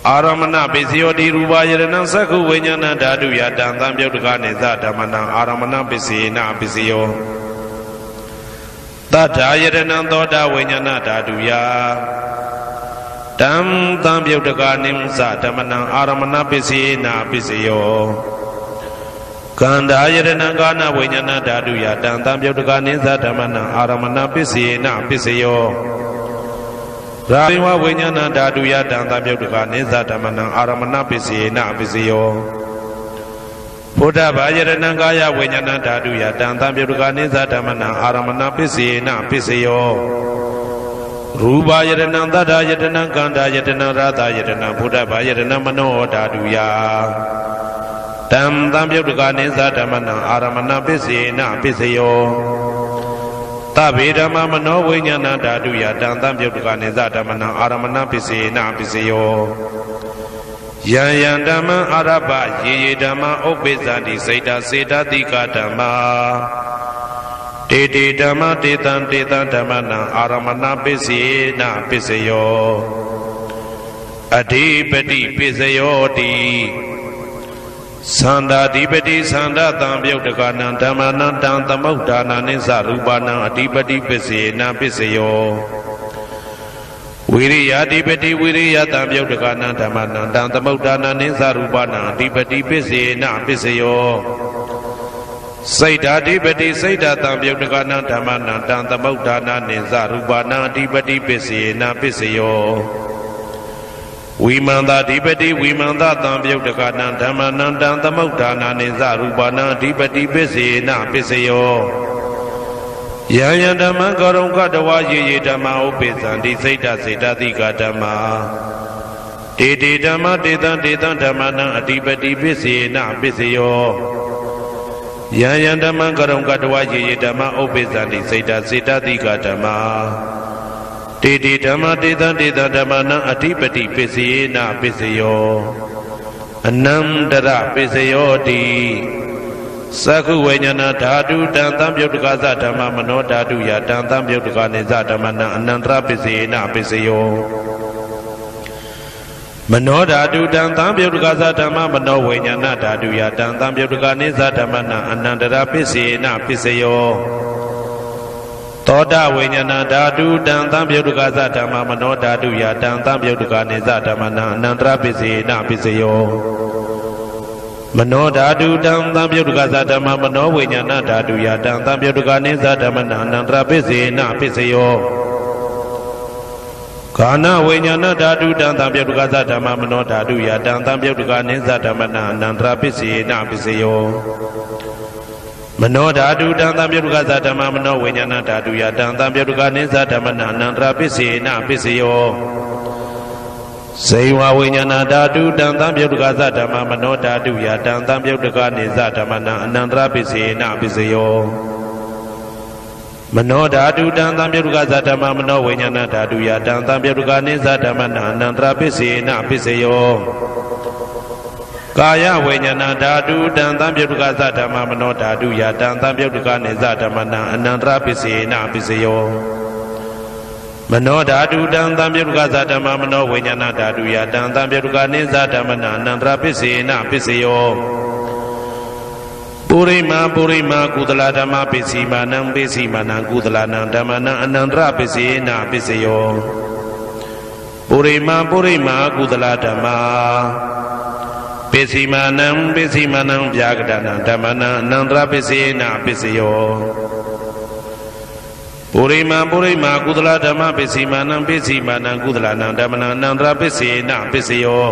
အာရမဏပစ္စယောတိရူပယရဏသက္ခုဝိညာဏဓာတုယတံသံပယုတ်တကနိသဓမ္မနံအာရမဏပစ္စေနပစ္စယော တထာယတနံသောတာဝိညာဏဓာတုယတံသံပြုတ်တကာနိမသဓမ္မနံအာရမဏပစ္စယေနာပစ္စယောကန္တာယတနံကာနဝိညာဏဓာတုယတံသံပြုတ်တကာနိသဓမ္မနံအာရမဏပစ္စယေနာပစ္စယောရာဝဝိညာဏဓာတုယတံသံပြုတ်တကာနိသဓမ္မနံအာရမဏပစ္စယေနာပစ္စယော ဘုဒ္ဓဘာယရဏံကာယဝိညာဏဓာတုယတံသံပြုတ်ကနိသဓမ္မနံအာရမဏပစ္စေနပစ္စယောရူပယရဏံသတ္တယတနံကန္တာယတနံရသယတနံဘုဒ္ဓဘာယရဏံမနောဓာတုယတံသံပြုတ်ကနိသဓမ္မနံအာရမဏပစ္စေနပစ္စယောသဗေဓမ္မမနောဝိညာဏဓာတုယတံသံပြုတ်ကနိသဓမ္မနံအာရမဏပစ္စေနပစ္စယော ယံယံဓမ္မအာရပယေယေဓမ္မဥပ္ပိသတိစိတ်တစေတတိကဓမ္မာတေတေဓမ္မတေတံတေတံဓမ္မနံအာရမဏပစ္စေနပစ္စယောအဓိပတိပစ္စယောတိသန္တာဓိပတိသန္တာတံပြုတ်တကနံဓမ္မနံတံသမုဋ္ဌာနာနိသရူပနံအဓိပတိပစ္စေနပစ္စယော ဝိရိယအဓိပတိဝိရိယတံပြုတ်တကနံဓမ္မနံတံသမုဋ္ဌာနာနိသရူပနံအဓိပတိပစ္စေနပစ္စယောစိတ်ဓာတိပတိစိတ်ဓာတံပြုတ်တကနံဓမ္မနံတံသမုဋ္ဌာနာနိသရူပနံအဓိပတိပစ္စေနပစ္စယောဝိမန္တာဓိပတိဝိမန္တတံပြုတ်တကနံဓမ္မနံတံသမုဋ္ဌာနာနိသရူပနံဓိပတိပစ္စေနပစ္စယော ယံယံဓမ္မကရုံကတဝရေရေဓမ္မဥပိသံဒီစိတ်တစေတတိကဓမ္မာတေတေဓမ္မတေတံတေတံဓမ္မနံအဓိပတိပစ္စေနပစ္စယောယံယံဓမ္မကရုံကတဝရေရေဓမ္မဥပိသံဒီစိတ်တစေတတိကဓမ္မာတေတိဓမ္မတေတံတေတံဓမ္မနံအဓိပတိပစ္စယေနပစ္စယောအနန္တရပစ္စယောတိ သကုဝိညာဏဓာတုတံသံပြုတ်တကသဓမ္မမနောဓာတုယတံသံပြုတ်တကနေသဓမ္မနံအနန္တရပစ္စယေနပစ္စယောမနောဓာတုတံသံပြုတ်တကသဓမ္မမနောဝိညာဏဓာတုယတံသံပြုတ်တကနေသဓမ္မနံအနန္တရပစ္စယေနပစ္စယောသောတဝိညာဏဓာတုတံသံပြုတ်တကသဓမ္မမနောဓာတုယတံသံပြုတ်တကနေသဓမ္မနံအနန္တရပစ္စယေနပစ္စယော မနောဓာတုတံသံပြုတ်တကသဓမ္မမနောဝိညာဏဓာတုယတံသံပြုတ်တကနိသဓမ္မနံအနန္တရပစ္စေနပစ္စယောခာနဝိညာဏဓာတုတံသံပြုတ်တကသဓမ္မမနောဓာတုယတံသံပြုတ်တကနိသဓမ္မနံအနန္တရပစ္စေနပစ္စယောမနောဓာတုတံသံပြုတ်တကသဓမ္မမနောဝိညာဏဓာတုယတံသံပြုတ်တကနိသဓမ္မနံအနန္တရပစ္စေနပစ္စယော ဇေဝဝိညာဏဓာတုတံသံပြုတ်တကသဓမ္မမနောဓာတုယတံသံပြုတ်တကနေသဓမ္မနံအနန္တရပစ္စေနပစ္စယောမနောဓာတုတံသံပြုတ်တကသဓမ္မမနောဝိညာဏဓာတုယတံသံပြုတ်တကနေသဓမ္မနံအနန္တရပစ္စေနပစ္စယောကာယဝိညာဏဓာတုတံသံပြုတ်တကသဓမ္မမနောဓာတုယတံသံပြုတ်တကနေသဓမ္မနံအနန္တရပစ္စေနပစ္စယော မနောဓာတုတံသံပြုတ်ကသဓမ္မမနောဝိညာဏဓာတုယတံသံပြုတ်ကနိသဓမ္မနာအနန္တရပစ္စေနပစ္စယောပုရိမာပုရိမာကုသလဓမ္မပစ္စည်းမာနံပစ္စည်းမာနံကုသလနံဓမ္မနံအနန္တရပစ္စေနပစ္စယောပုရိမာပုရိမာကုသလဓမ္မာပစ္စည်းမာနံပစ္စည်းမာနံဗျာကတနံဓမ္မနံအနန္တရပစ္စေနပစ္စယော ပုရိမာပုရိမာကုသလဓမ္မပစ္စည်းမာနံပစ္စည်းမာနံကုသလနံဓမ္မနံအနန္တရပစ္စေနပစ္စယော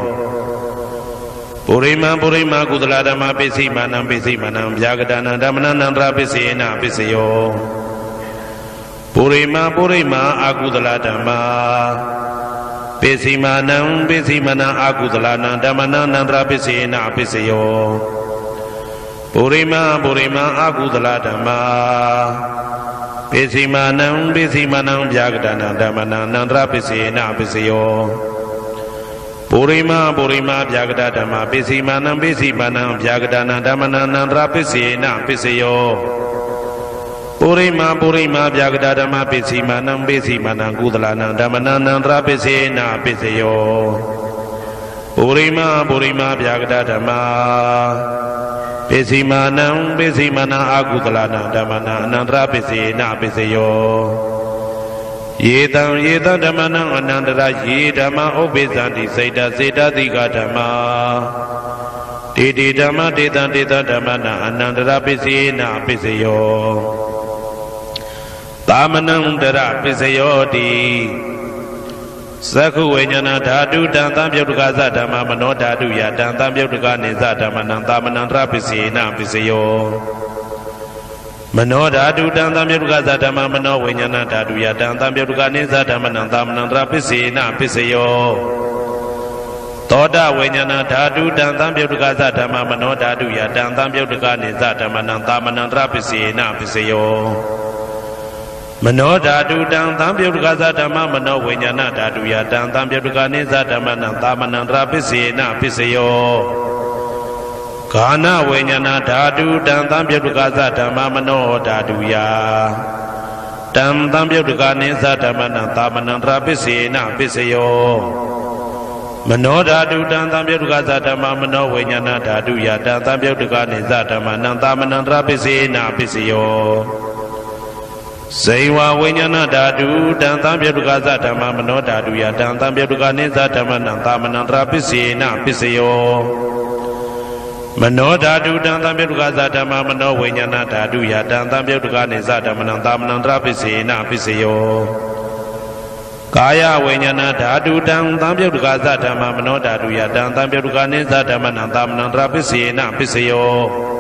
ပုရိမာပုရိမာကုသလဓမ္မပစ္စည်းမာနံပစ္စည်းမာနံဗျာကတနံဓမ္မနံအနန္တရပစ္စေနပစ္စယောပုရိမာပုရိမာအာကုသလဓမ္မာပစ္စည်းမာနံပစ္စည်းမာနံအာကုသလနံဓမ္မနံအနန္တရပစ္စေနပစ္စယောပုရိမာပုရိမာအာကုသလဓမ္မာ ပိစီမာနံပိစီမာနံဗျာကတနာဓမ္မနာနန္တရပိစေနပိစယောပုရိမာပုရိမာဗျာကတဓမ္မပိစီမာနံပိစီမာနံဗျာကတနာဓမ္မနာနန္တရပိစေနပိစယောပုရိမာပုရိမာဗျာကတဓမ္မပိစီမာနံပိစီမာနံကုသလနံဓမ္မနာနန္တရပိစေနပိစယောပုရိမာပုရိမာဗျာကတဓမ္မ ပိစီမာနံပိစီမာနအာကုသလနာဓမ္မနာအနန္တရပိစေနပိစယောယေတံယေတံဓမ္မနံအနန္တရယေဓမ္မဥပိသန္တိစိတ်တစေတတိကဓမ္မာတေတိဓမ္မတေတံတေတဓမ္မနာအနန္တရပိစေနပိစယောသာမဏံတရပိစယောတိ သက္ခုဝိညာဏဓာတုတံသံပြုတ်တကသဓမ္မမနောဓာတုယတံသံပြုတ်တကနေသဓမ္မနံသာမဏံတရပစ္စေနပစ္စယောမနောဓာတုတံသံပြုတ်တကသဓမ္မမနောဝိညာဏဓာတုယတံသံပြုတ်တကနေသဓမ္မနံသာမဏံတရပစ္စေနပစ္စယောသောတဝိညာဏဓာတုတံသံပြုတ်တကသဓမ္မမနောဓာတုယတံသံပြုတ်တကနေသဓမ္မနံသာမဏံတရပစ္စေနပစ္စယော မနောဓာတုတံသံပြုတ်တကသဓမ္မမနောဝိညာဏဓာတုယတံသံပြုတ်တကနိသဓမ္မနံသာမဏံတရာပစ္စေနပစ္စယောဂာနဝိညာဏဓာတုတံသံပြုတ်တကသဓမ္မမနောဓာတုယတံသံပြုတ်တကနိသဓမ္မနံသာမဏံတရာပစ္စေနပစ္စယောမနောဓာတုတံသံပြုတ်တကသဓမ္မမနောဝိညာဏဓာတုယတံသံပြုတ်တကနိသဓမ္မနံသာမဏံတရာပစ္စေနပစ္စယော ဇိဝဝိညာဏဓာတုတံသံပြုတ်ကသဓမ္မမနောဓာတုယတံသံပြုတ်ကနိသဓမ္မနံသာမဏံတရာပစ္စေနပစ္စယောမနောဓာတုတံသံပြုတ်ကသဓမ္မမနောဝိညာဏဓာတုယတံသံပြုတ်ကနိသဓမ္မနံသာမဏံတရာပစ္စေနပစ္စယောကာယဝိညာဏဓာတုတံသံပြုတ်ကသဓမ္မမနောဓာတုယတံသံပြုတ်ကနိသဓမ္မနံသာမဏံတရာပစ္စေနပစ္စယော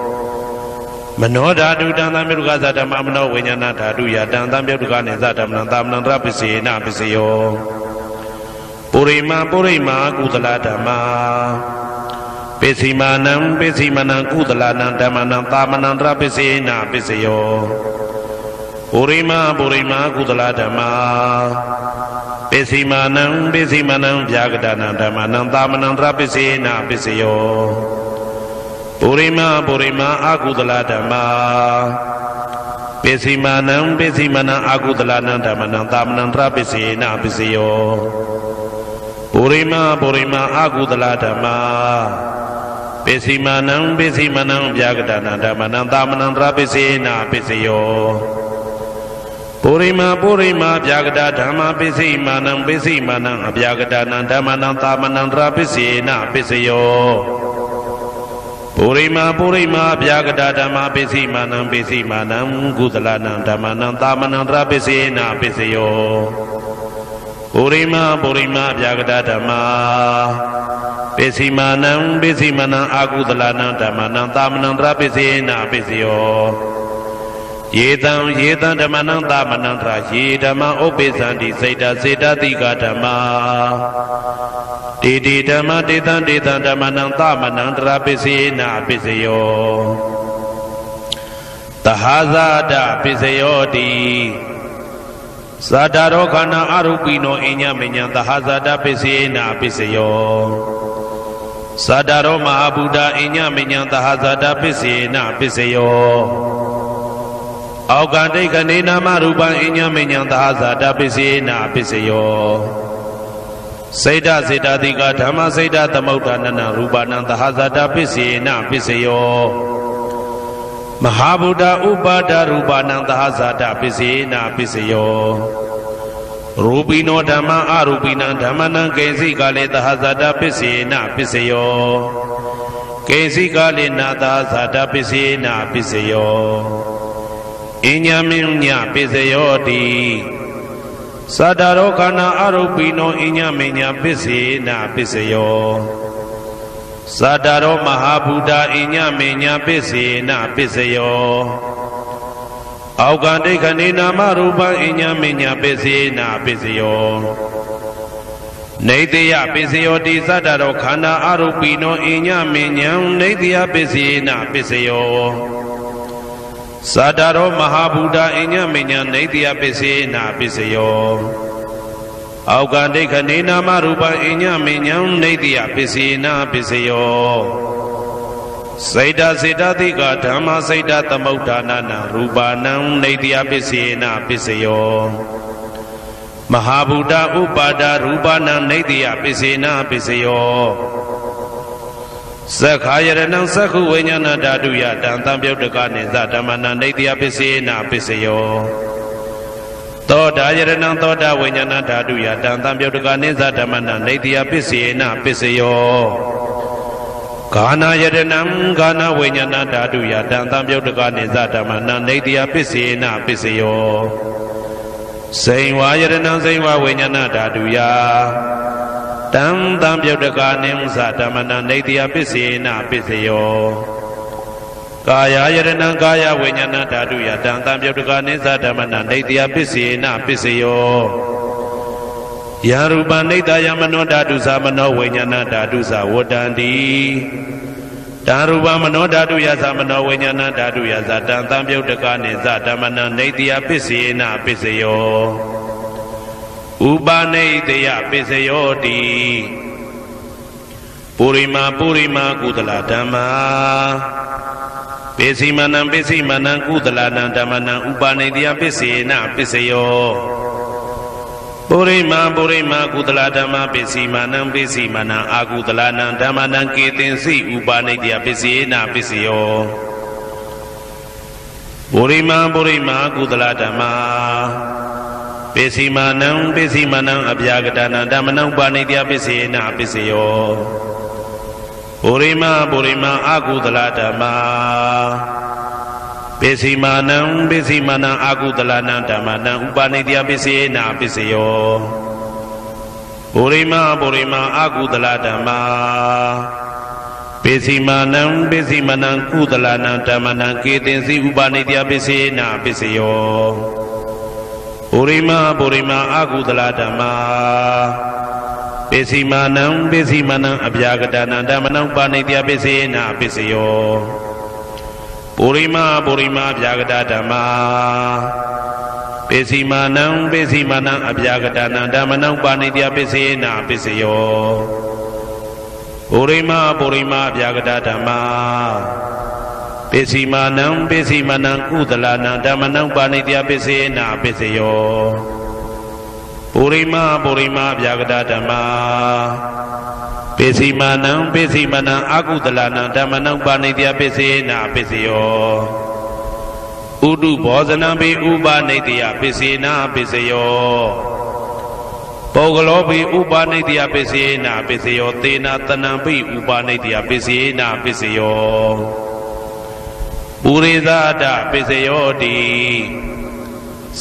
မနောဓာတုတံသံမြုကသဓမ္မမနောဝိညာဏဓာတုယတံသံမြုကနေသဓမ္မနံသာမဏံတရပစ္စေနပစ္စယောပုရိမပုရိမာကုသလဓမ္မာပိစီမာနံပိစီမနံကုသလနံဓမ္မနံသာမဏံတရပစ္စေနပစ္စယောပုရိမပုရိမာကုသလဓမ္မာပိစီမာနံပိစီမနံဗျာကတနံဓမ္မနံသာမဏံတရပစ္စေနပစ္စယော ပုရိမပုရိမအာကုသလဓမ္မာပိစီမာနံပိစီမနံအာကုသလနံဓမ္မနံသာမဏံတရပစ္စေနပစ္စယောပုရိမပုရိမအာကုသလဓမ္မာပိစီမာနံပိစီမနံဗျာကတနံဓမ္မနံသာမဏံတရပစ္စေနပစ္စယောပုရိမပုရိမဗျာကတဓမ္မပိစိမာနံပိစိမာနံအဗျာကတနံဓမ္မနံသာမဏံတရပစ္စေနပစ္စယော ပုရိမာပုရိမာဗျာကတာဓမ္မာပိစိမာနံပိစိမာနံကုသလနံဓမ္မနံသာမဏံတရပိစေနာပိစယောပုရိမာပုရိမာဗျာကတာဓမ္မာပိစိမာနံပိစိမာနံအာကုသလနံဓမ္မနံသာမဏံတရပိစေနာပိစယော ယေတံယေတံဓမ္မနံသာမဏံတရာယေဓမ္မဥပ္ပိသန္တိစေတစေတတိကဓမ္မာတေတိဓမ္မတေတံတေတံဓမ္မနံသမနံတရာပစ္စေနာပစ္စယောတဟဇာတပစ္စယောတိသာတာရောခန္ဓာအရုပိနောအညမညံတဟဇာတပစ္စေနာပစ္စယောသာတာရောမဟာဗုဒ္ဓအညမညံတဟဇာတပစ္စေနာပစ္စယော အောက်ကတိတ်ကနေနာမရူပံအညမညံတဟဇာတပစ္စေနာပစ္စယောစိတ်ဓစေတတိကဓမ္မစိတ်ဓသမုဋ္ဌာနနရူပနံသဟဇတာပစ္စေနပစ္စယောမဟာဗုဒ္ဓဥပါဒရူပနံသဟဇတာပစ္စေနပစ္စယောရူပိနောဓမ္မအရူပိနံဓမ္မနံကေစိကလေသဟဇတာပစ္စေနပစ္စယောကေစိကလေနာသဟဇတာပစ္စေနပစ္စယော အညမင်းညပစ္စယောတိသတ္တရောခန္ဓာအရုပိနောအညမညာပစ္စေနာပစ္စယောသတ္တရောမဟာဗုဒ္ဓအညမညာပစ္စေနာပစ္စယောအောက်ကဒိဋ္ဌနေနာမရူပံအညမညာပစ္စေနာပစ္စယောနေတယပစ္စယောတိသတ္တရောခန္ဓာအရုပိနောအညမညာနေတယပစ္စေနာပစ္စယော သာတာရောမဟာဗုဒ္ဓအညမညာနေတယပစ္စေနာပစ္စယောအောက်ကဒိဋ္ဌနေနာမရူပအညမညာနေတယပစ္စေနာပစ္စယောစိတ်တစေတသိကဓမ္မစိတ်တသမုဋ္ဌာနနာရူပါဏံနေတယပစ္စေနာပစ္စယောမဟာဗုဒ္ဓဥပါဒရူပနာနေတယပစ္စေနာပစ္စယော သက္ခာယရဏံသက္ခုဝိညာဏဓာတုယတံတံပြုတ်တကနေသဓမ္မနာနေတယပစ္စေနာပစ္စယောသောတာယရဏံသောတာဝိညာဏဓာတုယတံတံပြုတ်တကနေသဓမ္မနာနေတယပစ္စေနာပစ္စယောဂာနာယရဏံဂာနာဝိညာဏဓာတုယတံတံပြုတ်တကနေသဓမ္မနာနေတယပစ္စေနာပစ္စယောစိန်ဝါယရဏံစိန်ဝါဝိညာဏဓာတုယ တံတံပြုတ်တကာနိမ္စဓမ္မနာနေတယပစ္စေနပစ္စယောကာယယရဏံကာယဝိညာဏဓာတုယတံတံပြုတ်တကာနိစ္စဓမ္မနာနေတယပစ္စေနပစ္စယောယရူပနိတယမနောဓာတုသမနောဝိညာဏဓာတုသဝတ္တန္တိတံရူပမနောဓာတုယသမနောဝိညာဏဓာတုယသတံသံပြုတ်တကနိသဓမ္မနနေတိယပစ္စယေနပစ္စယော ဥပနေတိယပစ္စယောတိပုရိမာပုရိမာကုသလဓမ္မာပိစီမနံပိစီမနံကုသလနံဓမ္မနံဥပနေတိယပစ္စယေနပစ္စယောပုရိမာပုရိမာကုသလဓမ္မပစ္စည်းမာနံပစ္စည်းမာနံအာကုသလနံဓမ္မနံကေတင်စိဥပါနိတယပစ္စယေနပစ္စယောပုရိမာပုရိမာကုသလဓမ္မ ပစ္စည်းမာနံပစ္စည်းမာနံအပြာကတနံဓမ္မနံဥပါနိတယပစ္စယေနပစ္စယောပုရိမာပုရိမာအာကုသလဓမ္မာပိစီမာနံပိစီမာနံအာကုတလနံဓမ္မနံဥပါနိတယပစ္စယေနာပစ္စယောပုရိမာပုရိမာအာကုတလဓမ္မာပိစီမာနံပိစီမာနံကုတလနံဓမ္မနံကေတင်စီဥပါနိတယပစ္စယေနာပစ္စယော ပုရိမာပုရိမာအာကုတလဓမ္မာပိစီမာနံပိစီမာနံအပြာကတနံဓမ္မနံပါဏိတယပစ္စယေနာပစ္စယောပုရိမာပုရိမာဗျာကတဓမ္မာပိစီမာနံပိစီမာနံအဗျာကတနံဓမ္မနံပါဏိတယပစ္စေနာပစ္စယောပုရိမာပုရိမာဗျာကတဓမ္မာ ပိစီမာနံပိစီမာနံကုသလနံဓမ္မနံပါဏိတယပစ္စေနာပစ္စယောပုရိမာပုရိမာဗျာကတဓမ္မာပိစီမာနံပိစီမနံအာကုတလနံဓမ္မနံပါဏိတယပစ္စေနာပစ္စယောဥတုဘောဇနံပိဥပါနိတယပစ္စေနာပစ္စယောပုဂ္ဂလောပိဥပါနိတယပစ္စေနာပစ္စယောသေနာတနံပိဥပါနိတယပစ္စေနာပစ္စယော ပုရိသဒပစ္စယောတိ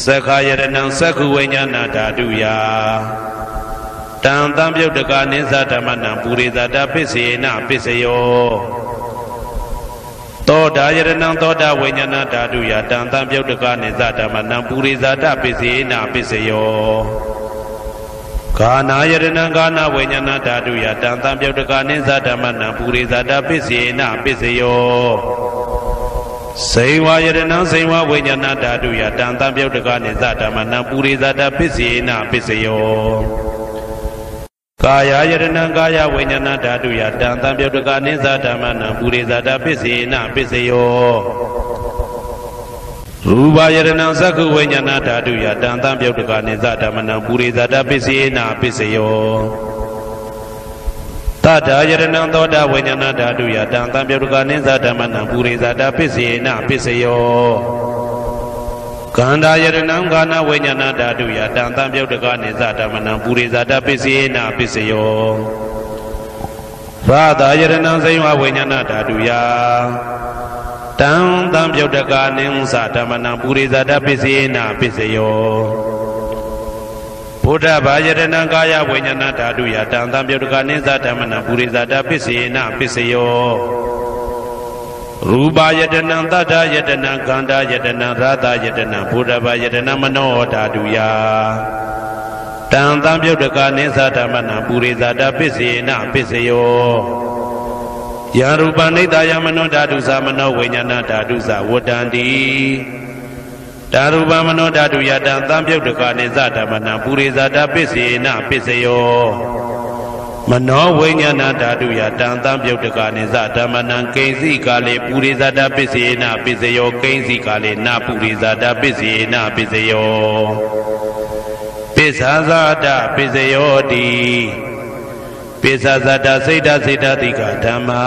သက္ခာယရဏံသက္ခုဝိညာဏဓာတုယတံတံပြုတ်တကနိသဓမ္မနံပုရိသတာပစ္စေနပစ္စယောသောတာယရဏံသောတာဝိညာဏဓာတုယတံတံပြုတ်တကနိသဓမ္မနံပုရိသတာပစ္စေနပစ္စယောကာနာယရဏံကာနာဝိညာဏဓာတုယတံတံပြုတ်တကနိသဓမ္မနံပုရိသတာပစ္စေနပစ္စယော စေဝယရဏံစေဝဝိညာဏဓာတုယတံတံပြုတ်တကနိသဓမ္မနံပုရိသတာပစ္စေနပစ္စယောကာယယရဏံကာယဝိညာဏဓာတုယတံတံပြုတ်တကနိသဓမ္မနံပုရိသတာပစ္စေနပစ္စယောရူပယရဏံသက္ခုဝိညာဏဓာတုယတံတံပြုတ်တကနိသဓမ္မနံပုရိသတာပစ္စေနပစ္စယော တထာယရဏံသောတာဝိညာဏဓာတုယတံတံပြုတ်တကနိသဓမ္မနံပုရိသတာပစ္စေနပစ္စယောကန္တာယရဏံကာနဝိညာဏဓာတုယတံတံပြုတ်တကနိသဓမ္မနံပုရိဇာတပစ္စေနာပစ္စယောသာသာယရဏံစိဝဝိညာဏဓာတုယတံတံပြုတ်တကနိသဓမ္မနံပုရိဇာတပစ္စေနာပစ္စယော ဘုဒ္ဓဘာယရဏံကာယဝိညာဏဓာတုယတံတံပြုတ်တကနိသဓမ္မနံပုရိဇာတပစ္စေနာပစ္စယောရူပယတနံတတ္ထယတနံကန္တာယတနံရာသယတနံဘုဒ္ဓဘာယတနံမနောဓာတုယတံတံပြုတ်တကနိသဓမ္မနံပုရိသတာပစ္စေနပစ္စယောယရူပနိတယမနောဓာတုသမနောဝိညာဏဓာတုသဝတ္တန္တိဓာရူပမနောဓာတုယတံတံပြုတ်တကနိသဓမ္မနံပုရိသတာပစ္စေနပစ္စယောမနောဝိညာဏဓာတုယတံတံပြုတ်တကနိသဓမ္မနံကိဉ္စီကာလေပုရိဇာတပစ္စေနပစ္စယောကိဉ္စီကာလေနပုရိဇာတပစ္စေနပစ္စယောပစ္ဆာဇာတပစ္စယောတိပစ္ဆာဇာတစိတ်တစိတ်တတိကဓမ္မာ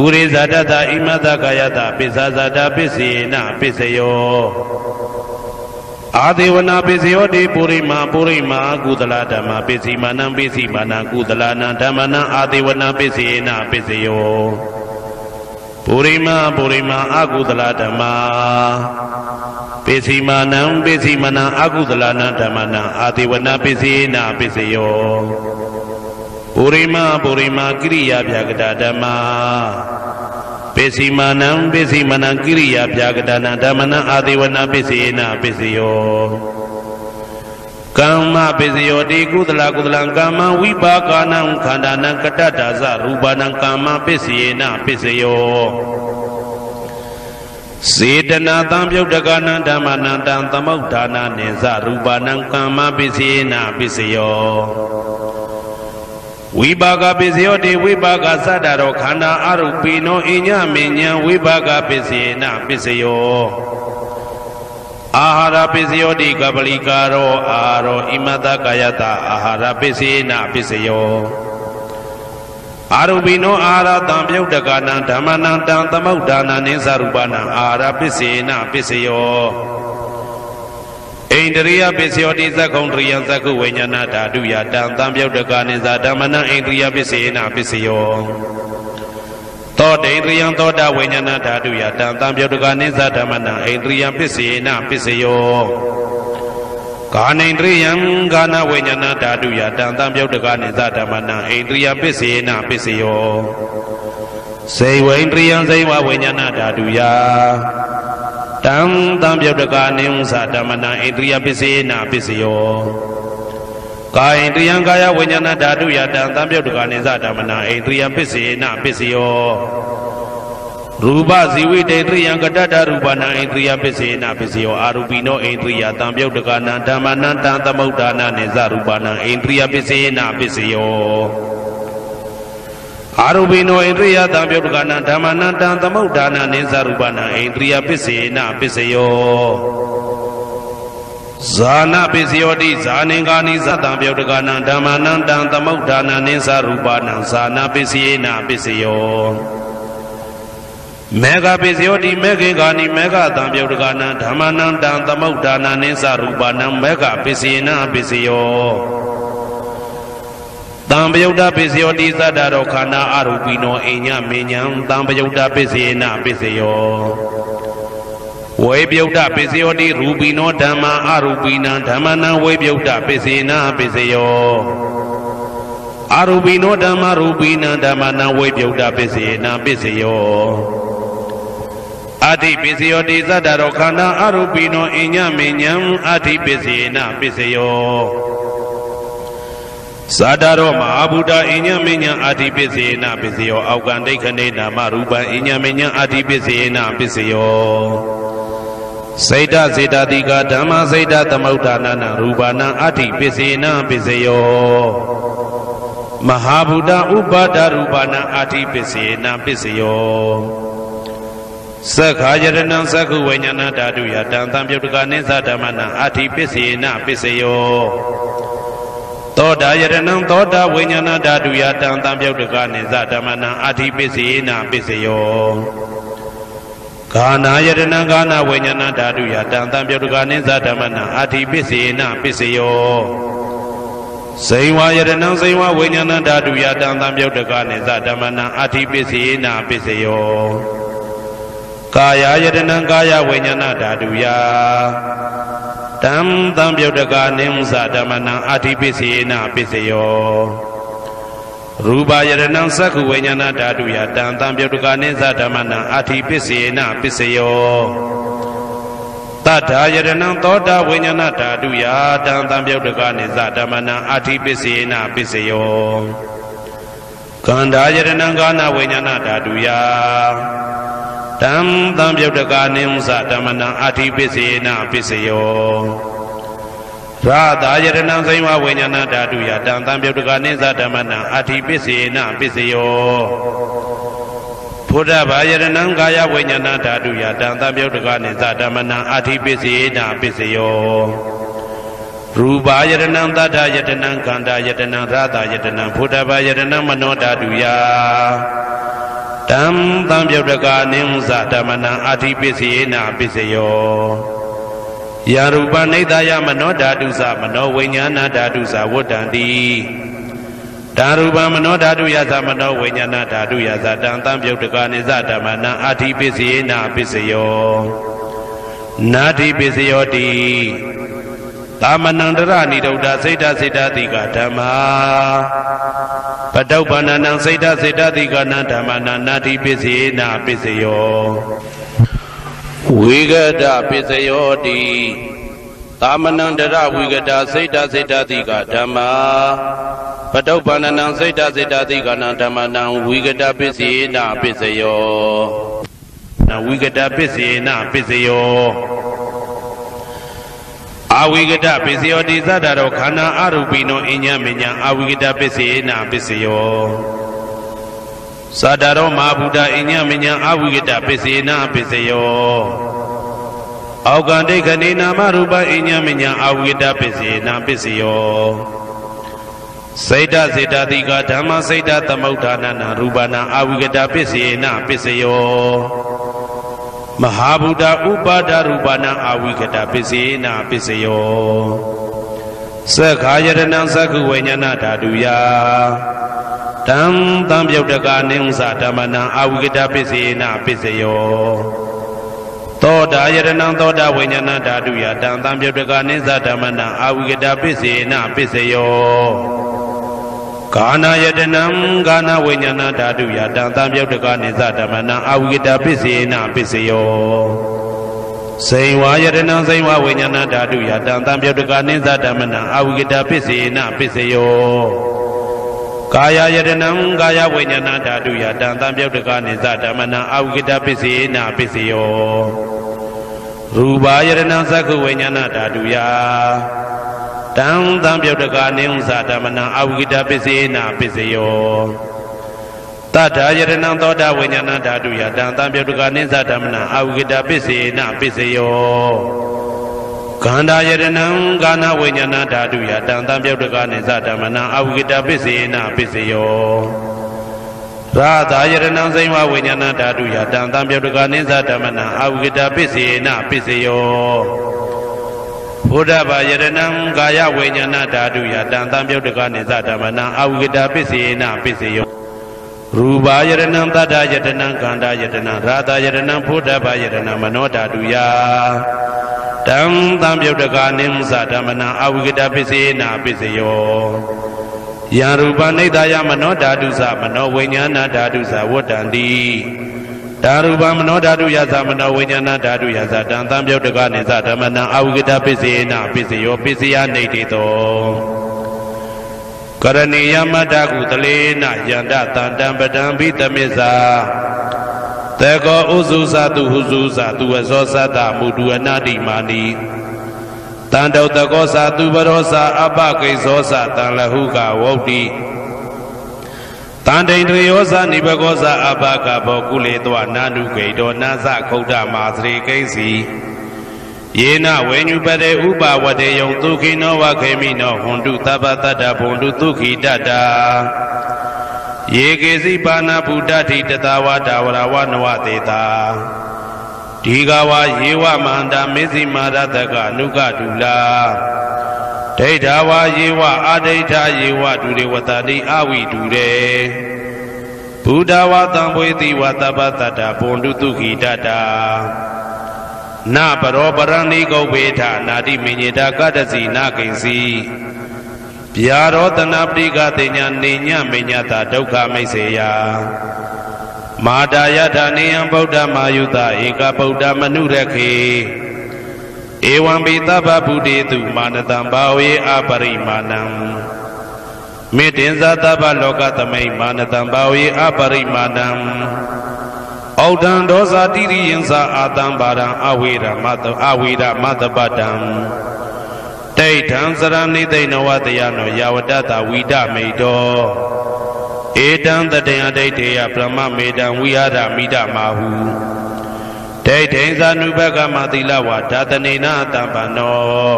ပုရိဇာတတဣမတကာယတပစ္ဆာဇာတပစ္စေနပစ္စယောအာဒေဝနာပိစယောတိပုရိမာပုရိမာကုသလဓမ္မပိစီမာနံပိစီမာနံကုသလနံဓမ္မနံအာဒေဝနာပိစေနပိစယောပုရိမာပုရိမာအကုသလဓမ္မာပိစီမာနံပိစီမာနံအကုသလနံဓမ္မနံအာဒေဝနာပိစေနပိစယော ပုရိမာပုရိမာကိရိယာဗျာကတာဓမ္မာပိစီမာနံပိစီမနံကိရိယာပြာကတနာဓမ္မနံအာသေဝနာပိစီနာပိစီယောကမ္မပစ္စယောတိကုသလကုသလံကမ္မဝိပါကနံခန္ဓာနံကတ္တဒါဇရူပနံကမ္မပစ္စယေနပစ္စယောစေတနာတံပြုတ်တကနံဓမ္မနံတံသမုဋ္ဌာနာနေဇရူပနံကမ္မပစ္စယေနပစ္စယော ဝိပါကပစ္စယောတိဝိပါကသတ္တရောခန္ဓာအရုပိနောအညမေညံဝိပါကပစ္စယေနပစ္စယောအာဟာရပစ္စယောတိကပလိကာရောအာရောဣမတကာယတအာဟာရပစ္စယေနပစ္စယောအာရုပိနောအာဟာရတံပြုတ်တကနံဓမ္မနံတံသမုဋ္ဌာနနိသရူပနံအာဟာရပစ္စယေနပစ္စယော ဣန္ဒရိယပစ္စယောတိသက္ကုံတရိယသက္ကုဝိညာဏဓာတုယတံတံပြုတ်တကနိသဓမ္မနံဣန္ဒရိယပစ္စယေနပစ္စယောသောတေန္ဒရိယံသောတာဝိညာဏဓာတုယတံတံပြုတ်တကနိသဓမ္မနံဣန္ဒရိယပစ္စယေနပစ္စယောကာနိန္ဒရိယံကာနဝိညာဏဓာတုယတံတံပြုတ်တကနိသဓမ္မနံဣန္ဒရိယပစ္စယေနပစ္စယောစေဝိန္ဒရိယံစေဝဝိညာဏဓာတုယ တံတံပြုတ်တကနိဥ္စဓမ္မနံဣန္ဒရိယပစ္စယေနပစ္စယောကာယိန္ဒရိယံကာယဝိညာဏဓာတုယတံတံပြုတ်တကနိသဓမ္မနံဣန္ဒရိယပစ္စယေနပစ္စယောရူပဇီဝိတေတရိယံကတ္တရူပနာဣန္ဒရိယပစ္စေနပစ္စယောအာရူပိနောဣန္ဒရိယတံပြုတ်တကနံဓမ္မနံတံသမုဋ္ဌာနနေဇရူပနာဣန္ဒရိယပစ္စေနပစ္စယော အာရူပိနောဣန္ဒရိယတံပြုတ်တကနံဓမ္မနံတံသမုဋ္ဌာနနေဇရူပနာဣန္ဒရိယပစ္စေနပစ္စယောဇာနာပစ္စယောတိဇာနင်္ဂာနိသတံပြုတ်တကနံဓမ္မနံတံသမုဋ္ဌာနနေဇရူပနာဇာနာပစ္စယေနပစ္စယောမေဃပိစယောတိမေခေကာနိမေဃတံပြုတ်တကနံဓမ္မနံတံသမုဋ္ဌာနာနိသရူပနံမေဃပိစေနပိစယော တံပယုတ်တပိစယောတိသတ္တရောခန္ဓာအရူပိနောအိညမေညံတံပယုတ်တပိစေနပိစယောဝေပြုတ်တပိစယောတိရူပိနောဓမ္မာအရူပိနံဓမ္မနံဝေပြုတ်တပိစေနပိစယောအာရူပိနောဓမ္မရူပိနံဓမ္မနံဝေပြုတ်တပိစေနပိစယောအဋ္ဌိပစ္စယောတိသတ္တရောခန္ဓာအရူပိနောအညမေညံအဋ္ဌိပစ္စေနပစ္စယော သတ္တရောမဟာဗုဒ္ဓအညမေညံအဋ္ဌိပစ္စေနပစ္စယောအောက်ကံဒိဋ္ဌနေနာမရူပံအညမေညံအဋ္ဌိပစ္စေနပစ္စယောစေတစေတတိကဓမ္မစေတသမုဋ္ဌာနနာရူပနာအဋ္ဌိပစ္စေနပစ္စယောမဟာဗုဒ္ဓဥပါဒရူပနာအဋ္ဌိပစ္စေနပစ္စယောသက္ခာယရဏံသက္ခုဝိညာဏဓာတုယတံတံပြုတ်တကနိသဓမ္မနံအာတိပစ္စေနပစ္စယော သောတာယရဏံသောတာဝိညာဏဓာတုယတံတံပြုတ်တကနိသဓမ္မနံအာတိပစ္စေနပစ္စယောဂာနာယရဏံဂာနာဝိညာဏဓာတုယတံတံပြုတ်တကနိသဓမ္မနံအာတိပစ္စေနပစ္စယောဇိဝယရဏံဇိဝဝိညာဏဓာတုယတံတံပြုတ်တကနိသဓမ္မနံအာတိပစ္စေနပစ္စယောကာယယတနံကာယဝိညာဏဓာတုယ တံတံပြုတ်တကာနိမသဓမ္မနံအာတိပစ္စေနပစ္စယောရူပယတနံသက္ခုဝိညာဏဓာတုယတံတံပြုတ်တကာနိသဓမ္မနံအာတိပစ္စေနပစ္စယောတထာယတနံသောတာဝိညာဏဓာတုယတံတံပြုတ်တကာနိသဓမ္မနံအာတိပစ္စေနပစ္စယောကန္ဓာယတနံကာနဝိညာဏဓာတုယ တံတံပြုတ်တကာနိမသဓမ္မနံအာတိပစ္စေနပစ္စယောရာသာယရဏံစိမဝိညာဏဓာတုယတံတံပြုတ်တကာနိသဓမ္မနံအာတိပစ္စေနပစ္စယောဘုဒ္ဓဘာယရဏံကာယဝိညာဏဓာတုယတံတံပြုတ်တကာနိသဓမ္မနံအာတိပစ္စေနပစ္စယောရူပါယတနံတတ္ထယတနံခန္ဓာယတနံရသယတနံဘုဒ္ဓဘာယတနံမနောဓာတုယ တံတံပြုတ်တကာနိမသဓမ္မနံအာတိပစ္စယေနပစ္စယောယာရူပနိဒာယမနောဓာတုသမနောဝိညာဏဓာတုသဝတ္တံတိဓာရူပမနောဓာတုယသမနောဝိညာဏဓာတုယသတံတံပြုတ်တကာနိသဓမ္မနံအာတိပစ္စယေနပစ္စယောနာတိပစ္စယောတိ သာမဏန္တရဏိဒုဒ္ဒစိတ်တစိတ်တတိကဓမ္မာပတုပ္ပန္နံစိတ်တစိတ်တတိကနံဓမ္မနာနာတိပစ္စေနာပစ္စယောဝေကတပစ္စယောတိသာမဏံတရဝိကတာစိတ်တစိတ်တတိကဓမ္မာပတုပ္ပန္နံစိတ်တစိတ်တတိကနံဓမ္မနံဝိကတပစ္စေနပစ္စယောနဝိကတပစ္စေနပစ္စယော အဝိကတပစ္စယောတိသတ္တရောခန္ဓာအရူပိနောအညမညာအဝိကတပစ္စေနပစ္စယောသတ္တရောမဟာဗုဒ္ဓအညမညာအဝိကတပစ္စေနပစ္စယောအောက်ကဒိဋ္ဌနေနာမရူပအညမညာအဝိကတပစ္စေနပစ္စယောစိတ်တစေတတိကဓမ္မစိတ်တသမုဋ္ဌာနနာရူပနာအဝိကတပစ္စေနပစ္စယော မဟာဗုဒ္ဓဥပါဒရူပနာအဝိကတပစ္စေနပစ္စယောသက္ခာယတနံသက္ခုဝိညာဏဓာတုယတံတံပြုတ်တကာနိဥ္စဓမ္မနံအဝိကတပစ္စေနပစ္စယောသောတာယတနံသောတာဝိညာဏဓာတုယတံတံပြုတ်တကာနိစ္စဓမ္မနံအဝိကတပစ္စေနပစ္စယော ကာနာယတနံကာနာဝိညာဏဓာတုယတံတံပြုတ်တကာနိစ္စဓမ္မနံအဝိကတပစ္စေနပစ္စယောစိန်ဝါယတနံစိန်ဝါဝိညာဏဓာတုယတံတံပြုတ်တကာနိစ္စဓမ္မနံအဝိကတပစ္စေနပစ္စယောကာယယတနံကာယဝိညာဏဓာတုယတံတံပြုတ်တကာနိစ္စဓမ္မနံအဝိကတပစ္စေနပစ္စယောရူပါယတနံသက္ခုဝိညာဏဓာတုယ တံသံပြုတ်တကာနိဥ္စဓမ္မနံအဝိကတပစ္စေနပစ္စယောတထာယတနံသောတာဝိညာဏဓာတုယတံသံပြုတ်တကာနိစ္စဓမ္မနံအဝိကတပစ္စေနပစ္စယောခန္ဓာယတနံကာနဝိညာဏဓာတုယတံသံပြုတ်တကာနိစ္စဓမ္မနံအဝိကတပစ္စေနပစ္စယောရာသာယတနံစိမဝိညာဏဓာတုယတံသံပြုတ်တကာနိစ္စဓမ္မနံအဝိကတပစ္စေနပစ္စယော ဘုဒ္ဓဘာယတနံကာယဝိညာဏဓာတုယတံသံပြုတ်တကနိသဓမ္မနံအဝိကတပစ္စေနပစ္စယောရူပါယတနံတတ္တယတနံကန္တာယတနံရာတာယတနံဘုဒ္ဓဘာယတနံမနောဓာတုယတံသံပြုတ်တကနိသဓမ္မနံအဝိကတပစ္စေနပစ္စယောယံရူပနိဒာယမနောဓာတုသမနောဝိညာဏဓာတုသဝတ္တံတိ ဓာရူပမနောဓာတုယသမနောဝိညာဏဓာတုယသတံသံပြုတ်တကနိသဓမ္မနံအာဝိကတပစ္စေနပစ္စယောပစ္စယနေတိတောကရဏီယမတ္တကုတလေနယန္တတံတံပတံဘိတမစ္ဆာတေကောဥစုသတုဟုစုသတုဝဇောသတ္တမုဒုအနာတိမာနိတံတောတကောသတုပရောသအပကိဇောသတံလဟုကဝုတ်တိ တန်တိန်တယောဇနိဘကောဇအဘကဘောကုလေတောနာနုဂိတောနာဇခုဒ္ဓမာသရေကိစီယေနဝေညုပတေဥပဝတေယုံဒုခိနောဝခေမိနောဟွန်တုသဗ္ဗတတ္တဘုံတုဒုခိတတ္တာယေကေစီပါဏဗုဒ္ဓတိတတဝါဒဝရဝနဝတေတာဒီကဝါယေဝမန္တာမေဇိမာရတကအနုကဒူလာ ဒိဋ္ဌာဝါယေဝအဒိဋ္ဌာယေဝဒုရေဝတတိအဝိဒုရေဘုဒ္ဓဝါတံပွေတိဝတပ္ပတတ္တဘုံတုတုခိတတာနပရောပရဏိကုတ်ဝေထနာတိမညေတာကတ္တစီနာကိဉ္စီဗျာရောတနာပရိကတိညာနေညမညတာဒုက္ခမိတ်စေယမာတာယထာနေယံဗုဒ္ဓမာယုတဧကဗုဒ္ဓမနုရခေ ဧဝံပိသဗ္ဗဗုတေတုမာနတံဘာဝေအပရိမာဏံမေတ္တင်္ဇသဗ္ဗလောကသမိမာနတံဘာဝေအပရိမာဏံဩဒံဒောဇာတိရိယံသာအာတံဘာရံအဝေရမတအဝေရမတပတံဒိဋ္ဌံစရဏိသိဏဝတယနောယာဝတတဝိဒမိတောဧတံတတယဒိဋ္ဌေယဗြဟ္မမေတံဝိဟာရမိဒမာဟု ဒိဋ္ဌိသနုဘကမသီလဝါဒါတနေနာတံပန္နော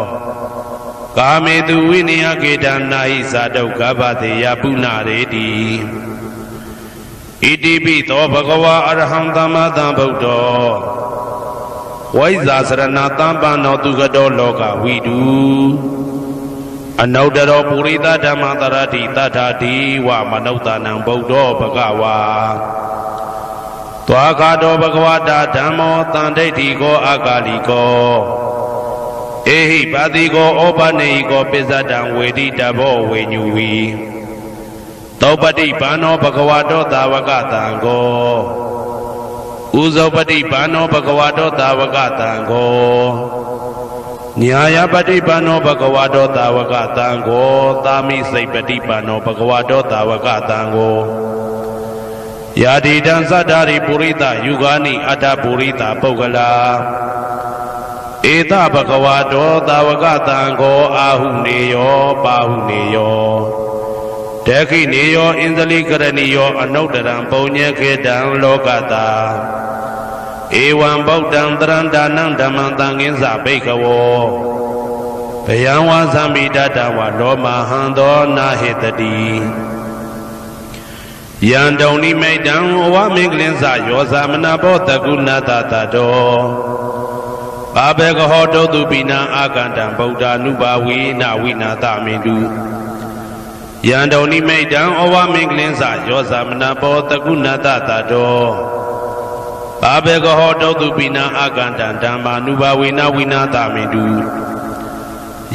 ကာမေတုဝိနယကေတနာဟိဇာတုကဗ္ဗတေယပုဏ္ဏရေတိဣတိပိသောဘဂဝါအရဟံသမ္မာသမ္ဗုဒ္ဓောဝိဇာစရဏတံပန္နောသူကတောလောကဝိတုအနုတ္တရောပုရိသဓမ္မတရတိတထာတိဝမနုဿာနံဗုဒ္ဓောဘဂဝါ သွားခါတော်ဘဂဝတာဓမ္မောတန်ဒိဋ္ဌိကောအကာလီကောအေဟိပါတိကောဩပနေဟိကောပိဇတံဝေတိတဘောဝေညူဝီသောပတိဘာနောဘဂဝတောသာဝကတံကောဥဇောပတိဘာနောဘဂဝတောသာဝကတံကောညာယပฏิပန္နောဘဂဝါတောတာဝကတံကိုသာမိစိတ်ပฏิပန္နောဘဂဝါတောတာဝကတံကို ယာတိတံသတ္တာရိပုရိသယူဂာနိအတ္တပုရိသပုဂ္ဂလာဧတဘဂဝါတောတာဝကတံကိုအာဟုနေယောပါဟုနေယောတခိနေယောဣန္ဒလိကရဏီယောအနုတ္တရံပုံညေခေတံလောကတာဧဝံဗုဒ္ဓံတရန္တာနံဓမ္မံတံငင်းစဘိကဝောဘယံဝါသမိတတဝလောမဟံသောနာဟေတတိ ယံတုံနိမိတံအဝမင်္ဂလင်းစယောဇာမနာဘောတကုဏတတတောဘာဘေကဟောတုတုပိနာအာကန္တံဗုဒ္ဓ ानु ဘာဝေနဝိနာတမိတုယံတုံနိမိတံအဝမင်္ဂလင်းစယောဇာမနာဘောတကုဏတတတောဘာဘေကဟောတောတုပိနာအာကန္တံဓမ္မာနုဘာဝေနဝိနာတာမိတု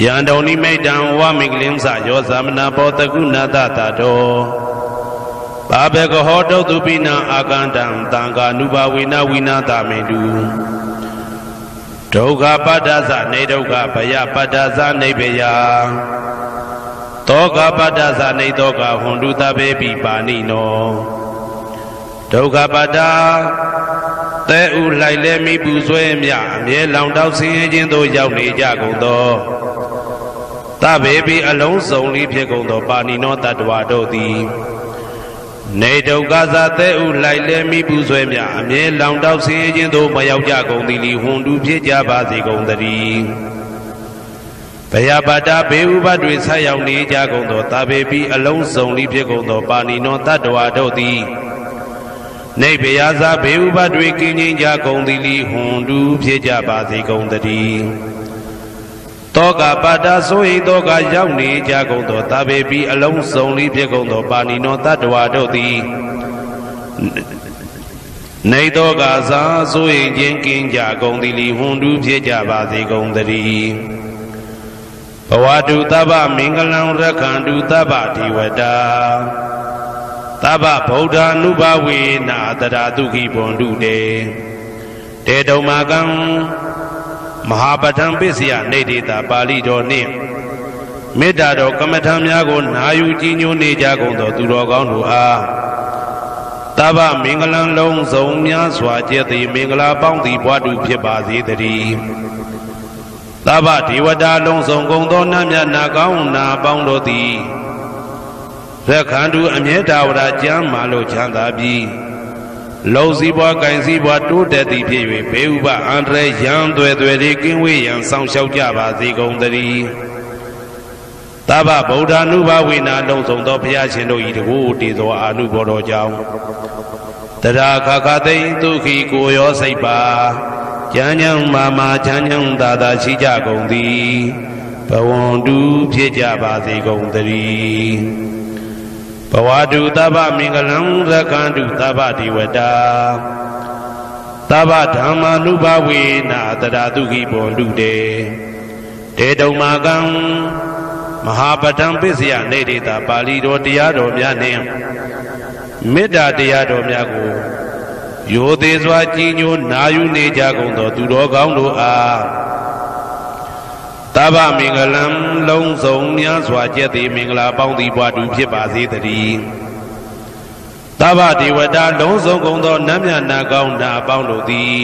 ယံတုံနိမိတံဝမင်္ဂလင်းစယောသမနာဘောတကုဏတတတော ဘာဘေကဟောတောတုပိနာအာကန္တံတံဃာနုဘာဝေနဝိနာတာမိတုဒုက္ခပတ္တသနေဒုက္ခဘယပတ္တသနေဘယတောကပတ္တသနေတောကဟွန်တုတဘေပိပါဏိနောဒုက္ခပတ္တသဲဥလိုက်လဲမိပူဆွဲမြအမြဲလောင်တောက်ဆင်းရဲခြင်းသို့ရောက်နေကြကုန်သောတဘေပိအလုံးစုံလေးဖြစ်ကုန်သောပါဏိနောတတ္တဝါတို့သည် နေဒုက္ခသာသဲဥလိုက်လဲမိပူဆွဲမြအမြဲလောင်တောက်ဆင်းရဲခြင်းသို့မရောက်ကြကုန်သည်လီဟွန်တူဖြစ်ကြပါစေကုန်သတည်းဘယပါတာဘေဥပတွေဆက်ရောက်နေကြကုန်သောတဘေပိအလုံးစုံလေးဖြစ်ကုန်သောပါဏိနောတတ္တဝါတို့သည်နေဗယာဇာဘေဥပတွေကင်းချင်းကြကုန်သည်လီဟွန်တူဖြစ်ကြပါစေကုန်တည်း တောကပါတာဆိုဟိတောကရောက်နေကြကုန်သောတာဘေပိအလုံးစုံလေးဖြစ်ကုန်သောပါဏိနောတတ္တဝါတို့သည်နေတောကသာဆိုရင်ချင်းကင်းကြကုန်သည်လီဟွန်တူဖြစ်ကြပါစေကုန်တည်းဘဝတုတဗ္ဗမင်္ဂလံရခန္တုတဗ္ဗဒီဝတာသဗ္ဗဗုဒ္ဓ ानु ဘဝေနာတရာဒုခိဘွန်တုတေတေတုံမာကံ မဟာပဋ္ဌံပစ္စယနေတိတာပါဠိတော်နှင့်မေတ္တာတော်ကမ္မထံများကိုနာယူကြည်ညိုနေကြကုန်သောသူတော်ကောင်းတို့အားတဗ္ဗမင်္ဂလံလုံးစုံများစွာကျက်သည်မင်္ဂလာပေါင်းသည်ဘွားတူဖြစ်ပါစေတည်းသဗ္ဗဒေဝတာလုံးစုံကုန်သောနတ်မြတ်နာကောင်းနာပေါင်းတို့သည်ရခန္တုအမြဲတာဝရကျမ်းမာလို့ချမ်းသာပြီး လုံစည်းပွားကင်စည်းပွားတိုးတက်သည်ဖြစ်၍ဘေဥပအန္တရာယ်ရန်သွဲသွဲတွေကင်းဝေးရန်ဆောင်လျှောက်ကြပါစေကုန်သတည်းသဗ္ဗဗုဒ္ဓ ानु ဘဝေနာလုံးစုံသောဘုရားရှင်တို့ဤတကူတည်သောအာနုဘောတော်ကြောင့်တရာခခသိဒုက္ခိကိုရောစိတ်ပါကျမ်းချမ်းမာမာချမ်းချမ်းသာသာရှိကြကုန်သည်ဘဝန္တုဖြစ်ကြပါစေကုန်သတည်းဘ ဝတုသဗ္ဗမင်္ဂလံသက္ကန္တုသဗ္ဗဒီဝတာသဗ္ဗဓမ္မာနုဘဝေနာတရာတုခိဘွန်တုတေတေတုံမာကံမဟာပတံပစ္စယနေတိတာပါဠိတော်တရားတော်များနှင့်မေတ္တာတရားတော်များကိုယောသေးစွာကြည်ညိုနာယူနေကြကုန်သော သူတော်ကောင်းတို့အား သဗ္ဗမင်္ဂလံလုံးစုံများစွာကျက်သည်မင်္ဂလာပေါင်းသည်ဘွားတူဖြစ်ပါစေတည်းသဗ္ဗဒေဝတာလုံးစုံကုန်သောနတ်မြတ်နာကောင်းနာပေါင်းတို့သည်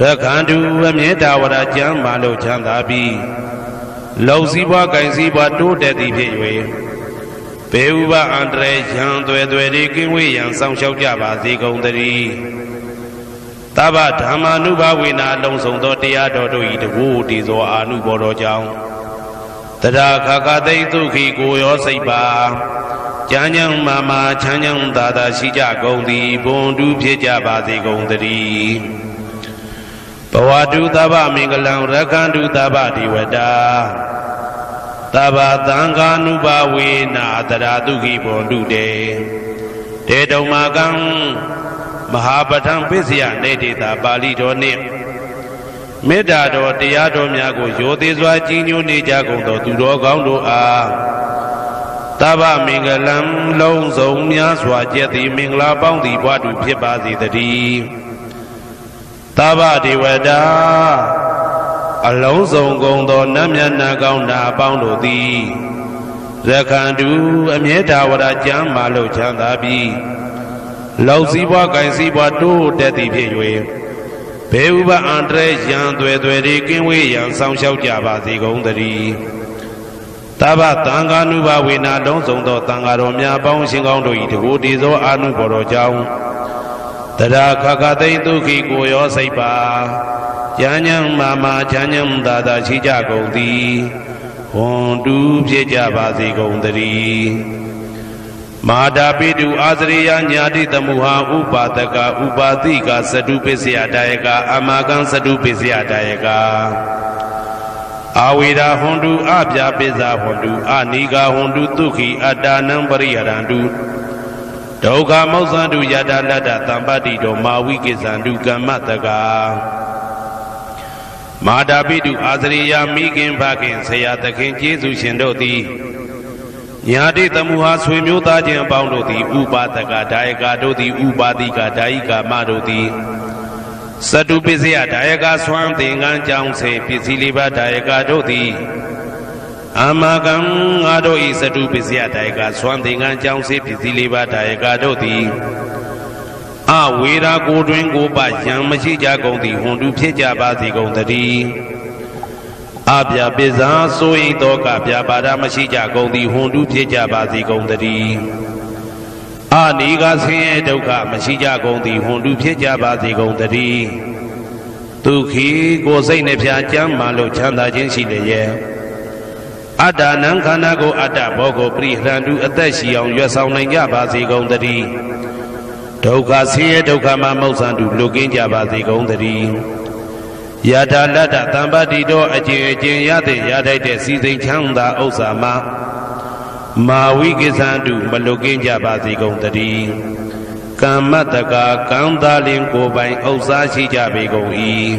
ရခန္တုအမြဲတာဝရကျမ်းမာလို့ချမ်းသာပြီးလုံစည်းပွားကင်စည်းပွားတိုးတက်သည်ဖြစ်၍ဘေဥပအန္တရာယ်ရန်သွဲသွဲဒီကင်းဝေးရန်ဆောင်ရှောက်ကြပါစေကုန်တည်း သဗ္ဗဓမ္မာနုဘဝေနာလုံးစုံသောတရားတော်တို့ဤတကူတည်သောအာနုဘောတော်ကြောင့်တရာခခသိဒုက္ခိကိုရောစိတ်ပါကြမ်းကြမ်းမာမာချမ်းချမ်းသာသာရှိကြကုန်သည်ဘွန်တူဖြစ်ကြပါစေကုန်သတည်းဘဝတုသဗ္ဗမင်္ဂလံရခန္တုသဗ္ဗဒီဝတာသဗ္ဗသံဃာနုဘဝေနာတရာဒုက္ခိဘွန်တုတေတေတုံမာကံ မဟာပဋ္ဌံပစ္စယနေတေတာပါဠိတော်နှင့်မေတ္တာတော်တရားတော်များကိုရိုသေစွာကြီးညိုနေကြကုန်သောသူတော်ကောင်းတို့အားသဗ္ဗမင်္ဂလံလုံးစုံများစွာကျက်သည်မင်္ဂလာပေါင်းသည်ဘွားတူဖြစ်ပါစေတည်းသဗ္ဗဒေဝတာအလုံးစုံကုန်သောနတ်မြတ်နာကောင်းနာအပေါင်းတို့သည်ရခန္တုအမြဲတာဝရကျမ်းမာလို့ချမ်းသာပြီး လောက်စည်းပွားကင်စည်းပွားတိုးတက်သည်ဖြစ်၍ဘေဥပအန္တရရန်သွယ်သွယ်ဒီကင်းဝေးရန်ဆောင်လျှောက်ကြပါစေကုန်သတည်းတဗ္ဗတံဃာနုဘဝေနာလုံးစုံသောတန်ဃာတော်များပေါင်းရှင်ကောင်းတို့၏တကူတည်သောအာနုဘော်တော်ကြောင့်တရာခခသိမ့်ဒုက္ခိကိုရောစိတ်ပါဉာဏ်ဉဏ်မာမာဉာဏ်ဉဏ်သာသာရှိကြကုန်သည်ဟွန်တူဖြစ်ကြပါစေကုန်သတည်း မာတာပိတုအာသရိယညာတိတမှုဟာဥပါဒကဥပါတိကသတုပစ္စယတယကအမကံသတုပစ္စယတယကအာဝေရာဟွန်တုအပြပိဇာဟွန်တုအနိဂဟွန်တုဒုက္ခိအတ္တနံပရိယရန္တုဒုက္ခမောဇန္တုယတာလတ္တတံပတ္တိတောမာဝိကိဇန္တုကမ္မတကာမာတာပိတုအာသရိယာမိခင်ဖခင်ဆရာသခင်ကျေးဇူးရှင်တို့သည် ညာတိတမှုဟာဆွေမျိုးသားချင်းအပေါင်းတို့သည်ဥပါဒကဒါယကာတို့သည်ဥပါတိကဒါယိကာမတို့သည်စတုပစ္စယဒါယကာဆွမ်းသင်္ကန်းကြောင်းစေပစ္စည်းလေးပါဒါယကာတို့သည်အမကံငါတို့ဤစတုပစ္စယဒါယကာဆွမ်းသင်္ကန်းကြောင်းစေပစ္စည်းလေးပါဒါယကာတို့သည်အဝေရာကိုတွင်ကိုပယံမရှိကြကုန်သည်ဟွန်တုဖြစ်ကြပါစေကုန်တည်း အပြပိဇာဆိုဤတော့ကပြပါဒမရှိကြကုန်သည်ဟွန်တုဖြစ်ကြပါစေကုန်တည်းအနိကဆင်းရဲဒုက္ခမရှိကြကုန်သည်ဟွန်တုဖြစ်ကြပါစေကုန်တည်းဒုက္ခိကိုစိတ်နှဖျားကြမ်းမှလို့ချမ်းသာခြင်းရှိလျက်အတ္တနံခန္ဓာကိုအတ္တဘောကိုပရိဟရန္တုအသက်ရှိအောင်ရွတ်ဆောင်နိုင်ကြပါစေကုန်တည်းဒုက္ခဆင်းရဲဒုက္ခမှာမௌဆန်တုလွတ်ကင်းကြပါစေကုန်သတည်း ယထာလတ္တတံပတိတော်အကျင့်အကျင့်ရတဲ့ရထိုက်တဲ့စီစိန်ချမ်းသာဥစ္စာမှာမာဝိကိသံတုမလွတ်ကင်းကြပါစေကုန်သတည်းကမ္မတကာကံသာလင်ကိုပိုင်ဥစ္စာရှိကြပေကုန်၏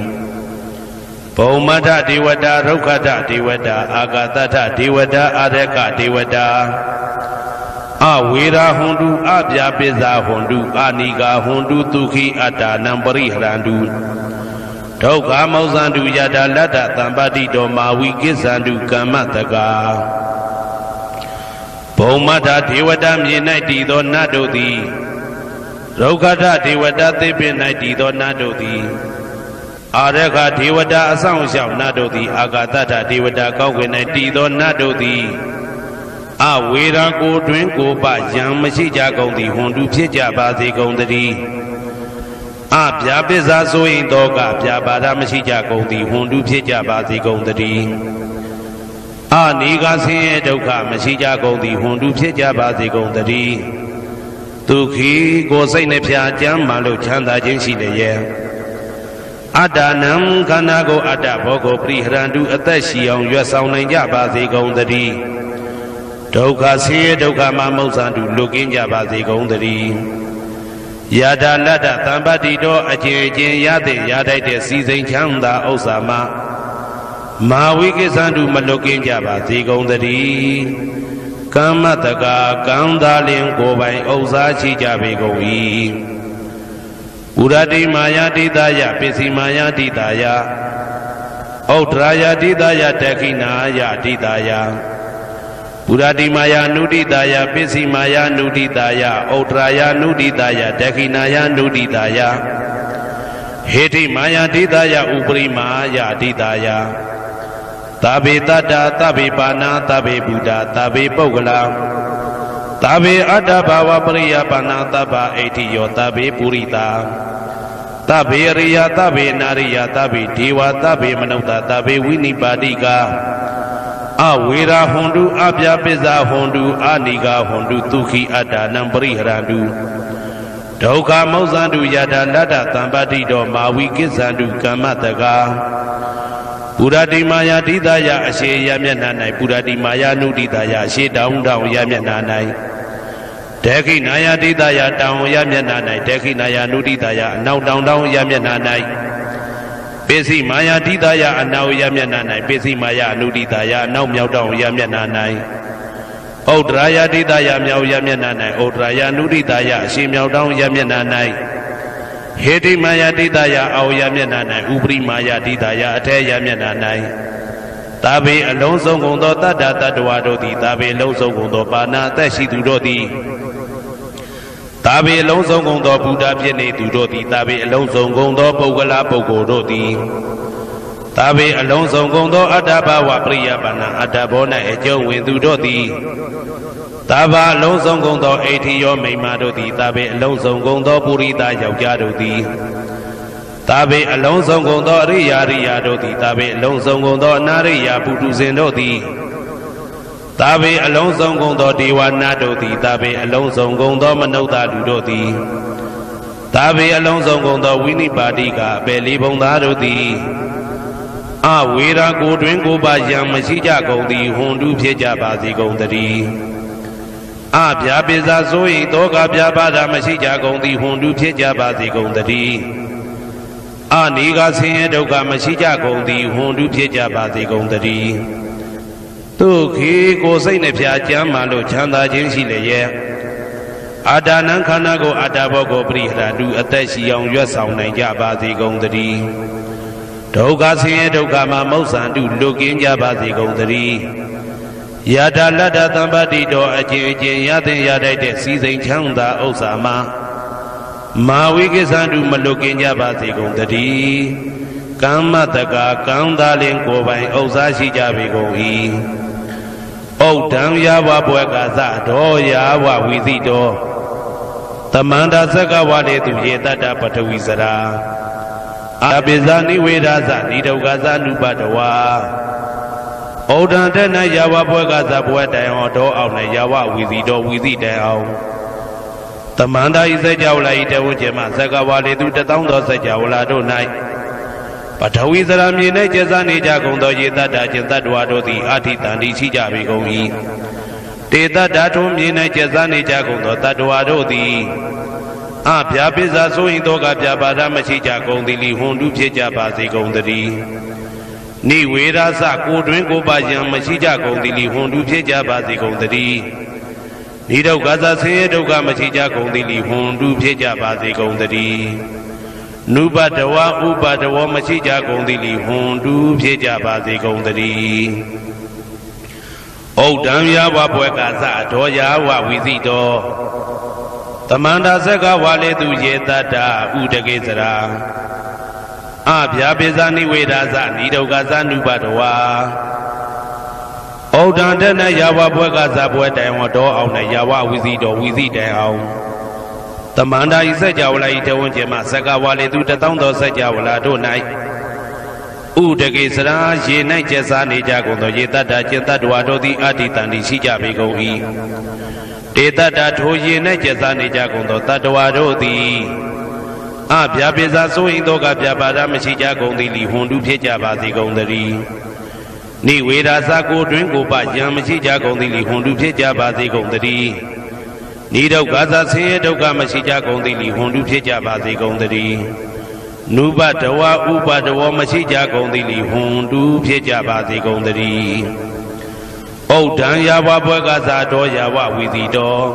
ဘုံမထဒေဝတာရုခထဒေဝတာအာဂတထဒေဝတာအာရကဒေဝတာအဝေရာဟွန်တုအပြာပိဇာဟွန်တုအာနိကာဟွန်တုဒုခိအတ္တနံပရိဟရန္တု ဒုက္ခမောဇန္တုယတာလတ္တတံပတိတောမာဝိကိစ္ဆန္တုကမ္မတကာဘုံမထဒေဝတာမြေ၌တည်သောနတ်တို့သည်ဒုက္ခထဒေဝတာသိပင်၌တည်သောနတ်တို့သည်အာရခဒေဝတာအဆောင်ရှောက်နတ်တို့သည်အာဂတထဒေဝတာကောက်ွယ်၌တည်သောနတ်တို့သည်အဝေရာကိုတွင်ကိုပယံမရှိကြကုန်သည်ဟွန်တုဖြစ်ကြပါစေကုန်တည်း အပြာပစ္စာဆိုရင်တော့ကပြာပါဒမရှိကြကုန်သည်ဟွန်တုဖြစ်ကြပါစေကုန်တည်းအနိကဆင်းရဲဒုက္ခမရှိကြကုန်သည်ဟွန်တုဖြစ်ကြပါစေကုန်တည်းဒုက္ခိကိုစိတ်နှဖျားကြမ်းမှလို့ချမ်းသာခြင်းရှိလျက်အတ္တနံခန္ဓာကိုအတ္တဘောကိုပရိဟရန္တုအသက်ရှိအောင်ရွတ်ဆောင်နိုင်ကြပါစေကုန်တည်းဒုက္ခဆင်းရဲဒုက္ခမှာမௌဆန်တုလွတ်ကင်းကြပါစေကုန်သတည်း ယတာလတ္တတံပတ္တိတော်အကျဉ်အကျဉ်ရတဲ့ရတိုက်တဲ့စီစိန်ချမ်းသာဥစ္စာမှာမာဝိကိသန္တုမလွတ်ကင်းကြပါစေကုန်သတည်းကမ္မတကာကံသာလင်ကိုယ်ပိုင်ဥစ္စာရှိကြပေကုန်၏ဥရတိမာယာတိတယပစ္စည်းမာယာတိတယဩဒရာယာတိတယတခိနာယတိတယ ပုရတိမာယာနုတိတာယပစ္စည်းမာယာနုတိတာယဩတရာယာနုတိတာယဒခိနာယာနုတိတာယဟေတိမာယာတိတာယဥပရိမာယာတိတာယသဗ္ဗေတတ္တာသဗ္ဗေပါဏာသဗ္ဗေဘုဒ္ဓသဗ္ဗေပုဂ္ဂလာသဗ္ဗေအတ္တဘာဝပရိယပါဏာသဗ္ဗအဋ္ဌိယောသဗ္ဗေပုရိတာသဗ္ဗေရိယသဗ္ဗေနာရိယသဗ္ဗေဒေဝသဗ္ဗေမနုဿသဗ္ဗေဝိနိပါတိကာ အဝေရာဟွန်တုအပြပစ္စာဟွန်တုအာနိကာဟွန်တုဒုခိအတ္တနံပရိဟရန္တုဒုက္ခမောဇန္တုယတာလတ္တသံပတိတော်မာဝိကိစ္ဆန္တုကမ္မတကာပုရတိမာယာတိတယအရှိယမျက်နှာ၌ပုရတိမာယာနုတိတယအရှိတောင်းတောင်းယမျက်နှာ၌ဒေခိနာယာတိတယတောင်းယမျက်နှာ၌ဒေခိနာယာနုတိတယအနောက်တောင်းတောင်းယမျက်နှာ၌ ပိစိမာယာတိတာယအနောက်ရမျက်နှာ၌ပိစိမာယာအနုတိတာယအနောက်မြောက်တောင်ရမျက်နှာ၌ဩဒရာယတိတာယမြောက်ရမျက်နှာ၌ဩဒရာယအနုတိတာယအရှင်မြောက်တောင်ရမျက်နှာ၌ဟေတိမာယတိတယအောယမျက်နာ၌ဥပရိမာယတိတယအထေယမျက်နာ၌သာဘေအလုံးစုံကုန်သောတတ္တတတ္တဝါတို့သည်သာဘေအလုံးစုံကုန်သောပါဏအသက်ရှိသူတို့သည် သာဘေအလုံးစုံကုန်သောဘုရားဖြစ်နေသူတို့သည်သာဘေအလုံးစုံကုန်သောပုဂ္ဂလပုဂ္ဂိုလ်တို့သည်သာဘေအလုံးစုံကုန်သောအတ္တဘဝပရိယပါဏအတ္တဘော၌အကျုံးဝင်သူတို့သည်သာဘာအလုံးစုံကုန်သောအိဋ္ဌိယောမိမ္မာတို့သည်သာဘေအလုံးစုံကုန်သောပုရိသယောက်ျားတို့သည်သာဘေအလုံးစုံကုန်သောအရိယာရိယာတို့သည်သာဘေအလုံးစုံကုန်သောအနာရိယာပုထုဇဉ်တို့သည် သာဘေအလုံးစုံကုန်သောဒေဝနာတို့သည်သာဘေအလုံးစုံကုန်သောမနုဿလူတို့သည်သာဘေအလုံးစုံကုန်သောဝိနိပါတိကအပေလေးဘုံသားတို့သည်အဝေရာကိုတွင်ကိုပါယံမရှိကြကုန်သည်ဟွန်တူးဖြစ်ကြပါစေကုန်တည်းအဗျာပိစာဆို၏တောကဗျာပါဒမရှိကြကုန်သည်ဟွန်တူးဖြစ်ကြပါစေကုန်တည်းအနိကဆင်းရဲဒုက္ခမရှိကြကုန်သည်ဟွန်တူးဖြစ်ကြပါစေကုန်တည်း သူခေကိုစိတ်နှဖျားကြမ်းမှလို့ချမ်းသာခြင်းရှိလျက်အာဒါနံခန္ဓာကိုအာတာဘောကိုပရိဟရာတူအသက်ရှိအောင်ရွတ်ဆောင်နိုင်ကြပါစေကုန်တည်းဒုက္ခဆင်းရဲဒုက္ခမှာမௌဆန်တုလွတ်ကင်းကြပါစေကုန်သတည်းယတာလတ္တသံပတိတော်အကျဉ်အကျဉ်ရသင်ရတတ်တဲ့စီစိန်ချမ်းသာဥစ္စာမှာမာဝိကိသန္တုမလွတ်ကင်းကြပါစေကုန်သတည်းကမ္မတကာကံသာလင်ကိုယ်ပိုင်ဥစ္စာရှိကြပေကုန်၏ ဩဒံယာဝဘွယ်ကသတော်ယာဝဝီသိတော်တမန္တာသက္ကဝလေသူရေတတ္တပထဝီစရာအပိဇာနိဝေဒသနိဒုက္ခသနုပတဝါဩဒံတဲ့၌ယာဝဘွဲကသဘွဲတိုင်အောင်တော့အောင်၌ယာဝဝီစီတော်ဝီစီတိုင်အောင်တမန္တာဤစကြဝဠာဤတဝကျမဇကဝါလေသူတထောင်သောစကြဝဠာတို့၌ ပထဝီစရာမြေ၌ကျဇာနေကြကုန်သောရေတတ္တာကျင်တတ္တဝါတို့သည်အာထိတန်တိရှိကြပေကုန်၏တေတတ္တာထုံးမြေ၌ကျဇာနေကြကုန်သောတတ္တဝါတို့သည်အဗျာပိစာဆိုရင်တော့ကဗျာပါဒမရှိကြကုန်သည်လီဟွန်တုဖြစ်ကြပါစေကုန်တည်းနိဝေရသကိုတွင်ကိုပါယံမရှိကြကုန်သည်လီဟွန်တုဖြစ်ကြပါစေကုန်တည်းနိဒုက္ခသဆင်းရဲဒုက္ခမရှိကြကုန်သည်လီဟွန်တုဖြစ်ကြပါစေကုန်တည်း နုပတဝဥပတဝမရှိကြကုန်သည်လီဟွန်တုဖြစ်ကြပါစေကုန်တည်းဩဒံယဝဘွယ်ကသဒောယဝဝိသိတောတမန္တာဇက်ကဝါလေသူရေတတ္တာဥတကေစရာအဗျာပိဇာနိဝေဒာသနိဒုက္ခသနုပတဝါဩဒံတနယဝဘွဲကဇဘွဲတိုင်ဝတော်အောင်နဲ့ယဝဝီစီတော်ဝီစီတိုင်အောင် တမန္တာဤစัจ java လာဤတဝန်းကျမဇက်ကဝါလေသူတထောင်သောစัจ java လာတို့၌ဥတကေစရာရေ၌ကျက်စားနေကြကုန်သောရေတတ္တာကျင်တတ္တဝါတို့သည်အတ္တိတန်တိရှိကြပေကုန်၏တေတတထိုရင်၌ကျက်စားနေကြကုန်သောတတ္တဝါတို့သည်အဗျာပိစာဆိုရင်တော့ကဗျာပါဒမရှိကြကုန်သည်လီဟွန်တုဖြစ်ကြပါစေကုန်သတည်းနိဝေဒာသကိုတွင်ကိုပယံမရှိကြကုန်သည်လီဟွန်တုဖြစ်ကြပါစေကုန်သတည်း နိဒုက္ခသဆင်းရဲဒုက္ခမရှိကြကုန်သည်လီဟွန်တုဖြစ်ကြပါစေကုန်သတည်းနုပတဝဥပတဝမရှိကြကုန်သည်လီဟွန်တုဖြစ်ကြပါစေကုန်သတည်းဩဒံယာဝဘွဲကသာတော်ယာဝဝီတိတော်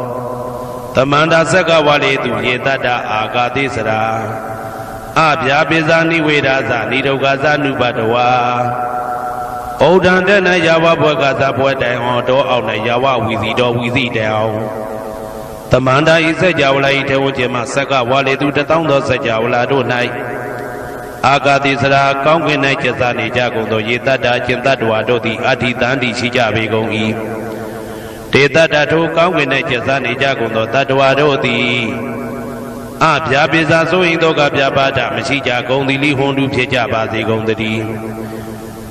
တမန္တာဆက်ကဝလေသူရေတတ္တအာဂတိစရာအဗျာပိဇာနိဝေဒာသနိဒုက္ခသနုပတဝါဩဒံတဲ့၌ယာဝဘွဲကသာဘွဲတိုင်အောင်တော်အောင်၌ယာဝဝီတိတော်ဝီတိတိုင်အောင် တမန္တာဤစัจ java လာဤထေဝကျမဆက်ကဝါလေသူတထောင်သောစัจ java လာတို့၌အာဂတိစရာကောင်းကင်၌ကျစားနေကြကုန်သောရေတတ္တာကျင်တတ္တဝါတို့သည်အဋ္ဌိတန်တိရှိကြပေကုန်၏တေတတ္တထိုကောင်းကင်၌ကျစားနေကြကုန်သောတတ္တဝါတို့သည်အဗျာပိစာဆိုရင်တော့ကဗျာပါဒမရှိကြကုန်သည်လိဟွန်တုဖြစ်ကြပါစေကုန်တည်း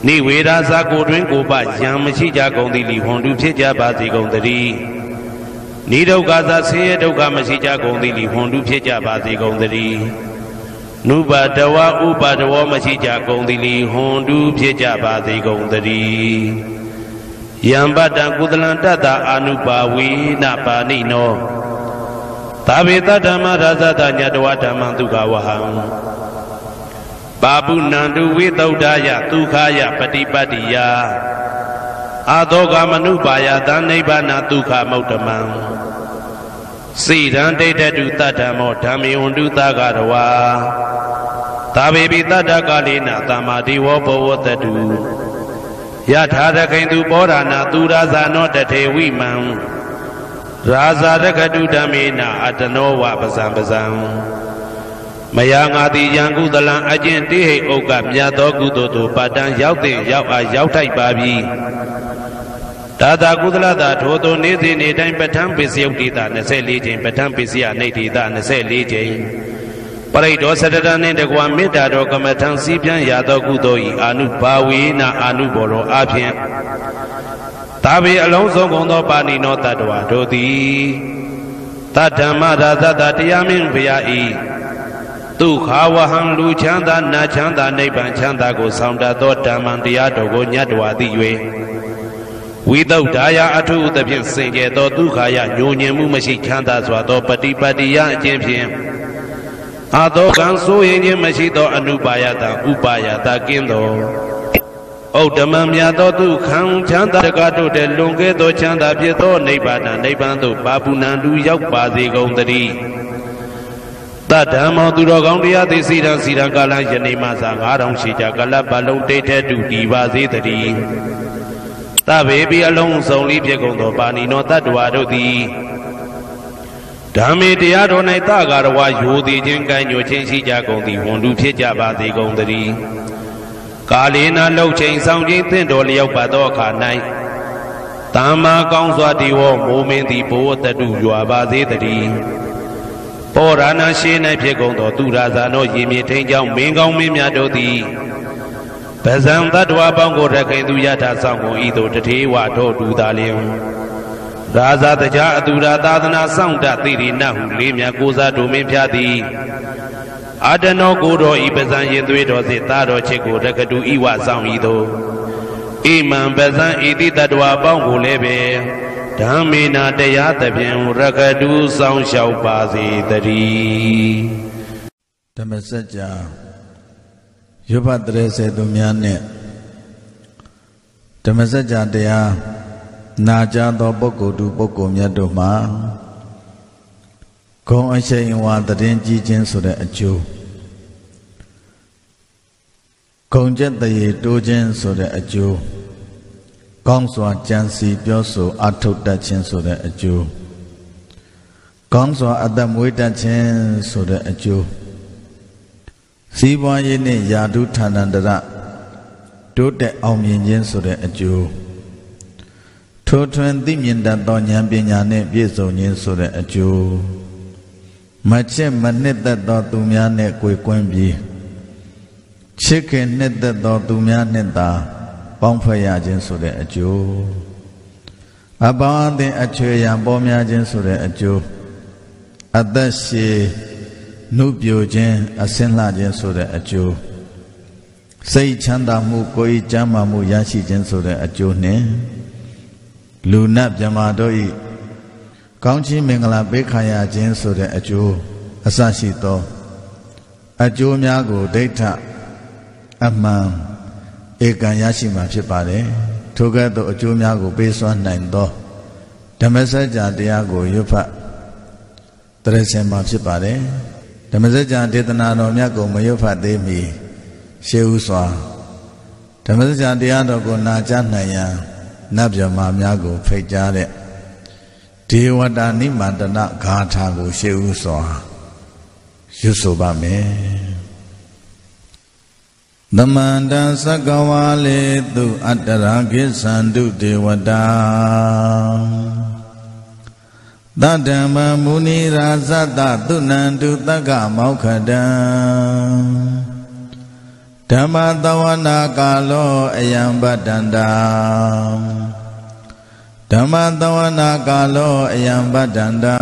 နိဝေဒာသကိုတွင်ကိုပယံမရှိကြကုန်သည်လိဟွန်တုဖြစ်ကြပါစေကုန်တည်း နိဒုက္ခသဆင်းရဲဒုက္ခမရှိကြကုန်သည်လိဟွန်တုဖြစ်ကြပါစေကုန်တည်းနုပါတဝဥပါတဝမရှိကြကုန်သည်လီဟွန်တူးဖြစ်ကြပါစေကုန်သတည်းယံပတံကုသလံတတ္တအာနုပါဝေနပါဏိနောသာဝေတဓမ္မရာဇတညတဝဓမ္မဒုက္ခဝဟံပါပုဏန္တုဝိသုဒ္ဓယဒုက္ခယပฏิပတ္တိယအာသောကမနုပါယသနိဗ္ဗာနဒုက္ခမௌတမံ စိရန်ဒိဋ္ဌတုတတ္တမောဓမ္မေဝန္တုသကရဝါသာဘေပိတတ္တကာလိနာသမ္မာတိဝောဘဝတတုယထာရခိန်သူပောရဏသူရာဇာနောတထေဝိမံရာဇာရကတုဓမ္မေနာအတနောဝပဇံပဇံမယာငါတိယံကုသလံအကျင့်တိဟိဥက္ကမြတ်သောကုသိုလ်တို့ပါတံရောက်တဲ့ရောက်အားရောက်ထိုက်ပါပြီ ဒါသာကုသလတာထိုသောနေ့စဉ်နေ့တိုင်းပဋ္ဌာန်းပစ္စယုတ်တိတာ24ကြိမ်ပဋ္ဌာန်းပစ္စယနေတိတာ24ကြိမ်ပရိဒောသတ္တရနှင့်တကွာမေတ္တာတော်ကမ္မထံစည်းပြန်ရသောကုသိုလ်ဤအာနုဘာဝေနအာနုဘောရောအဖြင့်သာဘေအလုံးစုံကုန်သောပါဏိနောတတ္တဝါတို့သည်တတ္ဓမ္မရာဇတတရားမင်းဘုရားဤဒုက္ခဝဟံလူချမ်းသာနာချမ်းသာနိဗ္ဗာန်ချမ်းသာကိုဆောင်တတ်သောဓမ္မံတရားတော်ကိုညတ်တော်သိ၍ ဝိတုဒ္ဓါယအထုသဖြင့်စင်ကြယ်သောဒုက္ခယညိုညင်မှုမရှိချမ်းသာစွာသောပฏิပတ္တိယအကျင့်ဖြင့်အာသောကံဆိုရင်ခြင်းမရှိသော အနုပါယတာဥပါယတာကင်းသောဩဓမံမြတ်သောဒုခံချမ်းသာတကားတို့တဲ့လွန်ကဲသောချမ်းသာဖြစ်သောနိဗ္ဗာန်နိဗ္ဗာန်သို့ပါပုဏ္ဏလူရောက်ပါစေကုန်သတည်းတတ္တမောသူတော်ကောင်းတရားသိစီရန်စီရန်ကာလယနေ့မှသာ9000ရှိကြကလပ်ပလုံးတိတ်တဲ့တူတည်ပါစေတည်း တဗေပိအလုံးစုံလေးဖြစ်ကုန်သောပါဏိနောတတ္တဝါတို့သည်ဓမ္မေတရားတော်၌တကာရဝယိုသည်ချင်းကံညိုချင်းရှိကြကုန်သည်ဝန်လူဖြစ်ကြပါစေကုန်တည်းကာလေနာလှုပ်ချိန်ဆောင်ခြင်းတင့်တော်လျောက်ပါသောအခါ၌တမ္မာကောင်းစွာဒီဝမိုးမင်းသည်ဘိုးတတုရွာပါစေတည်းပောရဏရှိ၌ဖြစ်ကုန်သောသူရာဇာနောရေမြေထိန်ကြောင့်မင်းကောင်းမင်းများတို့သည်ပ ဇံတတ္တဝါပေါင်းကိုရခိုင်သူယထာဆောင်ကုန်ဤသို့တထေဝတို့တူသာလျင်ရာဇာတကြားအတူရာသာသနာစောင့်တသိရိနဟုလေးမြတ်ကိုစားဒုမင်းဖျားသည်အာတနောကိုတော်ဤပဇံရင်သွေးတော်စေသားတော်ချစ်ကိုရကတူဤဝဆောင်ဤသို့ဣမံပဇံဤတိတတ္တဝါပေါင်းကိုလည်းပဲဓမ္မေနာတရားသဖြင့်ရကတူဆောင်လျှောက်ပါစေတည်းဓမ္မစကြာ ရုပ်ဖတ်တရေစေသူများနဲ့ဓမ္မစကြာတရားနာကြားသောပုဂ္ဂိုလ်သူပုဂ္ဂိုလ်မြတ်တို့မှာဂုံအရှိန်ဝါတည်င်းကြီးခြင်းဆိုတဲ့အကျိုးဂုံကျက်တရေတိုးခြင်းဆိုတဲ့အကျိုးကောင်းစွာကြံစီပြောဆိုအထုတ်တတ်ခြင်းဆိုတဲ့အကျိုးကောင်းစွာအသက်မွေးတတ်ခြင်းဆိုတဲ့အကျိုး စီးပွားရေးနဲ့ယာတုဌာနန္တရတိုးတက်အောင်မြင်ခြင်းဆိုတဲ့အကျိုးထိုထွန်းသိမြင်တတ်သောဉာဏ်ပညာနှင့်ပြည့်စုံခြင်းဆိုတဲ့အကျိုးမချစ်မနှစ်သက်သောသူများနှင့်ကိုယ်ကွင်းပြီးချစ်ခင်နှစ်သက်သောသူများနှင့်သာပေါင်းဖွဲ့ရခြင်းဆိုတဲ့အကျိုးအပေါင်းအသင်အချွေရန်ပေါ်များခြင်းဆိုတဲ့အကျိုးအသက်ရှည် နှုတ်ပြိုခြင်းအစင်းလှခြင်းဆိုတဲ့အကျိုးစိတ်ချမ်းသာမှုကိုယ်ကျမ်းမာမှုရရှိခြင်းဆိုတဲ့အကျိုးနှင့်လူနတ်မြမာတို့ဤကောင်းချီးမင်္ဂလာပေးခံရခြင်းဆိုတဲ့အကျိုးအစရှိသော အကျိုးများကိုဒိဋ္ဌအမှန်ဧကံရရှိမှာဖြစ်ပါတယ်ထိုကဲ့သို့အကျိုးများကိုပေးစွမ်းနိုင်သောဓမ္မစကြာတရားကိုရွတ်ဖတ်တရစင်မှာဖြစ်ပါတယ် ဓမ္မစကြာဒေသနာတော်မြတ်ကိုမရွတ်ဖတ်သေးမီရှေးဥစွာဓမ္မစကြာတရားတော်ကိုနာကြားနိုင်ရန်နတ်မြမာများကို ဖိတ်ကြားတဲ့ဒေဝတာနိမန္တနဂါထာကိုရှေးဥစွာရွတ်ဆိုပါမယ်သမန္တသက္ကဝါလေသူ အတ္တရာကိသန္တုဒေဝတာ သတ္တမမုနိရာဇတသုနန္တုတက္ကမောခတံဓမ္မတဝနာကာလောအယံပတ္တန္တာဓမ္မတဝနာကာလောအယံပတ္တန္တာ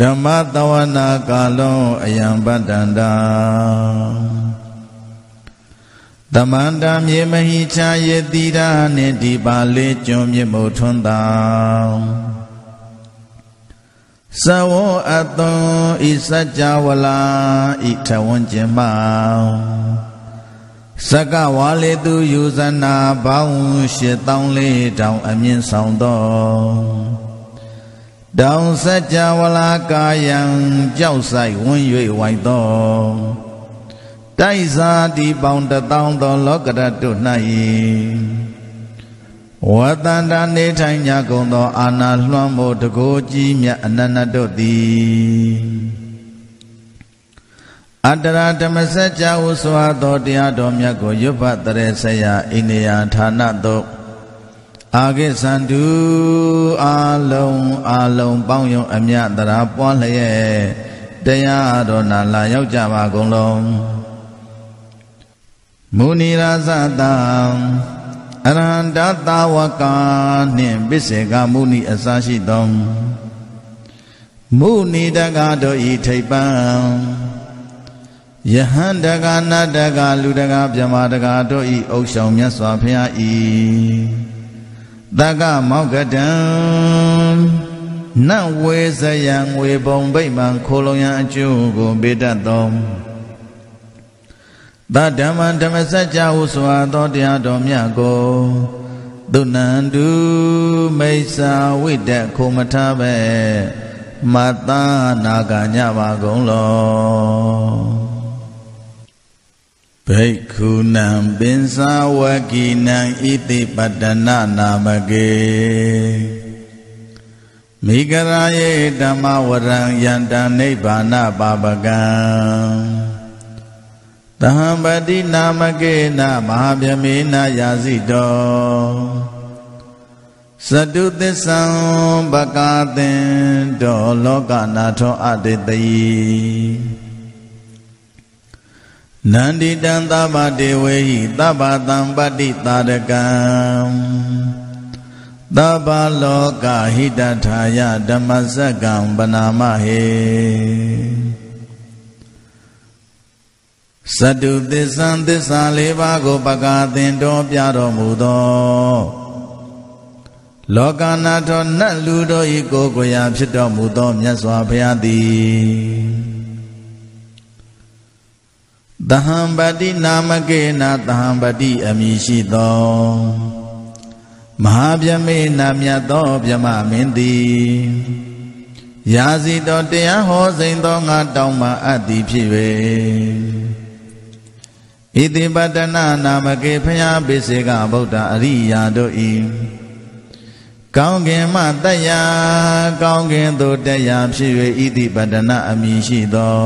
ဓမ္မတဝနာကာလောအယံပတ္တန္တာတမန္တမြေမဟိချာယေတိရာနှင့်ဒီပါလေးကျွန်းမြင့်မို့ထွန်းတော င်သဝောအသွန်ဤစัจ java လာဤထဝန်းကျင်မောင်စကဝါလေသူယူဇနာဘောင်းရှစ်တောင်းလေးတောင်အမြင့်ဆောင်သောတောင်စัจ java လာကာယံကြောက်ဆိုင်ဝန်း၍ဝိုက်သောတိုက်စာတိပေါင်းတထောင်သောလောကရတု၌ ဝတန္တာနေထိုင်ကြကုန်သော အာနာလွှမ်းမိုးတကိုးကြီးမြတ်အနန္တတို့သည်အတ္တရာဓမ္မစကြာဟုစွာသောတရားတော်မြတ်ကိုရွတ်ဖတ်တရေဆရာအိနေယဌာနသို့အာဂိသန္တုအာလုံးအာလုံးပေါင်းယုံအမြတရာပွားလျက်တရားတော်နာလာရောက်ကြပါကုန်လုံးမုနီရာဇတံ အရဟန္တသာဝကနှင့်ပစ္စေကမုဏိအစရှိသောမုဏိတကတို့ဤထိပ်ပံယဟန္တကနတကလူတကမြမတကတို့ဤအုပ်ဆောင်မြတ်စွာဘုရားဤတကမောက္ကတံနတ်ဝေဇယံငွေပုံဗိမာန်ခိုလုံရန်အကျိုးကိုပေးတတ်သော သတ္တမံဓမ္မစကြာဟုဆိုအပ်သောတရားတော်မြတ်ကိုသုနန္တုမိစ္ဆာဝိတ္တခုမထပဲမတ္တနာကညပါကုန်လောဘိက္ခုနံပင်စာဝကိနံဣတိပတ္တနာနာမကေမိဂရာယေဓမ္မဝရံယန္တနိဗ္ဗာနပါပကံ သဟံပတိနာမကေနမဟာဗျမေနယာစီတောသတုသစ္ဆံပကာသင်တောလောကနာထောအတေတိနန္ဒီတံသဗ္ဗတေဝေဟိသဗ္ဗတံပတိတာရကံသဗ္ဗလောကဟိတထာယဓမ္မစကံပနာမဟေ သတုသစ္ဆံသစ္စာလေးပါးကိုပကာသင်တော်ပြတော်မူသောလောကနာထောနတ်လူတို့ဤကိုယ်ကိုယ်ရာဖြစ်တော်မူသောမြတ်စွာဘုရားသည်တဟံပတိနာမကေနတဟံပတိအမည်ရှိသောမဟာဗျမေနာမြတ်သောဗျမမင်းသည်ရာဇီတော်တရားဟောစိန်သောငါတောင်းမှအပ်သည်ဖြစ်၍ ဣတိပတ္တနာနာမကေဖျားပိစေကဗုဒ္ဓအရိယာတို့ဤကောင်းကင်မှတယကောင်းကင်သို့တရားဖြစ်၍ဣတိပတ္တနာအမည်ရှိသော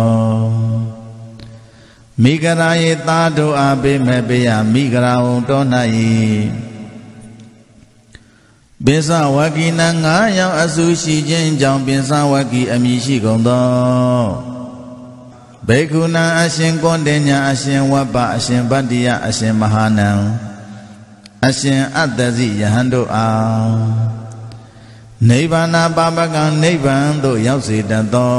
မိဂရာယေသားတို့အားပေးမဲ့ပေးရမိဂရာဝံတော်၌ပိစဝကိနငါးယောက်အစုရှိခြင်းကြောင့်ပိစဝကိအမည်ရှိကုန်သော ဘေကုဏအရှင်ကွန်တေညာအရှင်ဝဘ္ဗအရှင်ဗတ္တိယအရှင်မဟာနံအရှင်အတ္တဇိယဟန်တို့အားနိဗ္ဗာန်ပါပကံနိဗ္ဗာန်သို့ရောက်စေတတ်သော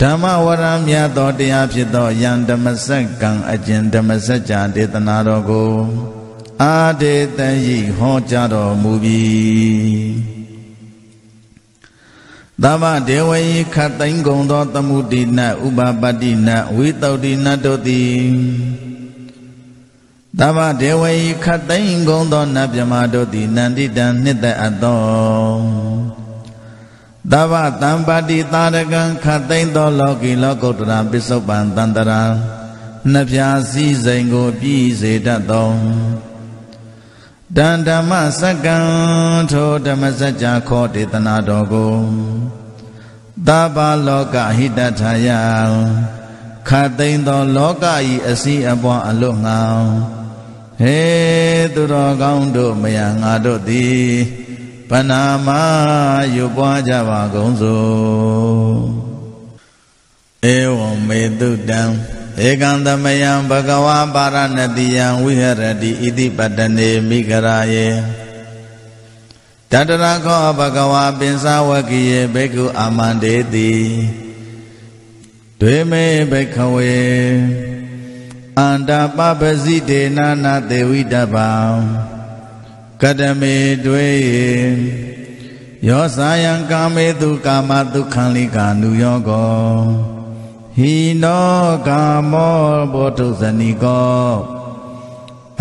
ဓမ္မဝရမြတ်သောတရားဖြစ်သောယံဓမ္မစက္ကံအကျဉ်ဓမ္မစကြာဒေသနာတော်ကို အာဒေတယိဟောကြားတော်မူပြီ သမဒေဝယိခတ်သိမ့်ကုန်သောသမှုတိနဥပပတ္တိနဝိတုဒ္ဓိနတို့သည်သမဒေဝယိခတ်သိမ့်ကုန်သောနတ်မြမတို့သည်နန္တိတံနှစ်သက်အပ်သောသဗ္ဗတံပါတိတာရကံခတ်သိမ့်သောလောကီလောကုတ္တရာပစ္စုပန်တန္တရာနှပြာစည်းစိမ်ကို ပြည့်စေတတ်သော တန်ဓမ္မစက္ကံထိုဓမ္မစကြာခောဒေသနာတော်ကိုသဗ္ဗလောကဟိတထာယခတ်သိမ်းသောလောကဤအစည်းအပွားအလွတ်ငောင်းဟေသူတော်ကောင်းတို့မယငါတို့သည်ပနာမယူပွားကြပါကုန်စို့ဧဝံမေတုတံ ဧကံသမယံဘဂဝါပါရဏတိယံဝိဟရတိဣတိပတနေမိဂရာယေတတရခောဘဂဝါပင်စဝကိယေဘေကုအာမန္တေတိဒွေမေဘိခဝေအန္တပပစီတေနာနာသေဝိတပံကတမေဒွေယောစာယံကာမေတုကာမဒုက္ခံလိကာနုယောကော ဟိနောကာမောဘောထုဇဏီကော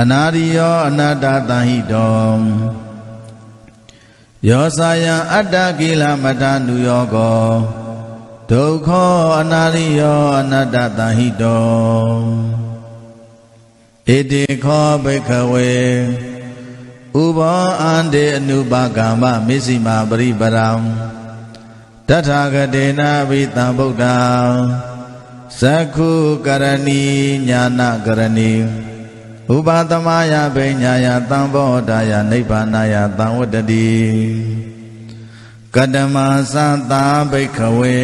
အနာရိယောအနတ္တတဟိတောယောစာယံအတ္တကိလမတနုယောကောဒုက္ခအနာရိယောအနတ္တတဟိတောဣတိခောဘိခဝေဥဘောအန္တေအနုပါကမ္မမစ္စည်းမပရိပရံတထာဂတေနာဘိတံဗုဒ္ဓံ သက္ခုကရဏီညာနာကရဏီဥပါသမယဘိညာယသံဘောဓာယနိဗ္ဗာနယသံဝတ္တတိကတမသသာဘိခဝေ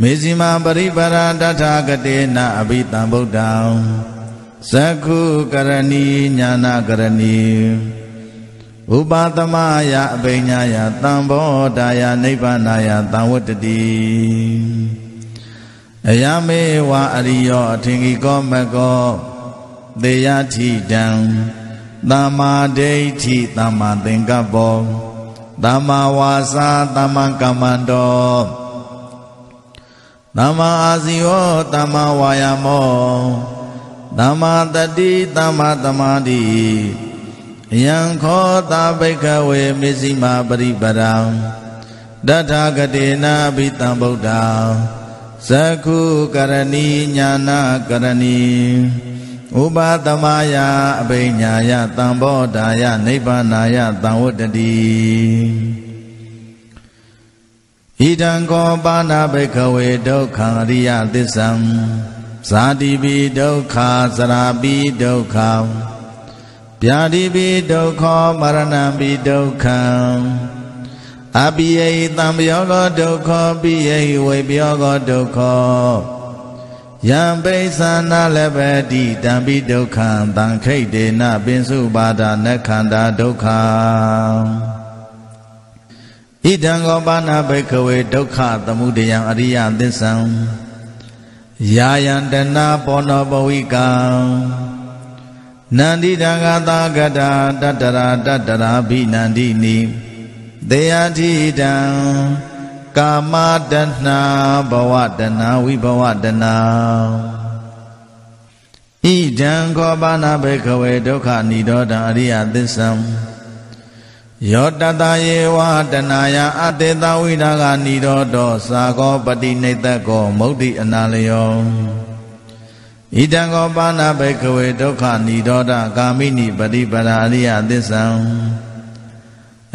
မေဇိမာပရိပရာတထာဂတေနအဘိတံဗုဒ္ဓံသက္ခုကရဏီညာနာကရဏီဥပါသမယအဘိညာယသံဘောဓာယနိဗ္ဗာနယသံဝတ္တတိ အယမေဝအရိယောအထင်ကြီးကောမကောသေယထိတံသမ္မာဒိဋ္ဌိသမ္မာသင်္ကပ္ပောသမ္မာဝါစာသမ္မာကမ္မန္တောသမ္မာအာဇီဝသမ္မာဝါယာမောသမ္မာတတိသမ္မာသမာဓိယံခောတာဘိကဝေမစ္စည်းမပရိပရံတထာဂတေနာဘိတံဗုဒ္ဓံ သက္ခုကရဏီညာနာကရဏီဥပါသမယအဘိညာယတံဘောဓာယနိဗ္ဗာနာယတံဝတ္တတိဣဒံကောပါဏဘိခဝေဒုက္ခံအရိယသစ္ဆံဇာတိပိဒုက္ခသရာပိဒုက္ခဗျာတိပိဒုက္ခမရဏံပိဒုက္ခံ အပိယိတံပယောကောဒုက္ခပိယိဝေပယောကောဒုက္ခယံပိသနာလည်းပဲတိတံပိဒုက္ခံတံခိတ်တေနပင်စုပါဒနခန္တာဒုက္ခဣဒံကောပါဏဘိကဝေဒုက္ခသမုဒယံအရိယသစ္ဆံယာယံတနာပောနောပဝိကံနန္တိတံဂတာကတာတတရာတတရာဘိနန္တိနိ တေယတိတံကာမတဏဘဝတဏဝိဘဝတဏဣဒံခောပါဏဘေခဝေဒုက္ခနိရောဓအရိယသစ္ဆံယောတတယေဝတနာယအတေတဝိဒါကနိရောဓောသာကောပတိနေတကောမုဒ္ဒိအနာလယောဣဒံခောပါဏဘေခဝေဒုက္ခနိရောဓကာမိနိပฏิပဒာအရိယသစ္ဆံ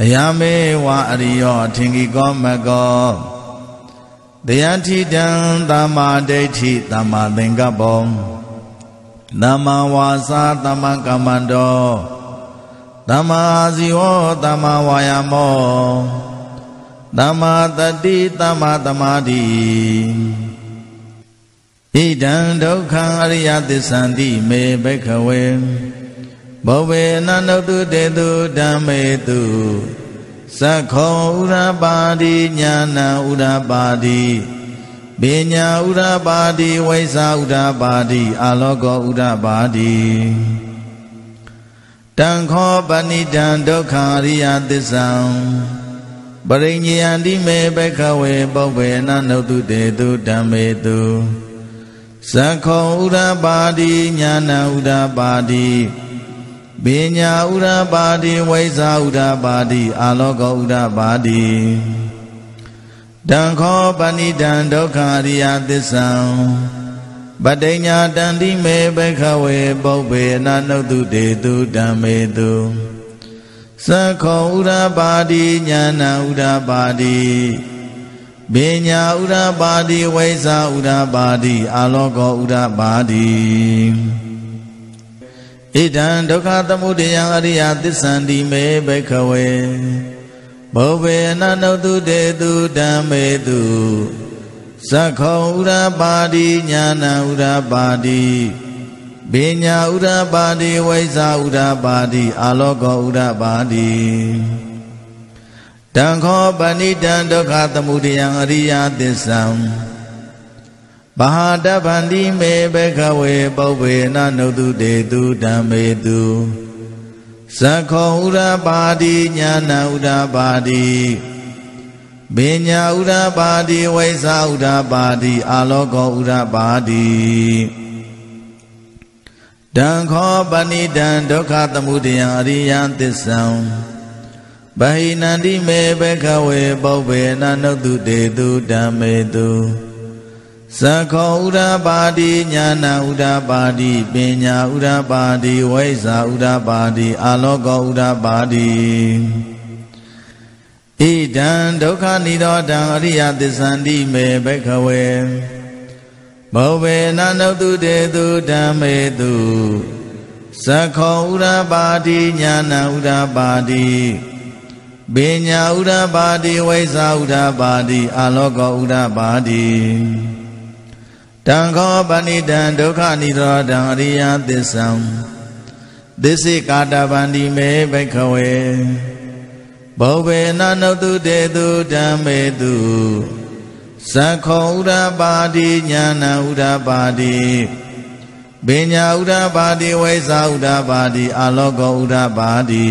အယမေဝအရိယောအထင်ကြီးကောမကောတရားထိတံသမ္မာဒိဋ္ဌိသမ္မာသင်္ကပ္ပောသမ္မာဝါစာသမ္မာကမ္မန္တောသမ္မာအာဇီဝသမ္မာဝါယာမောသမ္မာတတိသမ္မာသမာဓိဣဒံဒုက္ခံအရိယသစ္ဆန္တိမေဘိခဝေ ဘောဝေနန္တုတေတုဓမ္မေတုသက္ခောဥရပါတိညာဏဥရပါတိပညာဥရပါတိဝိဇာဥရပါတိအာလောကောဥရပါတိတံခောပဏိတံဒုက္ခရိယသစ္ဆံပရိညယန္တိမေဘခဝေပုပ္ပေနနုတုတေတုဓမ္မေတုသက္ခောဥရပါတိညာဏဥရပါတိ ပညာဥရပါတိဝိဇာဥရပါတိအာလောကဥရပါတိတံခောပဏိတံဒုက္ခရိယသစ္ဆံပတိညာတန္တိမေဘခဝေပုပ္ပေနနုတုတေတုဓမ္မေတုသက္ခောဥရပါတိညာဏဥရပါတိပညာဥရပါတိဝိဇာဥရပါတိအာလောကောဥရပါတိ ဣဒံဒုက္ခသမုဒယံအရိယသစ္ဆန္တိမေဘိခဝေဘောဘေအနနုတုတေတုဓမ္မေတုသက္ခောဥရပါတိညာဏဥရပါတိပညာဥရပါတိဝိဇာဥရပါတိအာလောကောဥရပါတိတံခောပဏိတံဒုက္ခသမုဒယံအရိယသစ္ဆံ ဘာတဗန္တိမေဘခဝေပုပ္ပေနနုတုတေတုဓမ္မေတုသက္ခောဥရပါတိညာဏဥရပါတိပညာဥရပါတိဝိသဥရပါတိအာလောကောဥရပါတိတံခောပဏိတံဒုက္ခသမုဒယအရိယသစ္ဆံဗဟိနန္တိမေဘခဝေပုဗ္ဗေနနုတုတေတုဓမ္မေတု သခောဥဒ္ဓပါတိညာနာဥဒ္ဓပါတိပညာဥဒ္ဓပါတိဝိဇာဥဒ္ဓပါတိအာလောကောဥဒ္ဓပါတိဣဒံဒုက္ခនិရောဓံအရိယသစ္ဆန္တိမေဘခဝေဘောဘေနနုတုတေတုဓမ္မေတုသခောဥဒ္ဓပါတိညာနာဥဒ္ဓပါတိပညာဥဒ္ဓပါတိဝိဇာဥဒ္ဓပါတိအာလောကောဥဒ္ဓပါတိ တံခောပဏိတံဒုက္ခនិရောဓံအရိယသစ္ဆံသစ္စေကာတဗန္တိမေဘိခဝေဘောဘေနနုတုတေတုဓမ္မေတုသခောဥဒ္ဓပါတိညာဏဥဒ္ဓပါတိပညာဥဒ္ဓပါတိဝိဇာဥဒ္ဓပါတိအာလောကောဥဒ္ဓပါတိ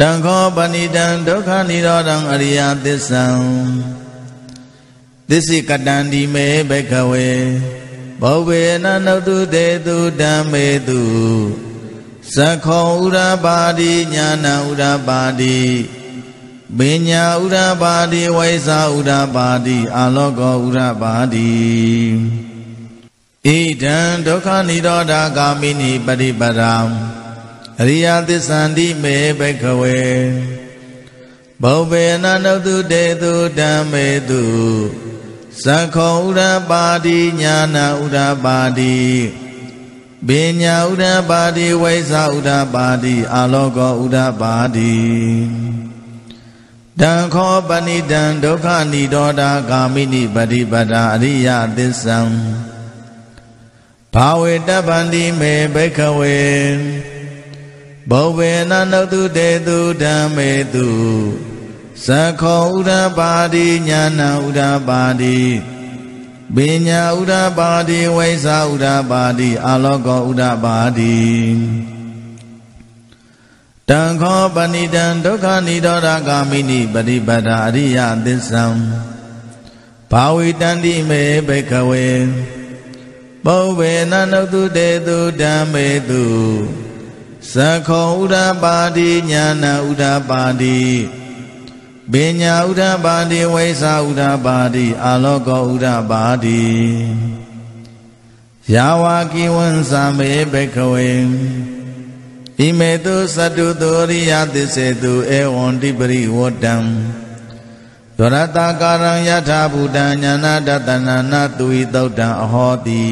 တံခောပဏိတံဒုက္ခនិရောဓံအရိယသစ္ဆံ သစ္စိကတံဒီမေဘိခဝေဘောဝေနနုတုတေတုဓမ္မေတုသခောဥရပါတိညာဏဥရပါတိပညာဥရပါတိဝိဇာဥရပါတိအာလောကောဥရပါတိဣဒံဒုက္ခនិရောဓဂာမိနိပရိပရံအရိယသစ္ဆန္တိမေဘိခဝေဘောဘေနနုတုတေတုဓမ္မေတု သခောဥရပါတိညာနာဥရပါတိပညာဥရပါတိဝိဇာဥရပါတိအာလောကောဥရပါတိတံခောပဏိတံဒုက္ခនិရောဓဂာမိနိပฏิပဒာအရိယသစ္ဆံဘာဝေတပန္တိမေဘိခဝေဘောဝေနနုတုတေတုဓမ္မေတု သခောဥဒ္ဓပါတိညာဏဥဒ္ဓပါတိပညာဥဒ္ဓပါတိဝိဇာဥဒ္ဓပါတိအာလောကောဥဒ္ဓပါတိတံခောပဏိတံဒုက္ခនិရောဓဂာမိနိပฏิပဒာအရိယသစ္ဆံဘာဝိတန္တိမေဘိခဝေပုဗ္ဗေနနုတုတေတုဓမ္မေတုသခောဥဒ္ဓပါတိညာဏဥဒ္ဓပါတိ ပညာဥဒ္ဓပါတိဝိသဥဒ္ဓပါတိအာလောကောဥဒ္ဓပါတိယာဝကိဝံသံမေဘိခဝေဣမေတုသတုတောရိယသစ္စေတုဧဝံတိပရိဝတ္တံဒရတကာရံယထာဘူတံညာနာတတနာနာသူဤသုတ်တံအဟောတိ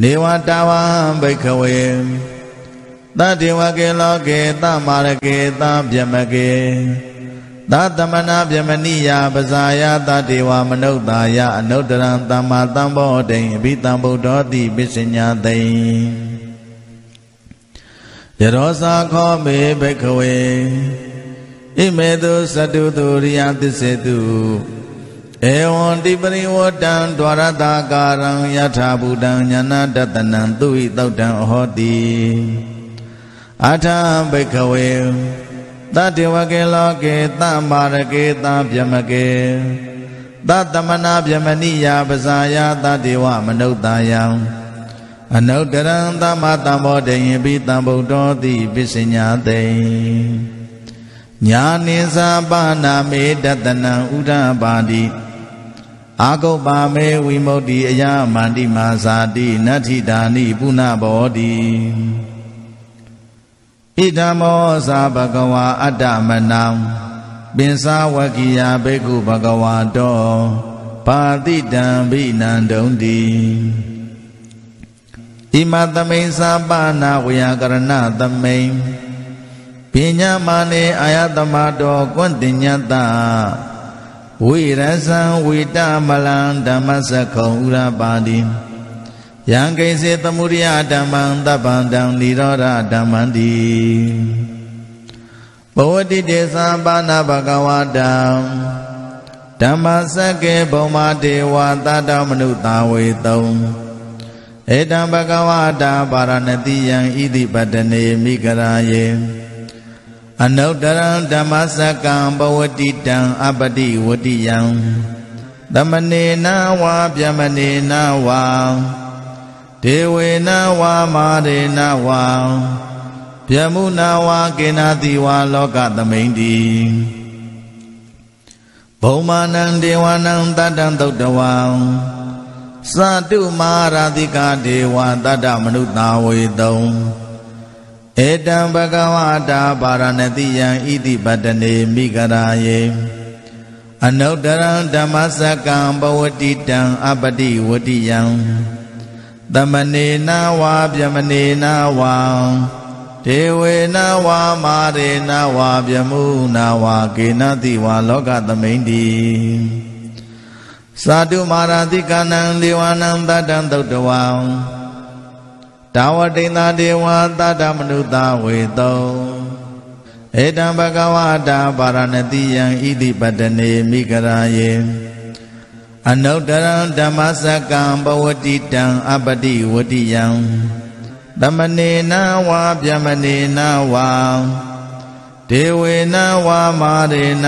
နေဝတာဝံဘိခဝေသတ္တေဝကေလောကေသမာရကေသဗျမကေ သသမနာဗျမနိယပဇာယသတေဝမနုဿာယအနုတ္တရံသမ္မာသမ္ဘောတိအဘိတံဗုဒ္ဓောတိပစ္စညာတိယရောစာခောမေဘိခဝေဣမေတုသတုသူရိယသစ္စေတုဧဝံတိပရိဝတံဒွါရတာကာရံယထာဘူတံညာနာတတနံသူဟိတောတံအဟောတိအထံဘိခဝေသ တ္တဝကေလောကေသမာရကေသဗျမကေသတမနာဗျမနိယပဇာယသတ္တေဝမနုဿာယံအနုတ္တရံသမတံဘောတေယပိတံဗုဒ္ဓောတိပစ္စညာတေညာနိသာပါဏာမေတတနံဥဒ္ဓပါတိအာဂုပ္ပါမေဝိမု ക്തി အယမန္တိမာဇာတိနတ္ထိတာနိပုဏ္ဏဘောတိ ဣဒံမောသာဘဂဝါအတ္တမနံပင်စာဝကိယဘေကုဘဂဝါတောပါတိတံဘိနန္တုံတိဣမသမိန်သာပနာဝေယကရဏသမိန်ပညာမာနေအာယတမတောကွန့်တင်ညတဝိရဇံဝိတမလံဓမ္မစခုံဥရပါတိ ယံကိစေသမုဒိယဓမ္မံတပ္ပံတံនិရောဓဓမ္မံတိဘဝတိတေသံပါဏဘဂဝတံဓမ္မစကေဘုံမာတေဝသတ္တမနုတာဝေတုံဧတံဘဂဝတာပါရဏတိယံဣတိပတနေမိဂရာယေအနုတ္တရံဓမ္မစကံဘဝတိတံအပတိဝတိယံသမနေနဝါဗျမနေနဝါ ဒေဝေနဝါမာရေနဝါဗျမုနာဝါကေနာတိဝါလောကသမိန်တိဘုံမာနံဒေဝနံတတ္တံသုတ်တဝံသတုမာရာတိကဒေဝတတ္တမနုသာဝေတုံဧတံဘဂဝတာပါရဏတိယံဣတိပတနေမိဂရာယေအနုတ္တရံဓမ္မစကံဘဝတိတံအပတိဝတိယံ သမနေနဝါဗျမနေနဝါဒေဝေနဝါမာရေနဝါဗျမုနဝါကေနတိဝါလောကသမိန်တိသာတုမာရတိကနံလေဝနံတတံသုတ်တဝံတာဝတိန်သာဒေဝသတ္တမနုဿဝေတောဧတံဘဂဝတာပါရဏတိယံဣတိပတနေမိဂရာယေ အနုတ္တရံဓမ္မစကံဘဝတိတံအပတိဝတိယံသမနေနဝါဗျမနေနဝါဒေဝေနဝါမာရေန